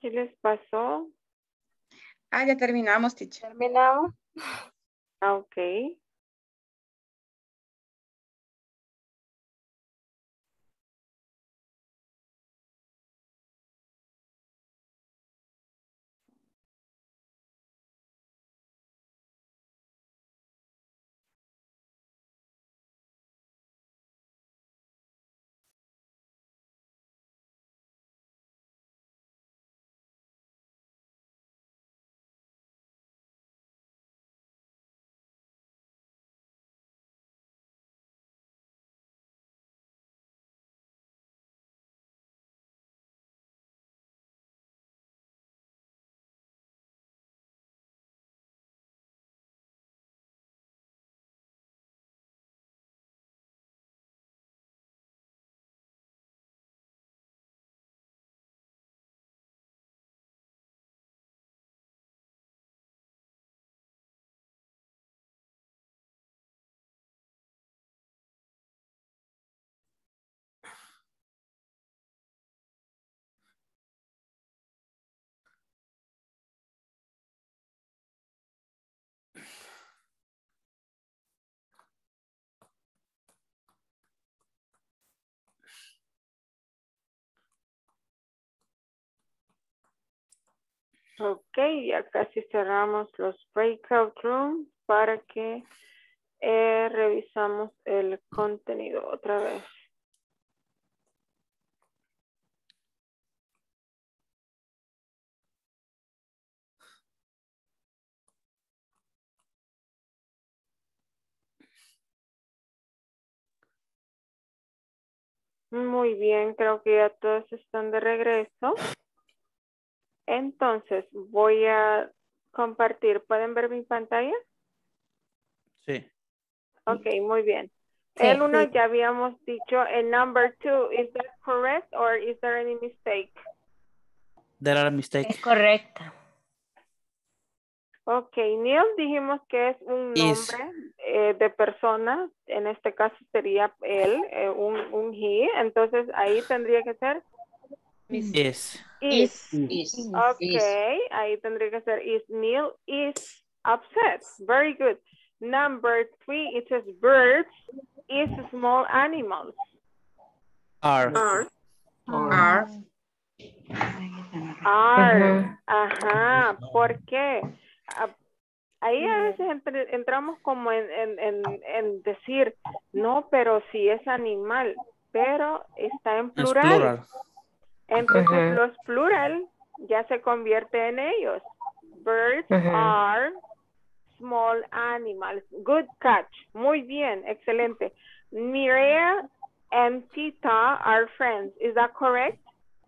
¿Qué les pasó? Ah, ya terminamos, teacher. Terminamos. Ah, ok. Ok, ya casi cerramos los breakout rooms para que eh, revisamos el contenido otra vez. Muy bien, creo que ya todos están de regreso. Entonces, voy a compartir. ¿Pueden ver mi pantalla? Sí. Ok, muy bien. Sí, el uno sí. ya habíamos dicho. El number two, is that correct or is there any mistake? There are mistakes. Es correcta. Ok, Neil dijimos que es un Is. nombre eh, de persona. En este caso sería él, eh, un, un he. Entonces ahí tendría que ser Is. is. Is. Is. Ok, ahí tendría que ser is Neil is upset. Very good. Number three, it says birds is small animals. Are. Are. Are. Are. Ajá. ¿Por qué? Ah, Ahí a veces entre- entramos como en, en, en, en decir, no, pero si es animal, pero está en Es plural. Entonces los plural ya se convierte en ellos. Birds are small animals. Good catch. Muy bien, excelente. Mireya and Tita are friends. Is that correct?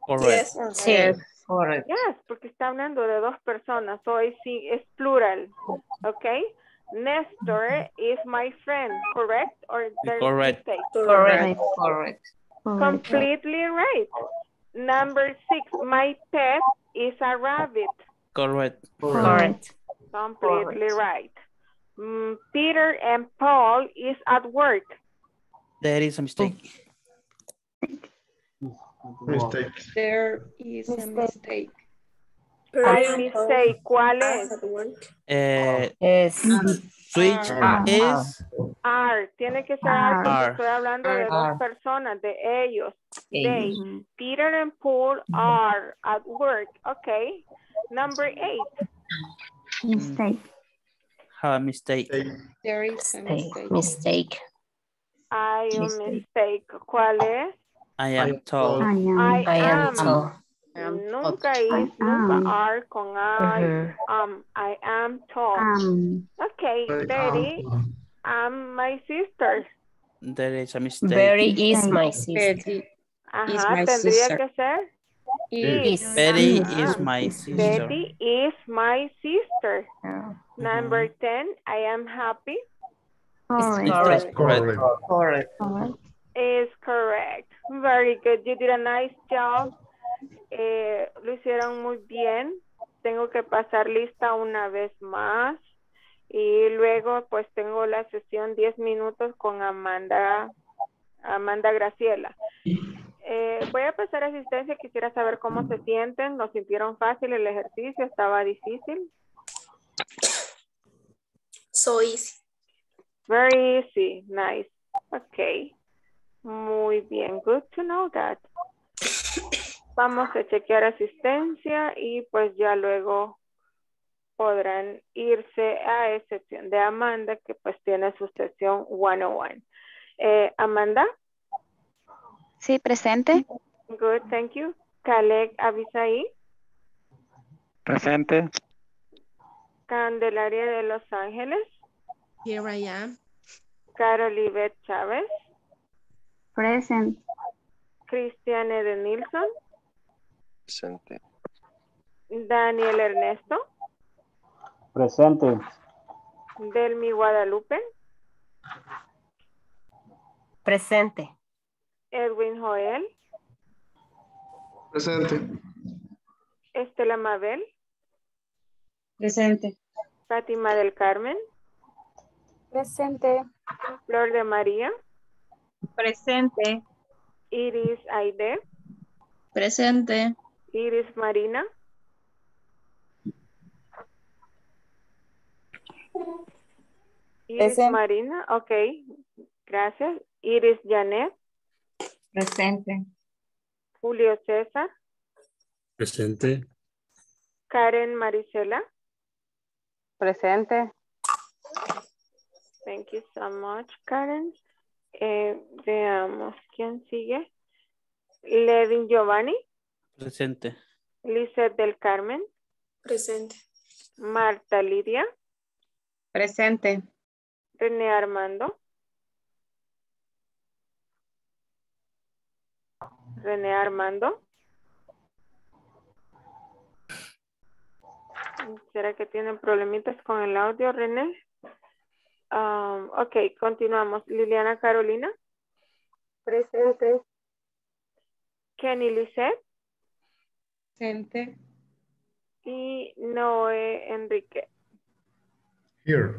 Correct. Yes. Sí. Correct. Yes, porque está hablando de dos personas. So ahí sí es plural. Okay? Nestor is my friend, correct? Or Correct. mistake? Correct. Correct. Completely right. Number six, my pet is a rabbit. Correct. Correct. Completely right. Mm, Peter and Paul is at work. There is a mistake. Mistake. There is a mistake. Mistake. ¿Cuál es? Are. Eh, Es switch Ah. is Are. Tiene que ser are porque Are. estoy hablando de dos Are. personas, de ellos. They. Peter and Paul are at work. Okay. Number eight. Mistake. a mistake. There is a mistake. mistake. Hay un Mistake. mistake. ¿Cuál es? I am told. I am. I, I am am. Nunca I is, nunca am. are con I. Ujú. Um, I am tall. Um, Okay, Betty, I'm my sister. There is a mistake. Very is my sister. Betty Ajá, is my tendría sister. que ser. Is. Betty Ajá. is my sister. Betty is my sister. Ah, Number 10, I am happy correct. Correct. Correct. Correct. Correct. is correct. Very good. You did a nice job. Eh, lo hicieron muy bien. Tengo que pasar lista una vez más. Y luego pues tengo la sesión 10 minutos con Amanda, Amanda Graciela. Eh, voy a pasar asistencia. Quisiera saber cómo se sienten. ¿Lo sintieron fácil el ejercicio? ¿Estaba difícil? So easy. Very easy. Nice. Okay. Muy bien. Good to know that. Vamos a chequear asistencia y pues ya luego podrán irse a excepción de Amanda que pues tiene su sesión 101. Eh, Amanda? Sí, presente. Good, thank you. Caleb Abisaí, Presente. Candelaria de Los Ángeles, Here I am. Carolibet Chávez, Present. Cristiane de Nilsson, Presente. Daniel Ernesto, Presente. Delmi Guadalupe, Presente. Edwin Joel, Presente. Estela Mabel, Presente. Fátima del Carmen, Presente. Flor de María, Presente. Iris Aide, Presente. Iris Marina, Iris Presente. Marina, ok, gracias. Iris Janet, Presente. Julio César, Presente. Karen Marisela, Presente. thank you so much, Karen. Eh, veamos, ¿quién sigue? Levin Giovanni, Presente. Lizeth del Carmen, Presente. Marta Lidia, Presente. René Armando, René Armando. ¿Será que tienen problemitas con el audio, René? Um, ok, continuamos. Liliana Carolina. Presente. Kenny Lisset Presente. y Noé Enrique. Here.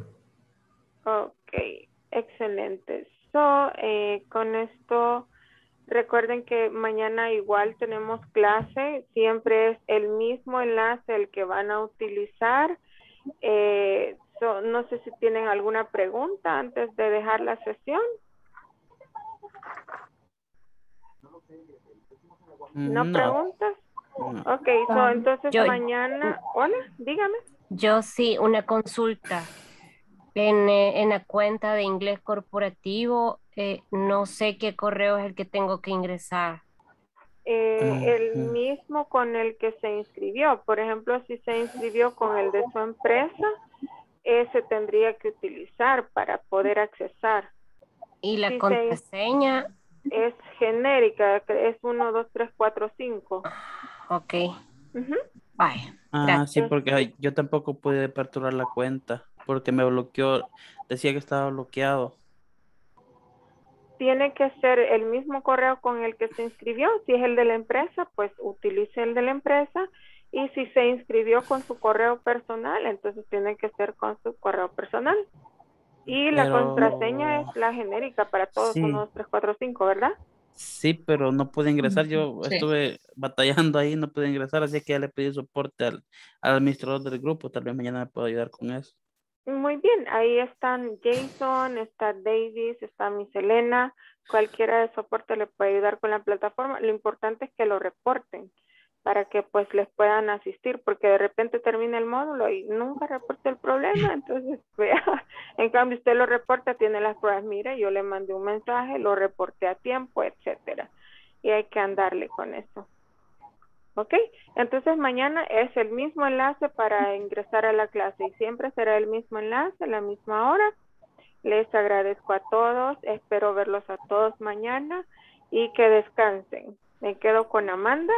Ok, excelente. So, eh, con esto, recuerden que mañana igual tenemos clase. Siempre es el mismo enlace el que van a utilizar. Eh, so, no sé si tienen alguna pregunta antes de dejar la sesión. ¿No No. preguntas? No. Ok, so, entonces yo- mañana, hola, dígame. Yo sí, una consulta. En, eh, en la cuenta de inglés corporativo, eh, no sé qué correo es el que tengo que ingresar. Eh, el Ujú. mismo con el que se inscribió. Por ejemplo, si se inscribió con el de su empresa, ese tendría que utilizar para poder accesar. Y la contraseña, Es genérica, es 1, 2, 3, 4, 5. Ok, Ujú. vaya. Ah, Gracias. sí, porque yo tampoco pude aperturar la cuenta porque me bloqueó, decía que estaba bloqueado. Tiene que ser el mismo correo con el que se inscribió. Si es el de la empresa, pues utilice el de la empresa. Y si se inscribió con su correo personal, entonces tiene que ser con su correo personal. Y la Pero- contraseña es la genérica para todos, Sí. 1, 2, 3, 4, 5, ¿verdad? Sí, pero no pude ingresar. Yo Sí. estuve batallando ahí, no pude ingresar, así que ya le pedí soporte al, al administrador del grupo. Tal vez mañana me pueda ayudar con eso. Muy bien, ahí están Jason, está Davis, está Miss Elena, cualquiera de soporte le puede ayudar con la plataforma. Lo importante es que lo reporten para que pues les puedan asistir, porque de repente termina el módulo y nunca reporta el problema, entonces vea, en cambio usted lo reporta, tiene las pruebas, mire, yo le mandé un mensaje, lo reporté a tiempo, etcétera, y hay que andarle con eso. ¿Ok? Entonces mañana es el mismo enlace para ingresar a la clase y siempre será el mismo enlace, la misma hora. Les agradezco a todos, espero verlos a todos mañana y que descansen. Me quedo con Amanda.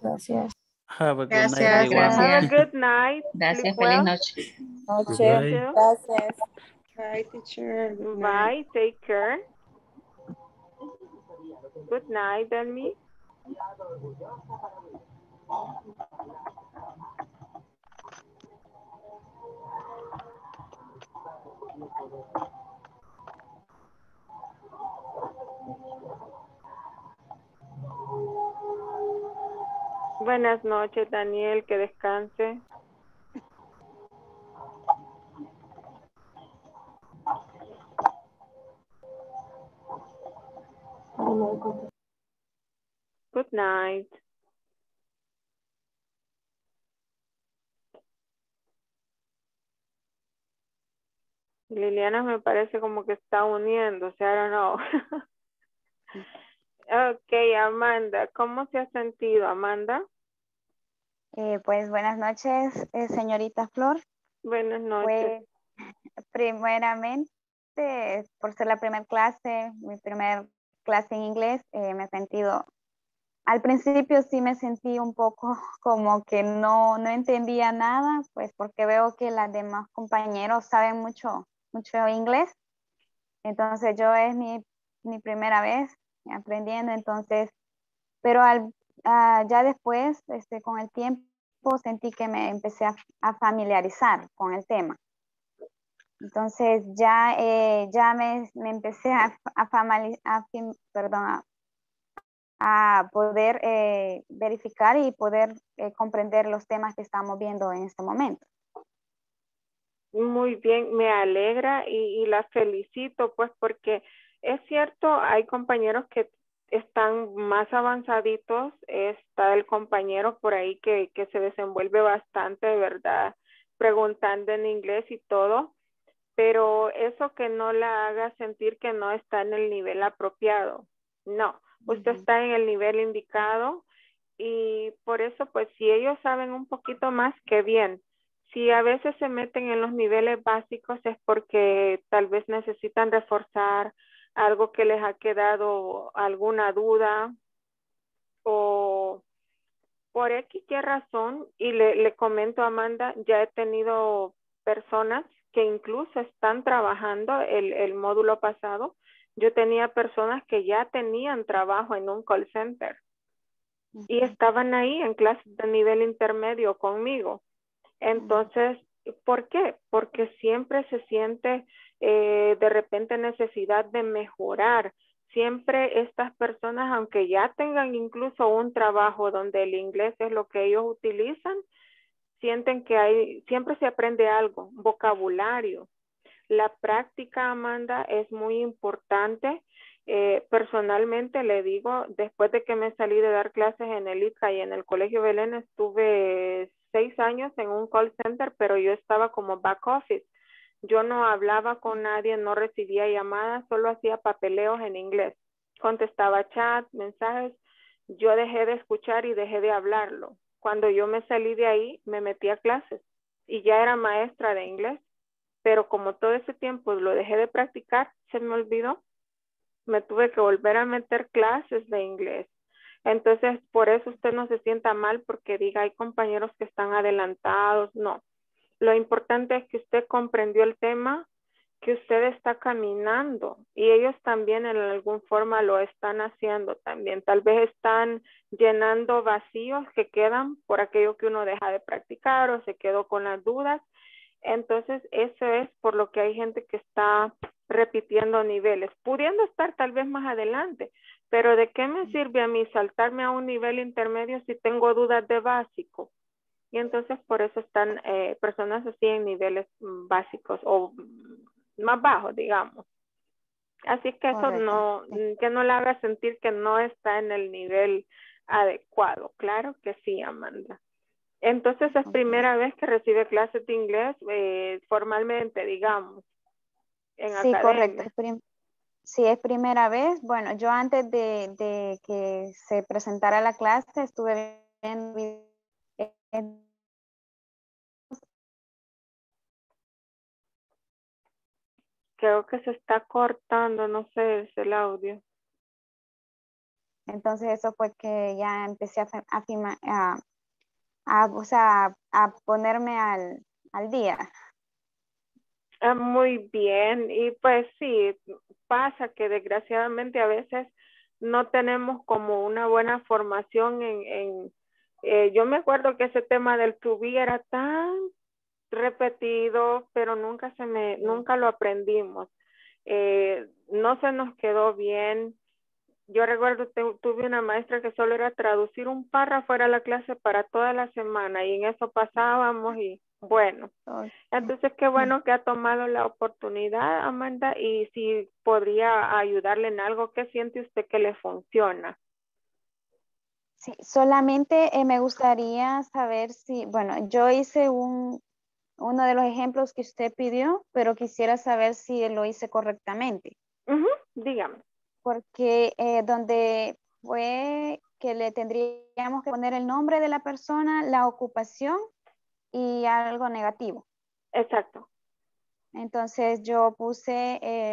Gracias. Have a good Gracias, night, everyone. gracias. Have a good night. Gracias, Sleep feliz well. noche. Noche. Gracias. Bye, teacher. Good. Bye, take care. Good night, Delmi. Buenas noches, Daniel, que descanse. Good night. Liliana me parece como que está sea, I don't know. ok, Amanda, ¿cómo se ha sentido, Amanda? Eh, pues buenas noches, eh, señorita Flor. Buenas noches. Pues, primeramente, por ser la primera clase, mi primer clase en inglés, eh, me he sentido, al principio sí me sentí un poco como que no, no entendía nada, pues porque veo que las demás compañeros saben mucho mucho inglés. Entonces yo es mi, mi primera vez aprendiendo, entonces, pero al, ah, ya después, este, con el tiempo, sentí que me empecé a, familiarizar con el tema. Entonces ya, eh, ya me, me, empecé a, a, perdón, a, poder eh, verificar y poder eh, comprender los temas que estamos viendo en este momento. Muy bien, me alegra y la felicito pues porque es cierto, hay compañeros que están más avanzaditos, está el compañero por ahí que, que se desenvuelve bastante, de verdad, preguntando en inglés y todo, pero eso que no la haga sentir que no está en el nivel apropiado. No, usted está en el nivel indicado y por eso, pues si ellos saben un poquito más, que bien, si a veces se meten en los niveles básicos es porque tal vez necesitan reforzar algo que les ha quedado alguna duda o por X qué razón, y le, le comento a Amanda, ya he tenido personas que incluso están trabajando el, el módulo pasado. Yo tenía personas que ya tenían trabajo en un call center y estaban ahí en clases de nivel intermedio conmigo. Entonces, ¿por qué? Porque siempre se siente eh, de repente necesidad de mejorar. Siempre estas personas, aunque ya tengan incluso un trabajo donde el inglés es lo que ellos utilizan, sienten que hay, siempre se aprende algo, vocabulario. La práctica, Amanda, es muy importante. Eh, personalmente le digo, después de que me salí de dar clases en el ICA y en el Colegio Belén, estuve seis años en un call center, pero yo estaba como back office. Yo no hablaba con nadie, no recibía llamadas, solo hacía papeleos en inglés. Contestaba chat, mensajes. Yo dejé de escuchar y dejé de hablarlo. Cuando yo me salí de ahí, me metí a clases y ya era maestra de inglés. Pero como todo ese tiempo lo dejé de practicar, se me olvidó. Me tuve que volver a meter clases de inglés entonces, por eso usted no se sienta mal porque diga, hay compañeros que están adelantados. No. Lo importante es que usted comprendió el tema, que usted está caminando y ellos también en alguna forma lo están haciendo también. Tal vez están llenando vacíos que quedan por aquello que uno deja de practicar o se quedó con las dudas. Entonces, eso es por lo que hay gente que está repitiendo niveles, pudiendo estar tal vez más adelante, pero ¿de qué me sirve a mí saltarme a un nivel intermedio si tengo dudas de básico? Y entonces por eso están eh, personas así en niveles mm, básicos o mm, más bajos, digamos. Así que eso no, mm, que no le haga sentir que no está en el nivel adecuado. Claro que sí, Amanda. Entonces es primera vez que recibe clases de inglés eh, formalmente, digamos. En sí, correcto. Si es primera vez, bueno, yo antes de, que se presentara la clase estuve viendo Creo que se está cortando, no sé, es el audio. Entonces eso fue que ya empecé a, a, a, o sea, a ponerme al, al día. Ah, muy bien, y pues sí, pasa que desgraciadamente a veces no tenemos como una buena formación en, en eh, yo me acuerdo que ese tema del to era tan repetido, pero nunca se me, nunca lo aprendimos. Eh, no se nos quedó bien yo recuerdo, te- tuve una maestra que solo era traducir un párrafo, era la clase para toda la semana y en eso pasábamos y bueno. Entonces, qué bueno que ha tomado la oportunidad, Amanda, y si podría ayudarle en algo, ¿qué siente usted que le funciona? Sí, solamente eh, me gustaría saber si, bueno, yo hice un, uno de los ejemplos que usted pidió, pero quisiera saber si lo hice correctamente. Dígame. Porque eh, donde fue que le tendríamos que poner el nombre de la persona, la ocupación y algo negativo. Exacto. Entonces yo puse... eh,